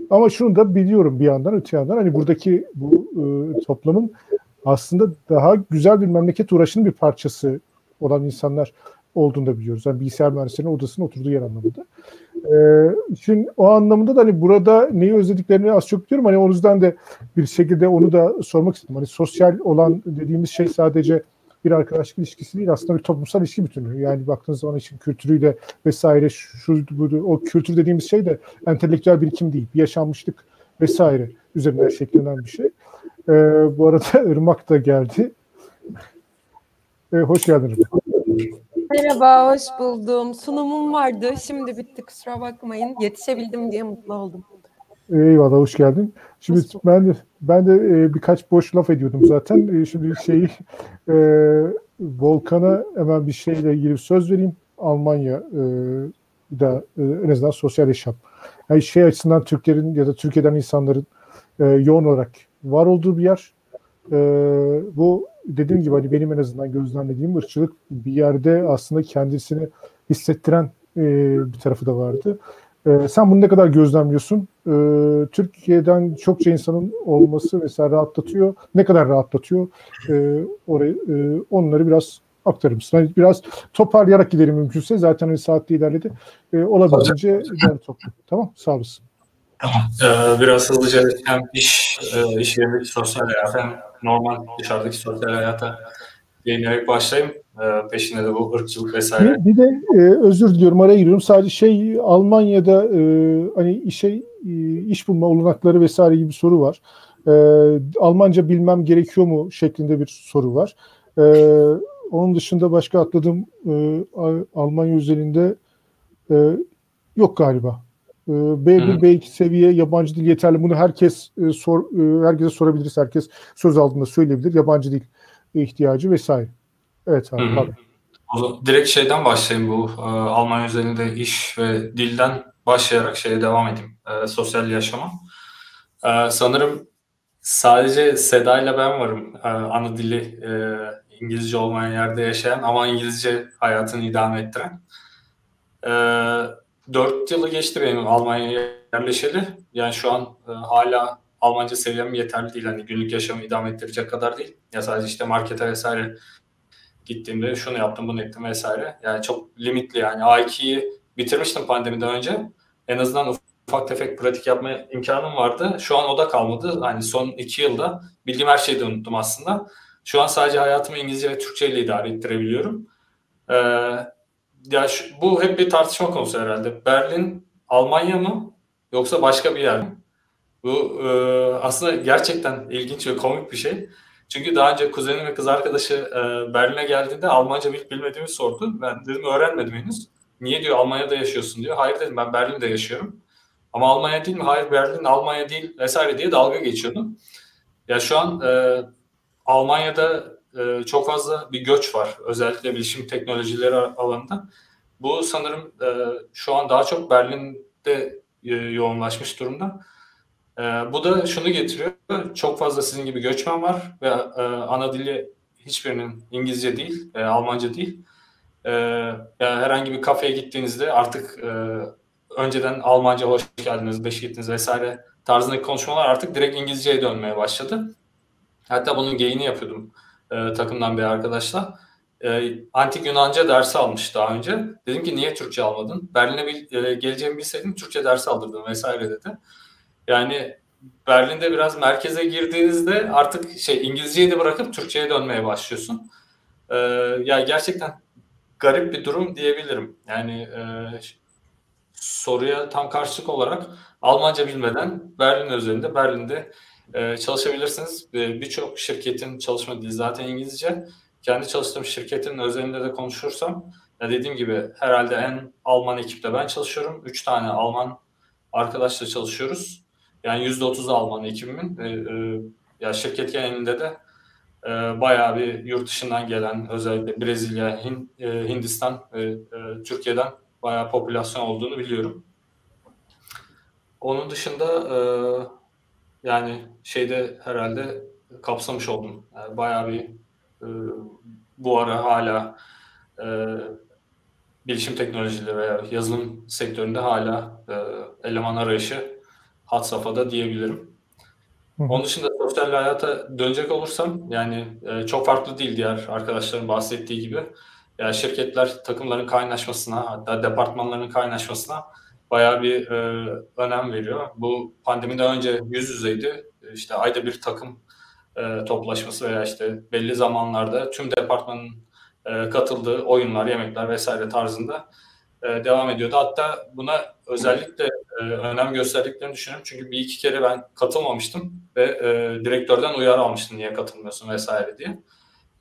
Speaker 1: Ama şunu da biliyorum bir yandan öte yandan hani buradaki bu e, toplamın aslında daha güzel bir memleket uğraşının bir parçası olan insanlar olduğunu da biliyoruz. Yani bilgisayar mühendislerinin odasının oturduğu yer anlamında. Ee, şimdi o anlamda da hani burada neyi özlediklerini az çok biliyorum. Hani o yüzden de bir şekilde onu da sormak istedim. Hani sosyal olan dediğimiz şey sadece bir arkadaşlık ilişkisi değil aslında bir toplumsal ilişki bütünlüğü. Yani baktığınız zaman için kültürüyle vesaire şu bu, o kültür dediğimiz şey de entelektüel birikim değil. Bir yaşanmışlık vesaire üzerinden şekillenen bir şey. Ee, bu arada [LAUGHS] Irmak da geldi. Ee, hoş geldin.
Speaker 9: Merhaba, hoş buldum. Sunumum vardı. Şimdi bitti, kusura bakmayın. Yetişebildim diye mutlu oldum.
Speaker 1: Eyvallah, hoş geldin. Şimdi hoş ben de ben de e, birkaç boş laf ediyordum zaten. E, şimdi şeyi e, Volkan'a hemen bir şeyle ilgili söz vereyim. Almanya e, da e, en azından sosyal yaşam. Yani şey açısından Türklerin ya da Türkiye'den insanların e, yoğun olarak var olduğu bir yer. E, bu dediğim gibi hani benim en azından gözlemlediğim ırkçılık bir yerde aslında kendisini hissettiren e, bir tarafı da vardı. E, sen bunu ne kadar gözlemliyorsun? E, Türkiye'den çokça insanın olması mesela rahatlatıyor. Ne kadar rahatlatıyor? E, orayı e, onları biraz aktarır mısın? Yani biraz toparlayarak gidelim mümkünse. Zaten hani saatte ilerledi. E, olabildiğince derli toplu. Tamam, sağ olasın.
Speaker 6: Tamam. Ee, biraz hızlıca hem iş, e, iş yerindeki sosyal hayat hem normal dışarıdaki sosyal hayata değinerek başlayayım. Ee, peşine de bu ırkçılık vesaire.
Speaker 1: Bir, bir de e, özür diliyorum araya giriyorum. Sadece şey Almanya'da e, hani işe e, iş bulma olanakları vesaire gibi bir soru var. E, Almanca bilmem gerekiyor mu şeklinde bir soru var. E, onun dışında başka atladığım e, Almanya özelinde e, yok galiba. B1, Hı. B2 seviye yabancı dil yeterli. Bunu herkes e, sor, e, herkese sorabiliriz. Herkes söz aldığında söyleyebilir. Yabancı dil ihtiyacı vesaire. Evet abi. Hı.
Speaker 6: O, direkt şeyden başlayayım bu e, Almanya üzerinde iş ve dilden başlayarak şeye devam edeyim. E, sosyal yaşama. E, sanırım sadece Seda ile ben varım. E, ana dili e, İngilizce olmayan yerde yaşayan ama İngilizce hayatını idame ettiren. E, 4 yılı geçti benim Almanya'ya yerleşeli. Yani şu an e, hala Almanca seviyem yeterli değil. Hani günlük yaşamı idame ettirecek kadar değil. Ya sadece işte markete vesaire gittiğimde şunu yaptım bunu ettim vesaire. Yani çok limitli yani. A2'yi bitirmiştim pandemiden önce. En azından ufak tefek pratik yapma imkanım vardı. Şu an o da kalmadı. Hani son iki yılda bildiğim her şeyi de unuttum aslında. Şu an sadece hayatımı İngilizce ve Türkçe ile idare ettirebiliyorum. Ee, ya şu, bu hep bir tartışma konusu herhalde. Berlin Almanya mı yoksa başka bir yer mi? Bu e, aslında gerçekten ilginç ve komik bir şey. Çünkü daha önce kuzenim ve kız arkadaşı e, Berlin'e geldiğinde Almanca bilip bilmediğimi sordu. Ben dedim öğrenmedim henüz. Niye diyor Almanya'da yaşıyorsun diyor. Hayır dedim ben Berlin'de yaşıyorum. Ama Almanya değil mi? Hayır Berlin Almanya değil vesaire diye dalga geçiyordum. Ya şu an e, Almanya'da e, çok fazla bir göç var. Özellikle bilişim teknolojileri alanında. bu sanırım e, şu an daha çok Berlin'de e, yoğunlaşmış durumda. E, bu da şunu getiriyor. Çok fazla sizin gibi göçmen var ve e, ana dili hiçbirinin İngilizce değil, e, Almanca değil. E, yani herhangi bir kafeye gittiğinizde artık e, önceden Almanca hoş geldiniz, beş gittiniz vesaire tarzındaki konuşmalar artık direkt İngilizceye dönmeye başladı. Hatta bunun geyini yapıyordum e, takımdan bir arkadaşla. E, antik Yunanca dersi almış daha önce. Dedim ki niye Türkçe almadın? Berlin'e bil, e, geleceğimi bilseydim Türkçe dersi aldırdım vesaire dedi. Yani Berlin'de biraz merkeze girdiğinizde artık şey İngilizceyi de bırakıp Türkçe'ye dönmeye başlıyorsun. E, ya gerçekten garip bir durum diyebilirim. Yani e, soruya tam karşılık olarak Almanca bilmeden Berlin üzerinde Berlin'de e, çalışabilirsiniz. E, Birçok şirketin çalışma dili zaten İngilizce. Kendi çalıştığım şirketin özelinde de konuşursam dediğim gibi herhalde en Alman ekipte ben çalışıyorum. Üç tane Alman arkadaşla çalışıyoruz. Yani yüzde otuz Alman ekibimin. E, e, ya şirket genelinde de e, bayağı bir yurt dışından gelen özellikle Brezilya, e, Hindistan e, Türkiye'den bayağı popülasyon olduğunu biliyorum. Onun dışında yani şeyde herhalde kapsamış oldum. Yani bayağı bir e, bu ara hala e, bilişim teknolojileri veya yazılım sektöründe hala e, eleman arayışı hat safhada diyebilirim. Onun dışında sosyal hayata dönecek olursam yani e, çok farklı değil diğer arkadaşların bahsettiği gibi. Yani şirketler takımların kaynaşmasına hatta departmanların kaynaşmasına bayağı bir e, önem veriyor. Bu pandemiden önce yüz yüzeydi. İşte ayda bir takım e, toplaşması veya işte belli zamanlarda tüm departmanın e, katıldığı oyunlar, yemekler vesaire tarzında e, devam ediyordu. Hatta buna özellikle e, önem gösterdiklerini düşünüyorum. Çünkü bir iki kere ben katılmamıştım ve e, direktörden uyarı almıştım niye katılmıyorsun vesaire diye.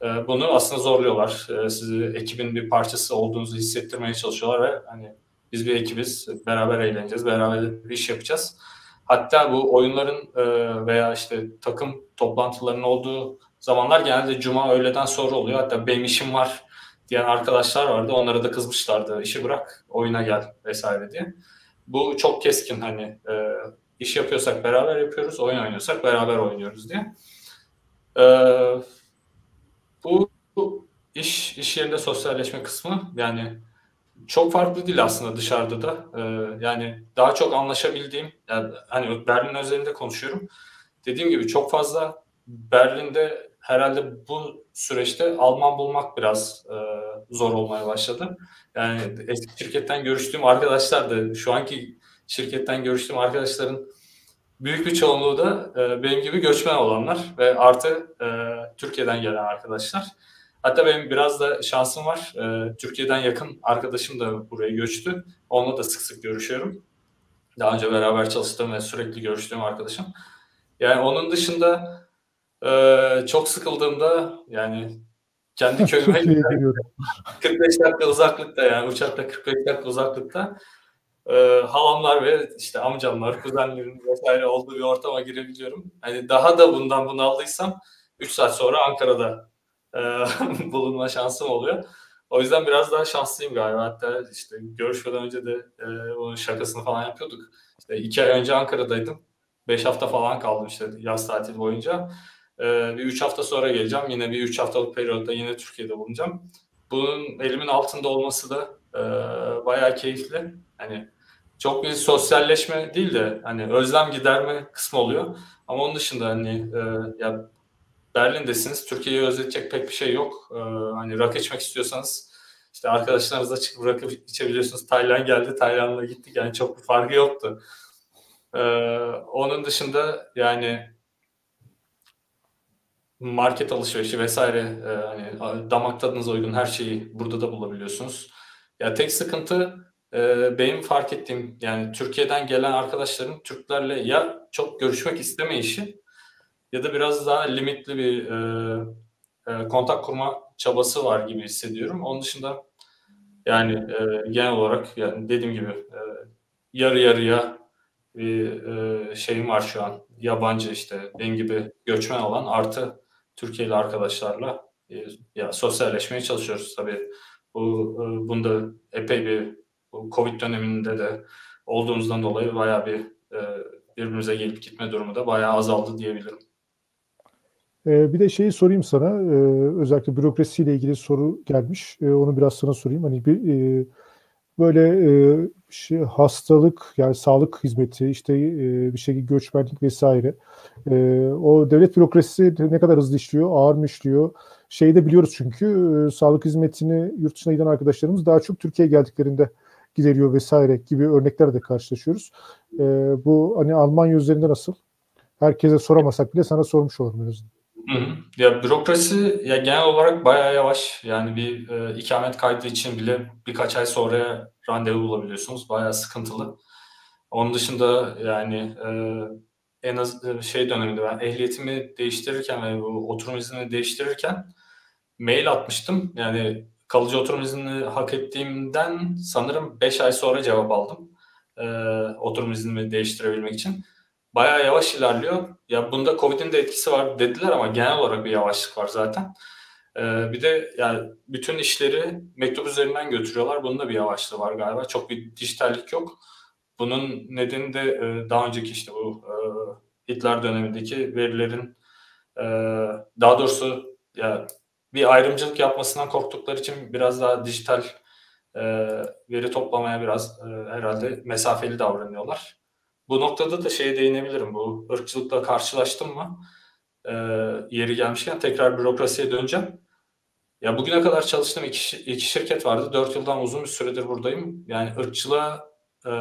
Speaker 6: E, bunu aslında zorluyorlar. E, sizi ekibin bir parçası olduğunuzu hissettirmeye çalışıyorlar ve hani biz bir ekibiz, beraber eğleneceğiz, beraber iş yapacağız. Hatta bu oyunların e, veya işte takım toplantılarının olduğu zamanlar genelde cuma öğleden sonra oluyor. Hatta benim işim var diyen arkadaşlar vardı. Onlara da kızmışlardı. İşi bırak, oyuna gel vesaire diye. Bu çok keskin hani e, iş yapıyorsak beraber yapıyoruz, oyun oynuyorsak beraber oynuyoruz diye. E, bu, bu iş iş yerinde sosyalleşme kısmı yani çok farklı değil aslında dışarıda da. Ee, yani daha çok anlaşabildiğim, yani hani Berlin özelinde konuşuyorum. Dediğim gibi çok fazla Berlin'de herhalde bu süreçte Alman bulmak biraz e, zor olmaya başladı. Yani eski şirketten görüştüğüm arkadaşlar da şu anki şirketten görüştüğüm arkadaşların büyük bir çoğunluğu da e, benim gibi göçmen olanlar ve artı e, Türkiye'den gelen arkadaşlar. Hatta benim biraz da şansım var. Ee, Türkiye'den yakın arkadaşım da buraya göçtü. Onunla da sık sık görüşüyorum. Daha önce beraber çalıştığım ve sürekli görüştüğüm arkadaşım. Yani onun dışında e, çok sıkıldığımda yani kendi [LAUGHS] köyüme 45 dakika uzaklıkta yani uçakta 45 dakika uzaklıkta e, halamlar ve işte amcamlar, kuzenlerin vesaire olduğu bir ortama girebiliyorum. Hani daha da bundan bunaldıysam 3 saat sonra Ankara'da e, [LAUGHS] bulunma şansım oluyor. O yüzden biraz daha şanslıyım galiba. Hatta işte görüşmeden önce de e, onun şakasını falan yapıyorduk. İşte iki ay önce Ankara'daydım. Beş hafta falan kaldım işte yaz tatili boyunca. E, bir üç hafta sonra geleceğim. Yine bir üç haftalık periyotta yine Türkiye'de bulunacağım. Bunun elimin altında olması da e, bayağı keyifli. Hani çok bir sosyalleşme değil de hani özlem giderme kısmı oluyor. Ama onun dışında hani e, ya Berlin'desiniz. Türkiye'yi özletecek pek bir şey yok. Ee, hani rakı içmek istiyorsanız işte arkadaşlarınızla çıkıp rakı içebiliyorsunuz. Tayland geldi, Tayland'a gittik. Yani çok bir farkı yoktu. Ee, onun dışında yani market alışverişi vesaire e, hani damak tadınıza uygun her şeyi burada da bulabiliyorsunuz. Ya tek sıkıntı e, benim fark ettiğim yani Türkiye'den gelen arkadaşların Türklerle ya çok görüşmek istemeyişi ya da biraz daha limitli bir e, e, kontak kurma çabası var gibi hissediyorum. Onun dışında yani e, genel olarak yani dediğim gibi e, yarı yarıya bir e, şeyim var şu an. Yabancı işte benim gibi göçmen olan artı Türkiye'li arkadaşlarla e, ya sosyalleşmeye çalışıyoruz tabii. Bu e, bunda epey bir bu Covid döneminde de olduğumuzdan dolayı bayağı bir e, birbirimize gelip gitme durumu da bayağı azaldı diyebilirim.
Speaker 1: Ee, bir de şeyi sorayım sana. Ee, özellikle bürokrasiyle ilgili soru gelmiş. Ee, onu biraz sana sorayım. Hani bir e, böyle e, şey, hastalık yani sağlık hizmeti işte e, bir şekilde göçmenlik vesaire o devlet bürokrasisi ne kadar hızlı işliyor ağır mı işliyor şeyi de biliyoruz çünkü sağlık hizmetini yurt dışına giden arkadaşlarımız daha çok Türkiye'ye geldiklerinde gideriyor vesaire gibi örneklerle de karşılaşıyoruz. Bu hani Almanya üzerinde nasıl? Herkese soramasak bile sana sormuş olurum en.
Speaker 6: Hı hı. Ya bürokrasi ya genel olarak bayağı yavaş. Yani bir e, ikamet kaydı için bile birkaç ay sonra randevu bulabiliyorsunuz. Bayağı sıkıntılı. Onun dışında yani e, en az e, şey döneminde ben ehliyetimi değiştirirken ve bu oturum iznini değiştirirken mail atmıştım. Yani kalıcı oturum iznini hak ettiğimden sanırım 5 ay sonra cevap aldım. E, oturum iznimi değiştirebilmek için bayağı yavaş ilerliyor. Ya bunda Covid'in de etkisi var dediler ama genel olarak bir yavaşlık var zaten. Ee, bir de yani bütün işleri mektup üzerinden götürüyorlar. Bunun da bir yavaşlığı var galiba. Çok bir dijitallik yok. Bunun nedeni de e, daha önceki işte bu e, Hitler dönemindeki verilerin e, daha doğrusu ya bir ayrımcılık yapmasından korktukları için biraz daha dijital e, veri toplamaya biraz e, herhalde mesafeli davranıyorlar. Bu noktada da şeye değinebilirim. Bu ırkçılıkla karşılaştım mı? Ee, yeri gelmişken tekrar bürokrasiye döneceğim. Ya bugüne kadar çalıştığım iki, iki şirket vardı. Dört yıldan uzun bir süredir buradayım. Yani ırkçılığa e,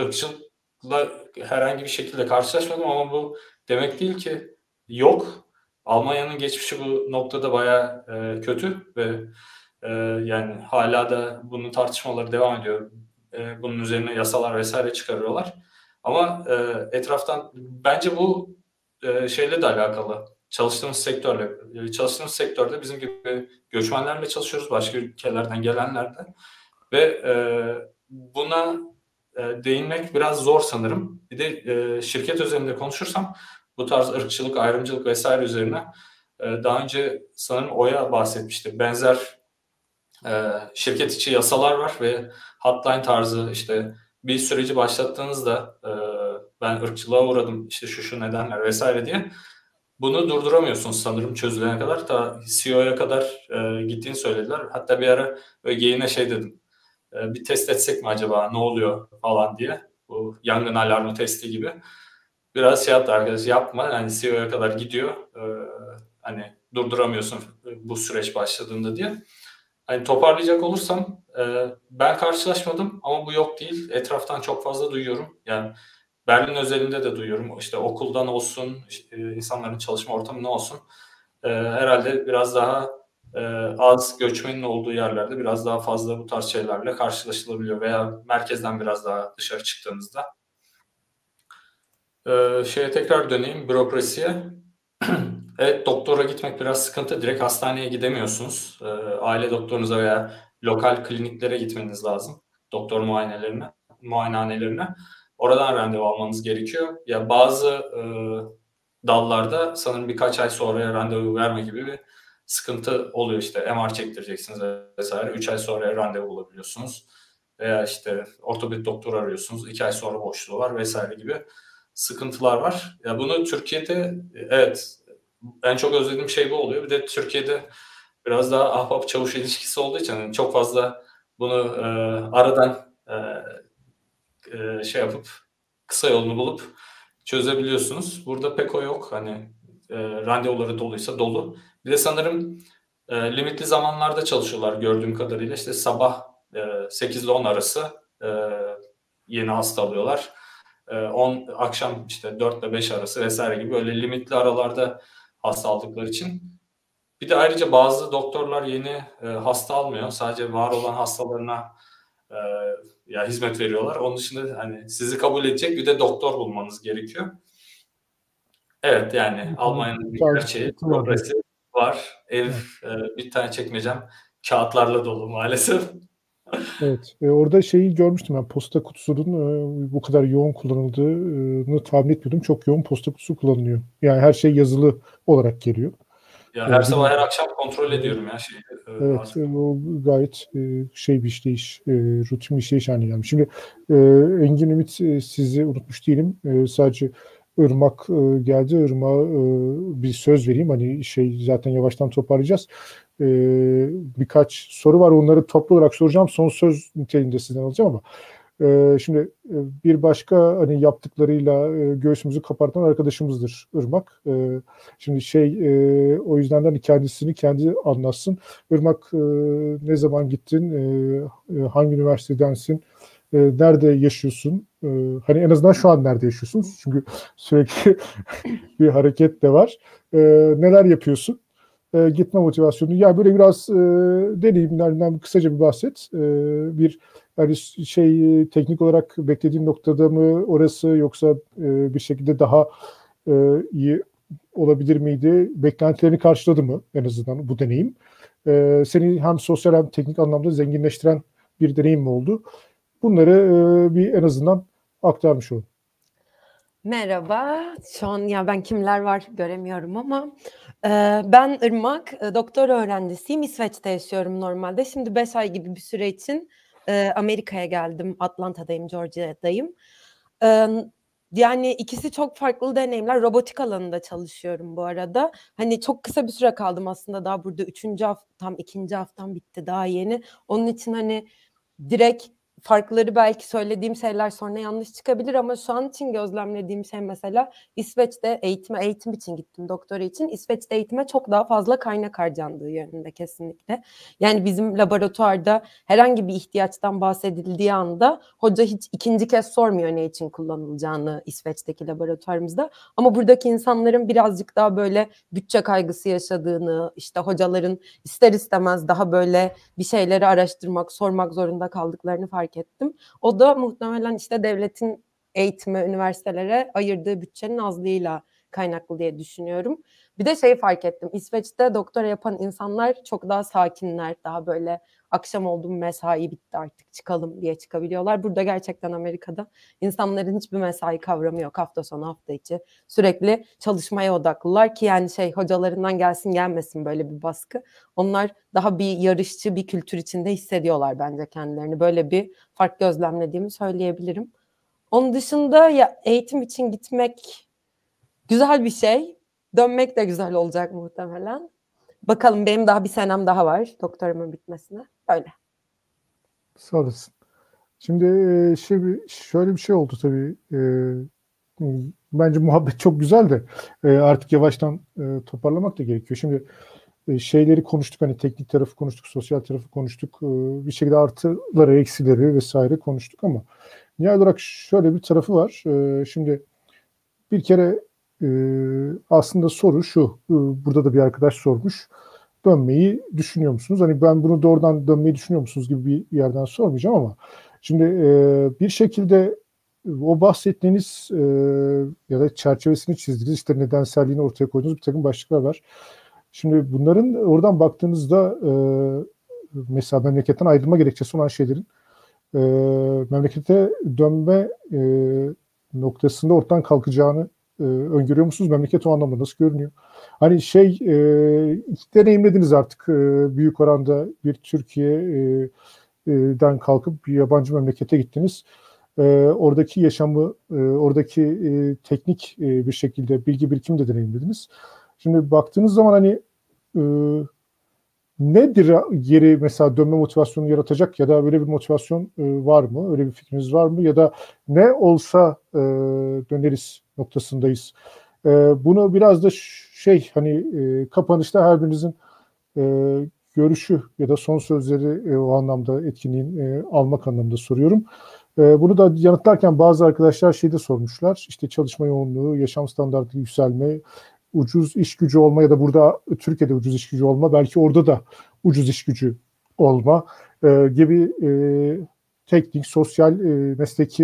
Speaker 6: ırkçılıkla herhangi bir şekilde karşılaşmadım ama bu demek değil ki yok. Almanya'nın geçmişi bu noktada bayağı e, kötü ve e, yani hala da bunun tartışmaları devam ediyor. E, bunun üzerine yasalar vesaire çıkarıyorlar. Ama e, etraftan bence bu e, şeyle de alakalı. Çalıştığımız sektörle. E, çalıştığımız sektörde bizim gibi göçmenlerle çalışıyoruz. Başka ülkelerden gelenlerle. Ve e, buna e, değinmek biraz zor sanırım. Bir de e, şirket üzerinde konuşursam bu tarz ırkçılık, ayrımcılık vesaire üzerine e, daha önce sanırım Oya bahsetmişti. Benzer e, şirket içi yasalar var ve hotline tarzı işte bir süreci başlattığınızda e, ben ırkçılığa uğradım işte şu şu nedenler vesaire diye bunu durduramıyorsunuz sanırım çözülene kadar. Ta CEO'ya kadar e, gittiğini söylediler. Hatta bir ara geyine şey dedim. E, bir test etsek mi acaba ne oluyor falan diye. Bu yangın alarmı testi gibi. Biraz şey yaptı arkadaş yapma. Yani CEO'ya kadar gidiyor. E, hani durduramıyorsun bu süreç başladığında diye. Hani toparlayacak olursam ben karşılaşmadım ama bu yok değil. Etraftan çok fazla duyuyorum. Yani Berlin özelinde de duyuyorum. İşte okuldan olsun, işte, insanların çalışma ortamı ne olsun. E, herhalde biraz daha e, az göçmenin olduğu yerlerde biraz daha fazla bu tarz şeylerle karşılaşılabiliyor veya merkezden biraz daha dışarı çıktığınızda. E, şeye tekrar döneyim, bürokrasiye. [CLEARS THROAT] Evet doktora gitmek biraz sıkıntı. Direkt hastaneye gidemiyorsunuz. E, aile doktorunuza veya lokal kliniklere gitmeniz lazım. Doktor muayenelerine, muayenehanelerine. Oradan randevu almanız gerekiyor. Ya bazı e, dallarda sanırım birkaç ay sonra randevu verme gibi bir sıkıntı oluyor. İşte MR çektireceksiniz vesaire. 3 ay sonra randevu bulabiliyorsunuz. Veya işte ortoped doktor arıyorsunuz. 2 ay sonra boşluğu var vesaire gibi sıkıntılar var. Ya bunu Türkiye'de evet en çok özlediğim şey bu oluyor. Bir de Türkiye'de biraz daha ahbap çavuş ilişkisi olduğu için yani çok fazla bunu e, aradan e, e, şey yapıp kısa yolunu bulup çözebiliyorsunuz. Burada pek o yok. Hani e, randevuları doluysa dolu. Bir de sanırım e, limitli zamanlarda çalışıyorlar gördüğüm kadarıyla. İşte sabah e, 8 ile 10 arası e, yeni hasta alıyorlar. E, 10 akşam işte 4 ile 5 arası vesaire gibi böyle limitli aralarda hasta aldıkları için. Bir de ayrıca bazı doktorlar yeni e, hasta almıyor. Sadece var olan hastalarına e, ya hizmet veriyorlar. Onun dışında hani sizi kabul edecek bir de doktor bulmanız gerekiyor. Evet yani Almanya'nın bir gerçeği progresi var. Ev e, bir tane çekmeyeceğim. Kağıtlarla dolu maalesef.
Speaker 1: Evet. E, orada şeyi görmüştüm ben posta kutusunun e, bu kadar yoğun kullanıldığını tahmin etmiyordum. Çok yoğun posta kutusu kullanılıyor. Yani her şey yazılı olarak geliyor.
Speaker 6: Ya her sabah her akşam kontrol ediyorum ya şeyi.
Speaker 1: E, evet, artık. o gayet şey bir işleyiş, rutin bir işleyiş haline gelmiş. Şimdi Engin Ümit sizi unutmuş değilim. Sadece Irmak geldi. Irmak'a bir söz vereyim. Hani şey zaten yavaştan toparlayacağız. Birkaç soru var. Onları toplu olarak soracağım. Son söz niteliğinde sizden alacağım ama e, şimdi e, bir başka hani yaptıklarıyla e, göğsümüzü kapartan arkadaşımızdır Irmak. E, şimdi şey e, o yüzden de hani kendisini kendi anlatsın. Irmak e, ne zaman gittin? Hangi üniversitedensin? Nerede yaşıyorsun? Hani en azından şu an nerede yaşıyorsun? Çünkü sürekli [LAUGHS] bir hareket de var. Neler yapıyorsun? Gitme motivasyonu. Ya böyle biraz e, deneyimlerinden kısaca bir bahset. E, bir yani şey teknik olarak beklediğim noktada mı orası yoksa e, bir şekilde daha e, iyi olabilir miydi? Beklentilerini karşıladı mı en azından bu deneyim? E, seni hem sosyal hem teknik anlamda zenginleştiren bir deneyim mi oldu? Bunları e, bir en azından aktarmış olun.
Speaker 9: Merhaba. Şu an ya ben kimler var göremiyorum ama e, ben Irmak, e, doktor öğrencisiyim. İsveç'te yaşıyorum normalde. Şimdi 5 ay gibi bir süre için Amerika'ya geldim. Atlanta'dayım, Georgia'dayım. Yani ikisi çok farklı deneyimler. Robotik alanında çalışıyorum bu arada. Hani çok kısa bir süre kaldım aslında daha burada. Üçüncü haftam, ikinci haftam bitti daha yeni. Onun için hani direkt farkları belki söylediğim şeyler sonra yanlış çıkabilir ama şu an için gözlemlediğim şey mesela İsveç'te eğitime eğitim için gittim doktora için. İsveç'te eğitime çok daha fazla kaynak harcandığı yönünde kesinlikle. Yani bizim laboratuvarda herhangi bir ihtiyaçtan bahsedildiği anda hoca hiç ikinci kez sormuyor ne için kullanılacağını İsveç'teki laboratuvarımızda. Ama buradaki insanların birazcık daha böyle bütçe kaygısı yaşadığını, işte hocaların ister istemez daha böyle bir şeyleri araştırmak, sormak zorunda kaldıklarını fark fark ettim. O da muhtemelen işte devletin eğitime, üniversitelere ayırdığı bütçenin azlığıyla kaynaklı diye düşünüyorum. Bir de şeyi fark ettim. İsveç'te doktora yapan insanlar çok daha sakinler. Daha böyle akşam oldu mesai bitti artık çıkalım diye çıkabiliyorlar. Burada gerçekten Amerika'da insanların hiçbir mesai kavramı yok. Hafta sonu hafta içi sürekli çalışmaya odaklılar ki yani şey hocalarından gelsin gelmesin böyle bir baskı. Onlar daha bir yarışçı bir kültür içinde hissediyorlar bence kendilerini. Böyle bir fark gözlemlediğimi söyleyebilirim. Onun dışında ya eğitim için gitmek güzel bir şey. Dönmek de güzel olacak muhtemelen. Bakalım benim daha bir senem daha var doktorumun bitmesine. Öyle.
Speaker 1: Sağ olasın. Şimdi şey, şöyle bir şey oldu tabii. Bence muhabbet çok güzel de artık yavaştan toparlamak da gerekiyor. Şimdi şeyleri konuştuk hani teknik tarafı konuştuk, sosyal tarafı konuştuk. Bir şekilde artıları, eksileri vesaire konuştuk ama nihayet olarak şöyle bir tarafı var. Şimdi bir kere aslında soru şu. Burada da bir arkadaş sormuş dönmeyi düşünüyor musunuz? Hani ben bunu doğrudan dönmeyi düşünüyor musunuz gibi bir yerden sormayacağım ama şimdi e, bir şekilde o bahsettiğiniz e, ya da çerçevesini çizdiğiniz işte nedenselliğini ortaya koyduğunuz bir takım başlıklar var. Şimdi bunların oradan baktığınızda e, mesela memleketten ayrılma gerekçesi olan şeylerin e, memlekete dönme e, noktasında ortadan kalkacağını e, öngörüyor musunuz? Memleket o anlamda nasıl görünüyor? Hani şey e, deneyimlediniz artık e, büyük oranda bir Türkiye'den e, kalkıp bir yabancı memlekete gittiniz. E, oradaki yaşamı, e, oradaki e, teknik e, bir şekilde bilgi birikimi de deneyimlediniz. Şimdi baktığınız zaman hani e, nedir yeri mesela dönme motivasyonu yaratacak ya da böyle bir motivasyon e, var mı? Öyle bir fikriniz var mı? Ya da ne olsa e, döneriz noktasındayız. E, bunu biraz da şey hani kapanışta her birinizin görüşü ya da son sözleri o anlamda etkinliğin almak anlamında soruyorum. Bunu da yanıtlarken bazı arkadaşlar şeyde sormuşlar. İşte çalışma yoğunluğu, yaşam standartı yükselme, ucuz iş gücü olma ya da burada Türkiye'de ucuz iş gücü olma, belki orada da ucuz iş gücü olma e, gibi e, teknik, sosyal, e, mesleki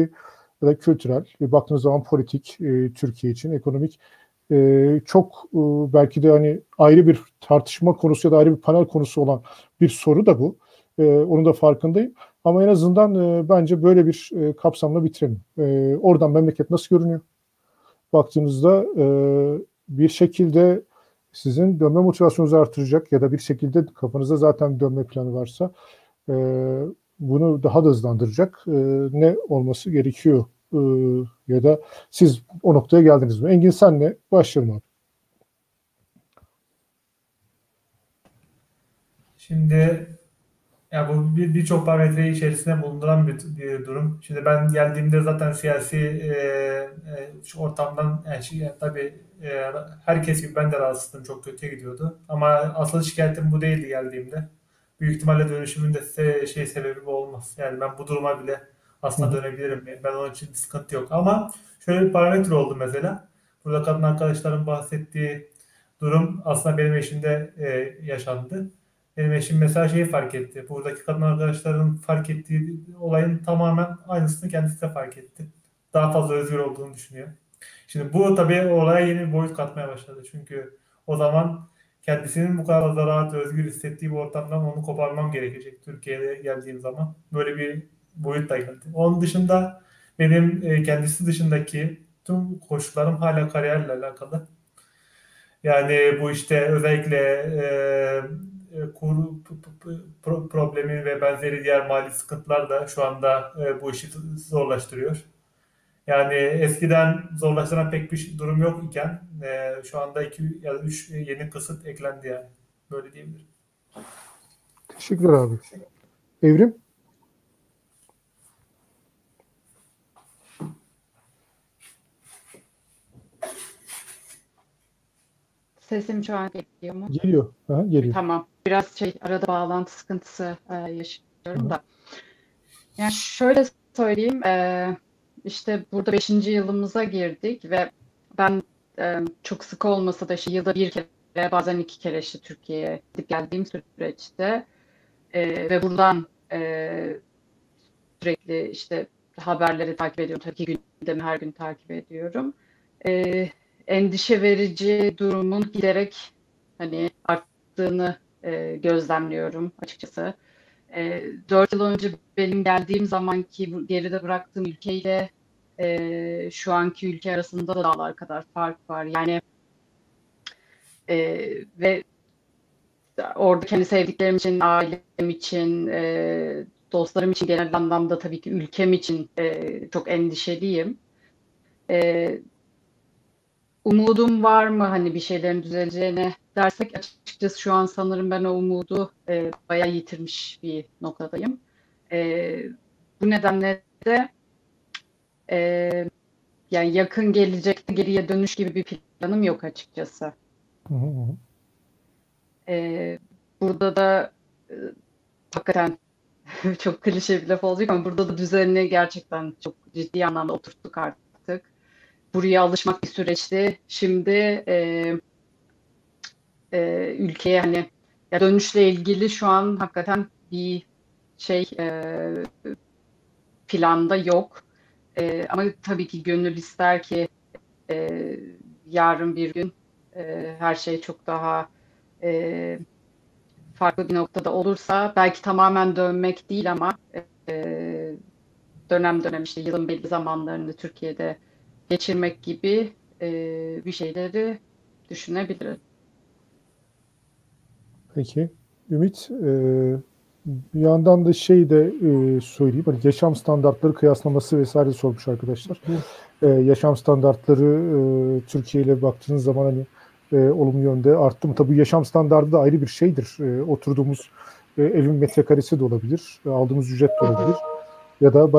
Speaker 1: ya da kültürel, e, baktığınız zaman politik e, Türkiye için, ekonomik e, çok e, belki de hani ayrı bir tartışma konusu ya da ayrı bir panel konusu olan bir soru da bu. E, onun da farkındayım. Ama en azından e, bence böyle bir e, kapsamla bitirelim. E, oradan memleket nasıl görünüyor? Baktığınızda e, bir şekilde sizin dönme motivasyonunuzu artıracak ya da bir şekilde kafanızda zaten dönme planı varsa e, bunu daha da hızlandıracak e, ne olması gerekiyor e, ya da siz o noktaya geldiniz mi? Engin senle başlayalım abi.
Speaker 5: Şimdi ya bu bir birçok parametreyi içerisinde bulunduran bir, bir durum. Şimdi ben geldiğimde zaten siyasi e, e, ortamdan yani, şey, yani tabii e, herkes gibi ben de rahatsızdım. Çok kötüye gidiyordu. Ama asıl şikayetim bu değildi geldiğimde. Büyük ihtimalle dönüşümün de se, şey sebebi bu olmaz. Yani ben bu duruma bile aslında dönebilirim. Ben onun için bir sıkıntı yok. Ama şöyle bir parametre oldu mesela. Burada kadın arkadaşların bahsettiği durum aslında benim eşimde e, yaşandı. Benim eşim mesela şeyi fark etti. Buradaki kadın arkadaşların fark ettiği olayın tamamen aynısını kendisi de fark etti. Daha fazla özgür olduğunu düşünüyor. Şimdi bu tabii olaya yeni bir boyut katmaya başladı. Çünkü o zaman kendisinin bu kadar fazla rahat özgür hissettiği bir ortamdan onu koparmam gerekecek Türkiye'ye geldiğim zaman. Böyle bir boyut da geldi. Onun dışında benim e, kendisi dışındaki tüm koşullarım hala kariyerle alakalı. Yani bu işte özellikle e, e, kur problemi ve benzeri diğer mali sıkıntılar da şu anda e, bu işi zorlaştırıyor. Yani eskiden zorlaştıran pek bir durum yok iken e, şu anda iki ya da üç yeni kısıt eklendi yani. Böyle diyebilirim.
Speaker 1: Teşekkürler abi. Evrim?
Speaker 4: Sesim şu an geliyor mu?
Speaker 1: Geliyor. Aha, geliyor.
Speaker 4: Tamam. Biraz şey arada bağlantı sıkıntısı e, yaşıyorum da. Yani şöyle söyleyeyim. E, işte burada beşinci yılımıza girdik ve ben e, çok sık olmasa da işte yılda bir kere bazen iki kere işte Türkiye'ye gidip geldiğim süreçte e, ve buradan e, sürekli işte haberleri takip ediyorum. Tabii ki gündemi her gün takip ediyorum. E, endişe verici durumun giderek hani arttığını e, gözlemliyorum açıkçası. E, 4 yıl önce benim geldiğim zamanki geride bıraktığım ülkeyle e, şu anki ülke arasında da dağlar kadar fark var. Yani e, ve orada kendi sevdiklerim için, ailem için, e, dostlarım için genel anlamda tabii ki ülkem için e, çok endişeliyim. E, umudum var mı hani bir şeylerin düzeleceğine dersek açıkçası şu an sanırım ben o umudu e, bayağı yitirmiş bir noktadayım. E, bu nedenle de e, yani yakın gelecekte geriye dönüş gibi bir planım yok açıkçası.
Speaker 1: Hı hı.
Speaker 4: E, burada da e, hakikaten [LAUGHS] çok klişe bir laf olacak ama burada da düzenini gerçekten çok ciddi anlamda oturttuk artık. Buraya alışmak bir süreçti. Şimdi e, e, ülkeye hani ya dönüşle ilgili şu an hakikaten bir şey e, planda yok. E, ama tabii ki gönül ister ki e, yarın bir gün e, her şey çok daha e, farklı bir noktada olursa belki tamamen dönmek değil ama e, dönem dönem işte yılın belli zamanlarını Türkiye'de geçirmek gibi e, bir şeyleri düşünebiliriz.
Speaker 1: Peki. Ümit, e, bir yandan da şey de e, söyleyeyim. Hani yaşam standartları kıyaslaması vesaire sormuş arkadaşlar. E, yaşam standartları e, Türkiye ile baktığınız zaman hani e, olumlu yönde arttı mı? Tabii yaşam standartı da ayrı bir şeydir. E, oturduğumuz e, evin metrekaresi de olabilir. E, aldığımız ücret de olabilir. Ya da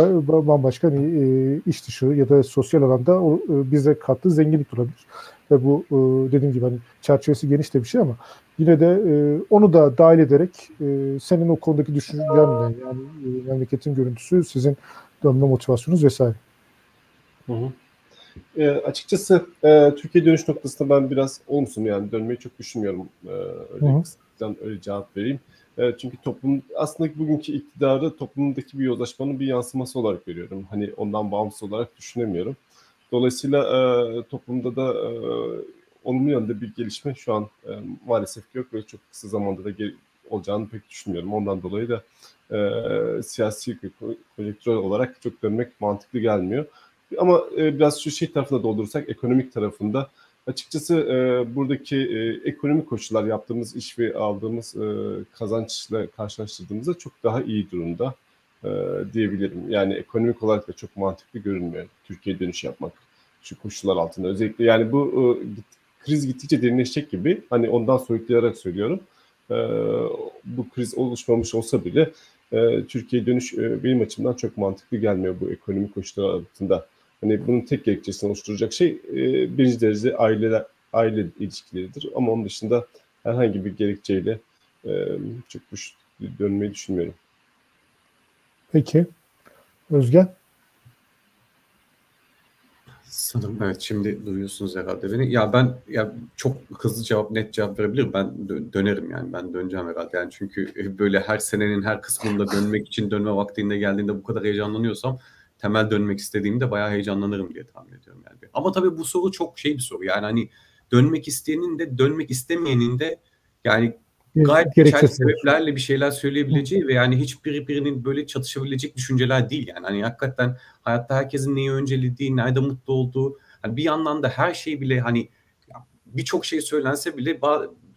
Speaker 1: bambaşka hani, e, iş dışı ya da sosyal alanda o, e, bize kattığı zenginlik olabilir. Ve bu e, dediğim gibi hani çerçevesi geniş de bir şey ama yine de e, onu da dahil ederek e, senin o konudaki düşüncenle yani e, memleketin görüntüsü, sizin dönme motivasyonunuz vesaire.
Speaker 3: Hı hı. E, açıkçası e, Türkiye dönüş noktasında ben biraz olumsuzum yani dönmeyi çok düşünmüyorum. E, öyle kısadan öyle cevap vereyim. E, çünkü toplum aslında bugünkü iktidarı toplumdaki bir yozlaşmanın bir yansıması olarak görüyorum. Hani ondan bağımsız olarak düşünemiyorum. Dolayısıyla e, toplumda da e, olumlu yönde bir gelişme şu an e, maalesef yok ve çok kısa zamanda da gel- olacağını pek düşünmüyorum. Ondan dolayı da e, siyasi konjektürel olarak çok dönmek mantıklı gelmiyor. Ama e, biraz şu şey tarafında doldurursak ekonomik tarafında Açıkçası e, buradaki e, ekonomik koşullar yaptığımız iş ve aldığımız e, kazançla karşılaştırdığımızda çok daha iyi durumda e, diyebilirim. Yani ekonomik olarak da çok mantıklı görünmüyor Türkiye dönüş yapmak şu koşullar altında. Özellikle yani bu e, kriz gittikçe derinleşecek gibi hani ondan soyutlayarak söylüyorum. E, bu kriz oluşmamış olsa bile e, Türkiye dönüş e, benim açımdan çok mantıklı gelmiyor bu ekonomik koşullar altında. Hani bunun tek gerekçesini oluşturacak şey e, birinci derece aile aile ilişkileridir. Ama onun dışında herhangi bir gerekçeyle e, çok dönmeyi düşünmüyorum.
Speaker 1: Peki. Özgen?
Speaker 2: Sanırım evet şimdi duyuyorsunuz herhalde beni. Ya ben ya çok hızlı cevap net cevap verebilirim. Ben dönerim yani ben döneceğim herhalde. Yani çünkü böyle her senenin her kısmında dönmek için dönme vaktinde geldiğinde bu kadar heyecanlanıyorsam temel dönmek istediğimde bayağı heyecanlanırım diye tahmin ediyorum yani. Ama tabii bu soru çok şey bir soru. Yani hani dönmek isteyenin de dönmek istemeyenin de yani gayet geçerli sebeplerle bir şeyler söyleyebileceği ve yani hiçbir birinin böyle çatışabilecek düşünceler değil yani. Hani hakikaten hayatta herkesin neyi öncelediği, nerede mutlu olduğu, hani bir yandan da her şey bile hani birçok şey söylense bile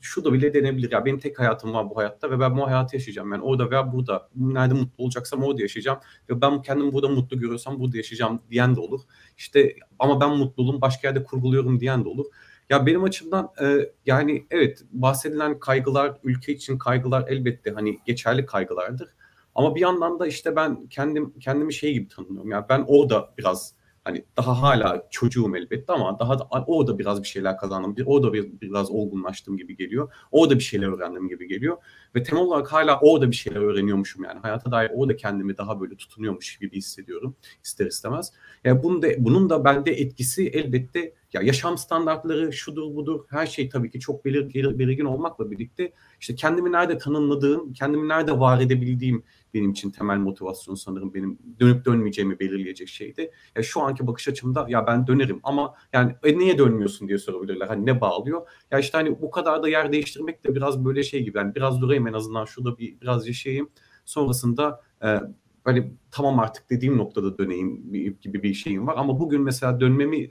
Speaker 2: şu da bile denebilir. Ya benim tek hayatım var bu hayatta ve ben bu hayatı yaşayacağım. Yani orada veya burada nerede mutlu olacaksam orada yaşayacağım ve ben kendimi burada mutlu görüyorsam burada yaşayacağım diyen de olur. İşte ama ben mutluluğumu başka yerde kurguluyorum diyen de olur. Ya benim açımdan e, yani evet bahsedilen kaygılar, ülke için kaygılar elbette hani geçerli kaygılardır. Ama bir yandan da işte ben kendim kendimi şey gibi tanımlıyorum. Yani ben orada biraz hani daha hala çocuğum elbette ama daha da orada biraz bir şeyler kazandım. Orada bir, biraz olgunlaştım gibi geliyor. Orada bir şeyler öğrendim gibi geliyor. Ve temel olarak hala orada bir şeyler öğreniyormuşum yani. Hayata dair orada kendimi daha böyle tutunuyormuş gibi hissediyorum ister istemez. Yani bunun da, bunun da bende etkisi elbette ya yaşam standartları şudur budur her şey tabii ki çok belir, belirgin olmakla birlikte işte kendimi nerede tanımladığım, kendimi nerede var edebildiğim benim için temel motivasyon sanırım benim dönüp dönmeyeceğimi belirleyecek şeydi. Ya şu anki bakış açımda ya ben dönerim ama yani e, niye dönmüyorsun diye sorabilirler. Hani ne bağlıyor? Ya işte hani bu kadar da yer değiştirmek de biraz böyle şey gibi. Yani biraz durayım en azından şurada bir biraz yaşayayım. Sonrasında e, hani tamam artık dediğim noktada döneyim gibi bir şeyim var. Ama bugün mesela dönmemi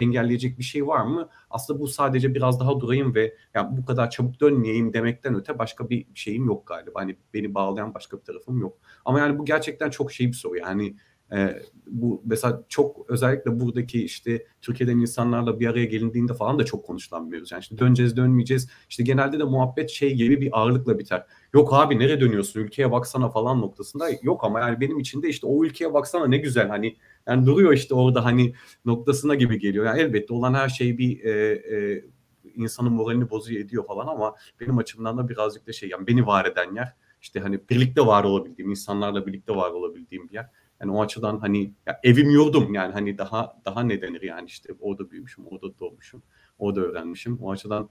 Speaker 2: engelleyecek bir şey var mı? Aslında bu sadece biraz daha durayım ve yani bu kadar çabuk dönmeyeyim demekten öte başka bir şeyim yok galiba. Hani beni bağlayan başka bir tarafım yok. Ama yani bu gerçekten çok şey bir soru. Yani e, bu mesela çok özellikle buradaki işte Türkiye'den insanlarla bir araya gelindiğinde falan da çok konuşulan bir. Yani işte döneceğiz dönmeyeceğiz. İşte genelde de muhabbet şey gibi bir ağırlıkla biter. Yok abi nereye dönüyorsun ülkeye baksana falan noktasında. Yok ama yani benim için de işte o ülkeye baksana ne güzel hani yani duruyor işte orada hani noktasına gibi geliyor. Yani elbette olan her şey bir e, e, insanın moralini bozuyor ediyor falan ama benim açımdan da birazcık da şey yani beni var eden yer işte hani birlikte var olabildiğim, insanlarla birlikte var olabildiğim bir yer. Yani o açıdan hani ya evim yurdum yani hani daha daha ne denir yani işte orada büyümüşüm, orada doğmuşum, orada öğrenmişim. O açıdan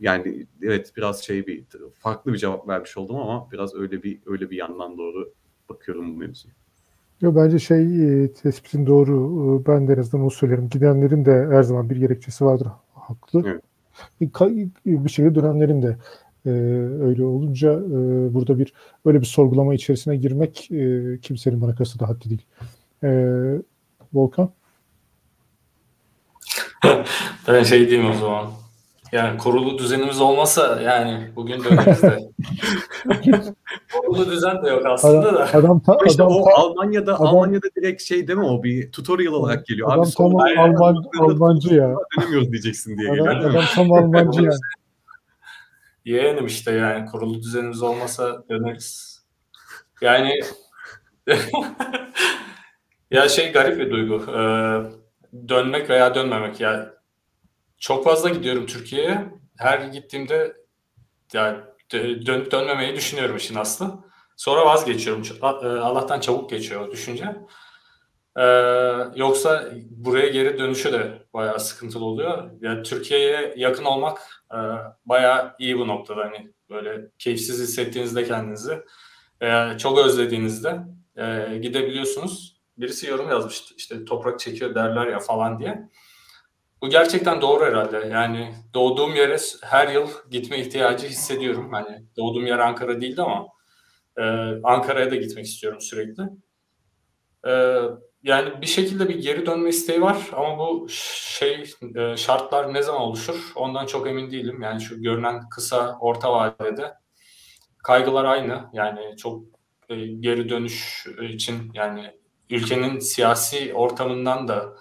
Speaker 2: yani evet biraz şey bir farklı bir cevap vermiş oldum ama biraz öyle bir öyle bir yandan doğru bakıyorum bu mevzuya.
Speaker 1: Yo, bence şey e, tespitin doğru. E, ben de en azından onu söylerim. Gidenlerin de her zaman bir gerekçesi vardır. Haklı. Evet. Bir şekilde dönenlerin de e, öyle olunca e, burada bir öyle bir sorgulama içerisine girmek e, kimsenin bana kalırsa da haddi değil. E, Volkan? [LAUGHS]
Speaker 6: ben şey diyeyim o zaman. Yani kurulu düzenimiz olmasa yani bugün döneriz de. [LAUGHS] kurulu düzen de yok aslında
Speaker 1: adam,
Speaker 6: da.
Speaker 1: Adam, ta,
Speaker 2: işte
Speaker 1: adam,
Speaker 2: o Almanya'da adam, Almanya'da direkt şey değil mi o bir tutorial olarak geliyor.
Speaker 1: Adam
Speaker 2: Abi
Speaker 1: tam Alman, Almancı ya.
Speaker 2: Dönemiyoruz diyeceksin diye
Speaker 1: adam,
Speaker 2: geliyor.
Speaker 1: Adam tam Almancı [LAUGHS] yani.
Speaker 6: Yeğenim işte yani kurulu düzenimiz olmasa döneriz. Yani [LAUGHS] ya şey garip bir duygu. Ee, dönmek veya dönmemek. Yani çok fazla gidiyorum Türkiye'ye. Her gittiğimde yani dönüp dönmemeyi düşünüyorum işin aslı. Sonra vazgeçiyorum. Allah'tan çabuk geçiyor düşünce. Ee, yoksa buraya geri dönüşü de bayağı sıkıntılı oluyor. Yani Türkiye'ye yakın olmak e, bayağı iyi bu noktada. Hani böyle keyifsiz hissettiğinizde kendinizi e, çok özlediğinizde e, gidebiliyorsunuz. Birisi yorum yazmıştı işte toprak çekiyor derler ya falan diye. Bu gerçekten doğru herhalde. Yani doğduğum yere her yıl gitme ihtiyacı hissediyorum. Hani doğduğum yer Ankara değildi ama e, Ankara'ya da gitmek istiyorum sürekli. E, yani bir şekilde bir geri dönme isteği var ama bu şey e, şartlar ne zaman oluşur ondan çok emin değilim. Yani şu görünen kısa orta vadede kaygılar aynı. Yani çok e, geri dönüş için yani ülkenin siyasi ortamından da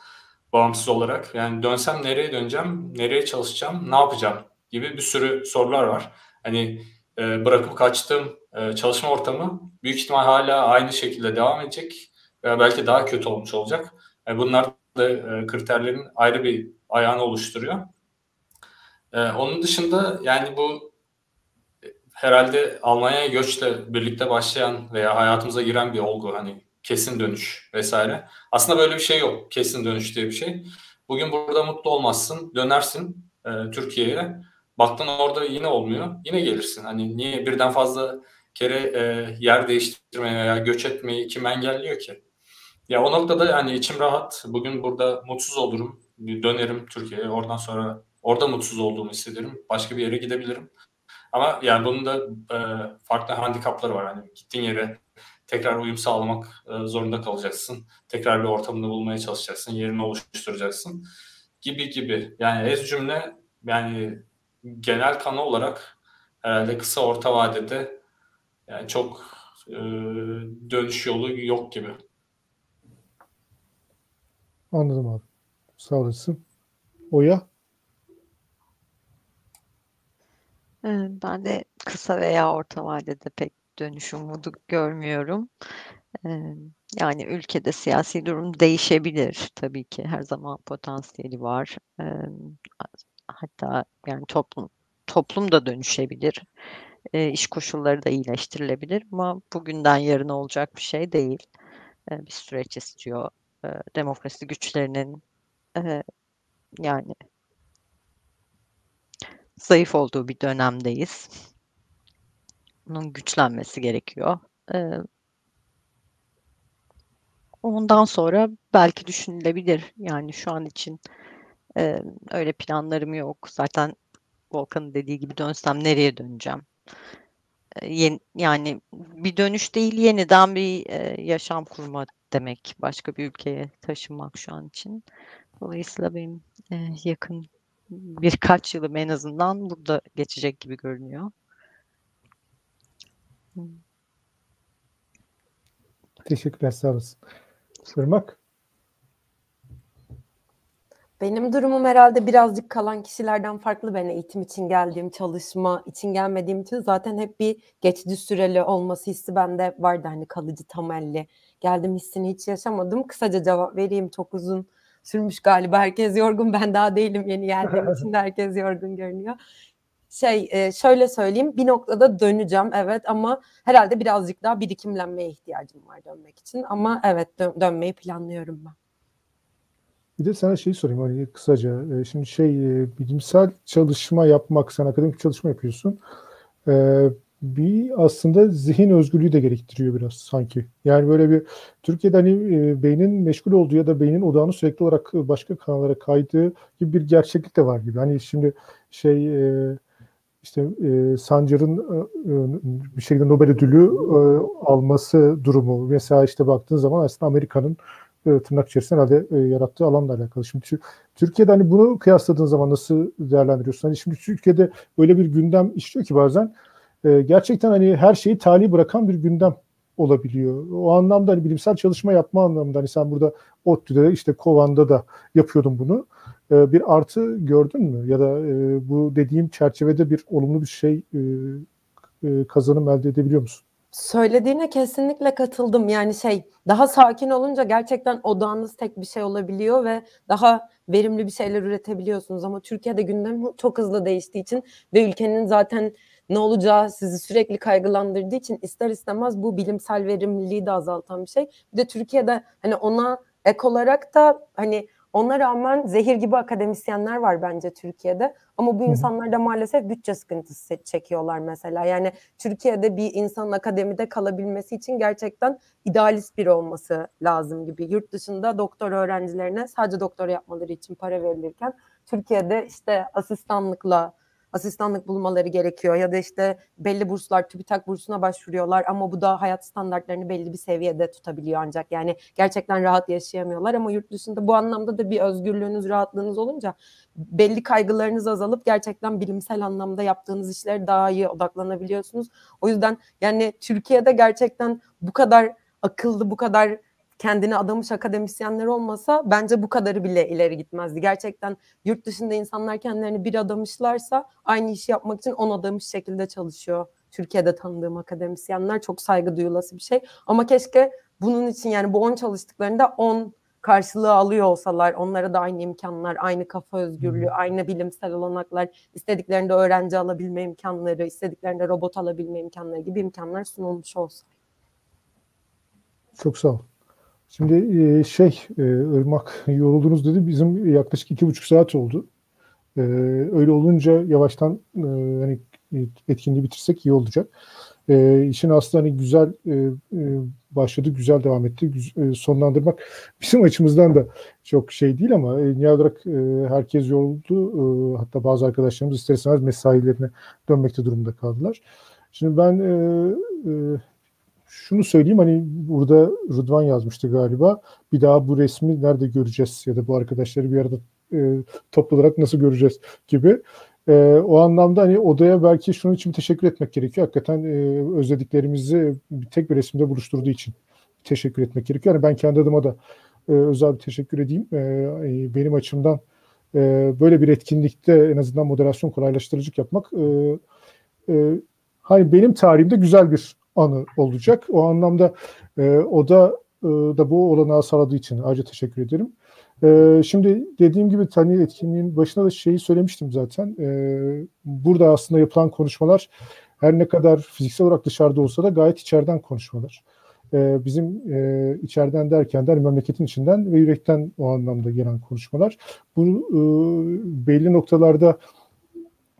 Speaker 6: bağımsız olarak yani dönsem nereye döneceğim, nereye çalışacağım, ne yapacağım gibi bir sürü sorular var. Hani e, bırakıp kaçtığım çalışma ortamı büyük ihtimal hala aynı şekilde devam edecek veya belki daha kötü olmuş olacak. Yani bunlar da e, kriterlerin ayrı bir ayağını oluşturuyor. E, onun dışında yani bu e, herhalde Almanya'ya göçle birlikte başlayan veya hayatımıza giren bir olgu hani kesin dönüş vesaire. Aslında böyle bir şey yok. Kesin dönüş diye bir şey. Bugün burada mutlu olmazsın, dönersin e, Türkiye'ye. Baktın orada yine olmuyor. Yine gelirsin. Hani niye birden fazla kere e, yer değiştirmeye veya göç etmeyi kim engelliyor ki? Ya o noktada yani içim rahat. Bugün burada mutsuz olurum. Dönerim Türkiye'ye. Oradan sonra orada mutsuz olduğumu hissederim. Başka bir yere gidebilirim. Ama yani bunun da e, farklı handikapları var. Hani gittiğin yere tekrar uyum sağlamak e, zorunda kalacaksın. Tekrar bir ortamını bulmaya çalışacaksın. Yerini oluşturacaksın. Gibi gibi. Yani ez cümle yani genel kanı olarak herhalde kısa orta vadede yani çok e, dönüş yolu yok gibi.
Speaker 1: Anladım abi. Sağ olasın. Oya?
Speaker 7: Ee, ben de kısa veya orta vadede pek dönüş umudu görmüyorum. Ee, yani ülkede siyasi durum değişebilir tabii ki her zaman potansiyeli var. Ee, hatta yani toplum toplum da dönüşebilir. İş koşulları da iyileştirilebilir ama bugünden yarına olacak bir şey değil. Bir süreç istiyor. Ee, demokrasi güçlerinin e, yani zayıf olduğu bir dönemdeyiz. Bunun güçlenmesi gerekiyor. Ee, ondan sonra belki düşünülebilir. Yani şu an için e, öyle planlarım yok. Zaten Volkan'ın dediği gibi dönsem nereye döneceğim? E, yani bir dönüş değil yeniden bir e, yaşam kurma demek. Başka bir ülkeye taşınmak şu an için. Dolayısıyla benim e, yakın birkaç yılım en azından burada geçecek gibi görünüyor.
Speaker 1: Teşekkürler sağ olasın. Irmak?
Speaker 9: Benim durumum herhalde birazcık kalan kişilerden farklı. Ben eğitim için geldiğim, çalışma için gelmediğim için zaten hep bir geçici süreli olması hissi bende vardı. Hani kalıcı, tamelli. Geldim hissini hiç yaşamadım. Kısaca cevap vereyim. Çok uzun sürmüş galiba. Herkes yorgun. Ben daha değilim yeni geldiğim [LAUGHS] için de herkes yorgun görünüyor. Şey e, şöyle söyleyeyim bir noktada döneceğim evet ama herhalde birazcık daha birikimlenmeye ihtiyacım var dönmek için. Ama evet dön- dönmeyi planlıyorum ben.
Speaker 1: Bir de sana şey sorayım hani kısaca. E, şimdi şey e, bilimsel çalışma yapmak, sen akademik çalışma yapıyorsun. E, bir aslında zihin özgürlüğü de gerektiriyor biraz sanki. Yani böyle bir Türkiye'de hani beynin meşgul olduğu ya da beynin odağını sürekli olarak başka kanallara kaydığı gibi bir gerçeklik de var gibi. Hani şimdi şey işte Sancar'ın bir şekilde Nobel ödülü alması durumu mesela işte baktığın zaman aslında Amerika'nın e, tırnak içerisinde herhalde e, yarattığı alanla alakalı. Şimdi Türkiye'de hani bunu kıyasladığın zaman nasıl değerlendiriyorsun? Hani şimdi Türkiye'de öyle bir gündem işliyor ki bazen e, gerçekten hani her şeyi tali bırakan bir gündem olabiliyor. O anlamda hani bilimsel çalışma yapma anlamında hani sen burada ODTÜ'de işte Kovan'da da yapıyordun bunu. E, bir artı gördün mü? Ya da e, bu dediğim çerçevede bir olumlu bir şey e, e, kazanım elde edebiliyor musun?
Speaker 9: Söylediğine kesinlikle katıldım. Yani şey daha sakin olunca gerçekten odağınız tek bir şey olabiliyor ve daha verimli bir şeyler üretebiliyorsunuz. Ama Türkiye'de gündem çok hızlı değiştiği için ve ülkenin zaten ne olacağı sizi sürekli kaygılandırdığı için ister istemez bu bilimsel verimliliği de azaltan bir şey. Bir de Türkiye'de hani ona ek olarak da hani ona rağmen zehir gibi akademisyenler var bence Türkiye'de. Ama bu insanlar da maalesef bütçe sıkıntısı çekiyorlar mesela. Yani Türkiye'de bir insanın akademide kalabilmesi için gerçekten idealist biri olması lazım gibi. Yurt dışında doktor öğrencilerine sadece doktor yapmaları için para verilirken Türkiye'de işte asistanlıkla asistanlık bulmaları gerekiyor ya da işte belli burslar TÜBİTAK bursuna başvuruyorlar ama bu da hayat standartlarını belli bir seviyede tutabiliyor ancak yani gerçekten rahat yaşayamıyorlar ama yurt dışında bu anlamda da bir özgürlüğünüz, rahatlığınız olunca belli kaygılarınız azalıp gerçekten bilimsel anlamda yaptığınız işlere daha iyi odaklanabiliyorsunuz. O yüzden yani Türkiye'de gerçekten bu kadar akıllı, bu kadar kendini adamış akademisyenler olmasa bence bu kadarı bile ileri gitmezdi. Gerçekten yurt dışında insanlar kendilerini bir adamışlarsa aynı işi yapmak için on adamış şekilde çalışıyor. Türkiye'de tanıdığım akademisyenler çok saygı duyulası bir şey. Ama keşke bunun için yani bu on çalıştıklarında on karşılığı alıyor olsalar onlara da aynı imkanlar, aynı kafa özgürlüğü, aynı bilimsel olanaklar, istediklerinde öğrenci alabilme imkanları, istediklerinde robot alabilme imkanları gibi imkanlar sunulmuş olsa.
Speaker 1: Çok sağ ol. Şimdi e, şey, Irmak yoruldunuz dedi. Bizim yaklaşık iki buçuk saat oldu. Öyle olunca yavaştan hani etkinliği bitirsek iyi olacak. E, işin aslında hani güzel başladı, güzel devam etti. sonlandırmak [LAUGHS] bizim açımızdan da çok şey değil ama e, genel olarak herkes yoruldu. hatta bazı arkadaşlarımız ister istemez mesailerine dönmekte durumda kaldılar. Şimdi ben şunu söyleyeyim hani burada Rıdvan yazmıştı galiba. Bir daha bu resmi nerede göreceğiz ya da bu arkadaşları bir arada e, toplu olarak nasıl göreceğiz gibi. E, o anlamda hani odaya belki şunun için teşekkür etmek gerekiyor. Hakikaten e, özlediklerimizi tek bir resimde buluşturduğu için teşekkür etmek gerekiyor. Yani ben kendi adıma da e, özel bir teşekkür edeyim. E, e, benim açımdan e, böyle bir etkinlikte en azından moderasyon kolaylaştırıcılık yapmak e, e, hani benim tarihimde güzel bir anı olacak. O anlamda e, o da e, da bu olanağı sağladığı için ayrıca teşekkür ederim. E, şimdi dediğim gibi tani etkinliğin başında da şeyi söylemiştim zaten. E, burada aslında yapılan konuşmalar her ne kadar fiziksel olarak dışarıda olsa da gayet içeriden konuşmalar. E, bizim e, içeriden derken de hani memleketin içinden ve yürekten o anlamda gelen konuşmalar. Bu e, belli noktalarda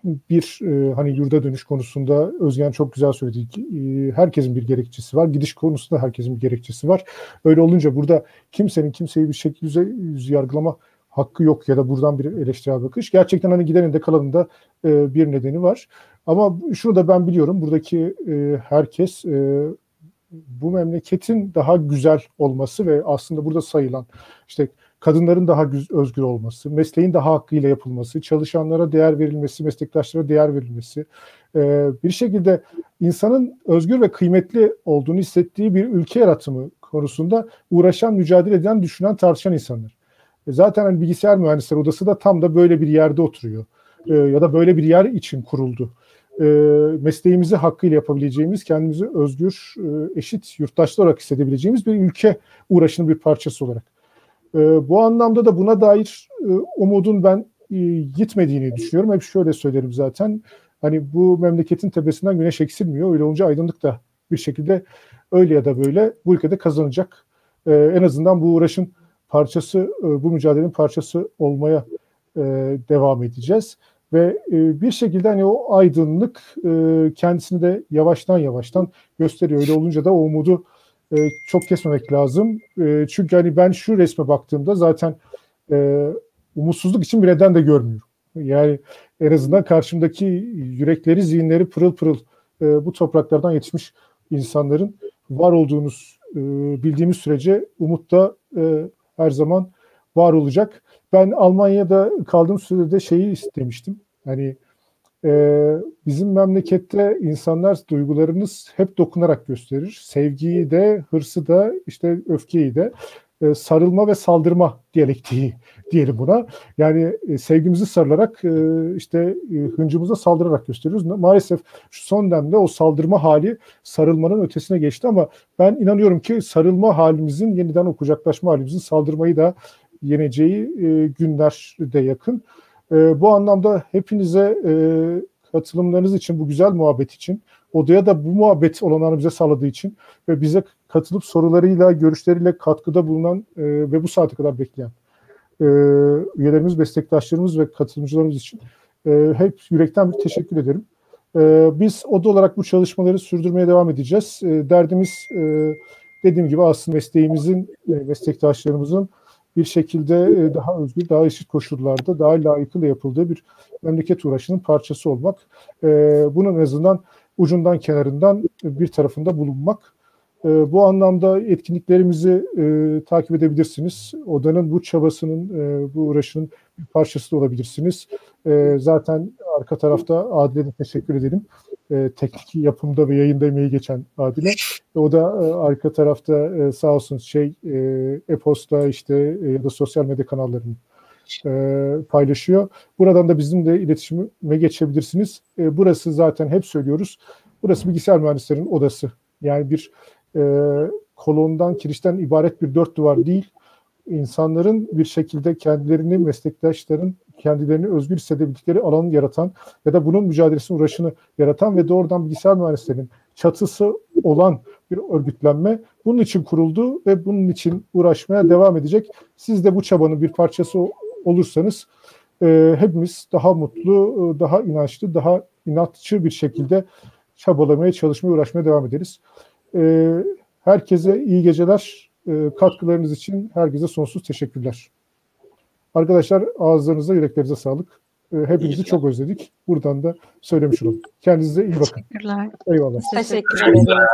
Speaker 1: bir e, hani yurda dönüş konusunda Özgen çok güzel söyledi. E, herkesin bir gerekçesi var. Gidiş konusunda herkesin bir gerekçesi var. Öyle olunca burada kimsenin kimseyi bir şekilde yüz yargılama hakkı yok ya da buradan bir eleştirel bakış. Gerçekten hani gidenin de kalanın da e, bir nedeni var. Ama şunu da ben biliyorum. Buradaki e, herkes e, bu memleketin daha güzel olması ve aslında burada sayılan işte kadınların daha özgür olması, mesleğin daha hakkıyla yapılması, çalışanlara değer verilmesi, meslektaşlara değer verilmesi, e, bir şekilde insanın özgür ve kıymetli olduğunu hissettiği bir ülke yaratımı konusunda uğraşan, mücadele eden, düşünen, tartışan insanlar. E, zaten hani bilgisayar mühendisler odası da tam da böyle bir yerde oturuyor. E, ya da böyle bir yer için kuruldu. mesleğimizi hakkıyla yapabileceğimiz, kendimizi özgür, eşit yurttaşlar olarak hissedebileceğimiz bir ülke uğraşının bir parçası olarak. E, bu anlamda da buna dair e, umudun ben e, gitmediğini düşünüyorum. Hep şöyle söylerim zaten. Hani bu memleketin tepesinden güneş eksilmiyor. Öyle olunca aydınlık da bir şekilde öyle ya da böyle bu ülkede kazanacak. E, en azından bu uğraşın parçası, e, bu mücadelenin parçası olmaya e, devam edeceğiz. Ve e, bir şekilde hani o aydınlık e, kendisini de yavaştan yavaştan gösteriyor. Öyle olunca da o umudu e, çok kesmemek lazım. E, çünkü hani ben şu resme baktığımda zaten e, umutsuzluk için bir neden de görmüyorum. Yani en azından karşımdaki yürekleri, zihinleri pırıl pırıl e, bu topraklardan yetişmiş insanların var olduğunuz e, bildiğimiz sürece umut da e, her zaman var olacak. Ben Almanya'da kaldığım sürede şeyi istemiştim. Hani ee, bizim memlekette insanlar duygularınız hep dokunarak gösterir. Sevgiyi de, hırsı da, işte öfkeyi de e, sarılma ve saldırma diyalektiği [LAUGHS] diyelim buna. Yani e, sevgimizi sarılarak e, işte e, hıncımıza saldırarak gösteriyoruz. Maalesef şu son dönemde o saldırma hali sarılmanın ötesine geçti ama ben inanıyorum ki sarılma halimizin yeniden o kucaklaşma halimizin saldırmayı da yeneceği e, günler de yakın. E, bu anlamda hepinize e, katılımlarınız için, bu güzel muhabbet için, odaya da bu muhabbet olanları bize sağladığı için ve bize katılıp sorularıyla, görüşleriyle katkıda bulunan e, ve bu saate kadar bekleyen e, üyelerimiz, meslektaşlarımız ve katılımcılarımız için e, hep yürekten bir teşekkür ederim. E, biz oda olarak bu çalışmaları sürdürmeye devam edeceğiz. E, derdimiz e, dediğim gibi aslında mesleğimizin, e, meslektaşlarımızın bir şekilde e, daha özgür, daha eşit koşullarda, daha layıkıyla yapıldığı bir memleket uğraşının parçası olmak. E, bunun en azından ucundan kenarından bir tarafında bulunmak. E, bu anlamda etkinliklerimizi takip edebilirsiniz. Odanın bu çabasının, bu uğraşının bir parçası da olabilirsiniz. Zaten arka tarafta Adile'ye teşekkür edelim. E, teknik yapımda ve yayında emeği geçen Adile. E, o da e, arka tarafta e, sağ olsun şey e, e-posta işte e, ya da sosyal medya kanallarını e, paylaşıyor. Buradan da bizimle iletişime geçebilirsiniz. E, burası zaten hep söylüyoruz. Burası bilgisayar mühendislerinin odası. Yani bir e, kolondan, kirişten ibaret bir dört duvar değil. İnsanların bir şekilde kendilerini, meslektaşların kendilerini özgür hissedebildikleri alanı yaratan ya da bunun mücadelesini, uğraşını yaratan ve doğrudan bilgisayar mühendislerinin çatısı olan bir örgütlenme bunun için kuruldu ve bunun için uğraşmaya devam edecek. Siz de bu çabanın bir parçası olursanız e, hepimiz daha mutlu, daha inançlı, daha inatçı bir şekilde çabalamaya, çalışmaya, uğraşmaya devam ederiz. E, herkese iyi geceler. E, katkılarınız için herkese sonsuz teşekkürler. Arkadaşlar ağızlarınıza, yüreklerinize sağlık. E, hepinizi çok özledik. Buradan da söylemiş olalım. Kendinize iyi bakın.
Speaker 7: Teşekkürler.
Speaker 1: Eyvallah.
Speaker 9: Teşekkür ederim.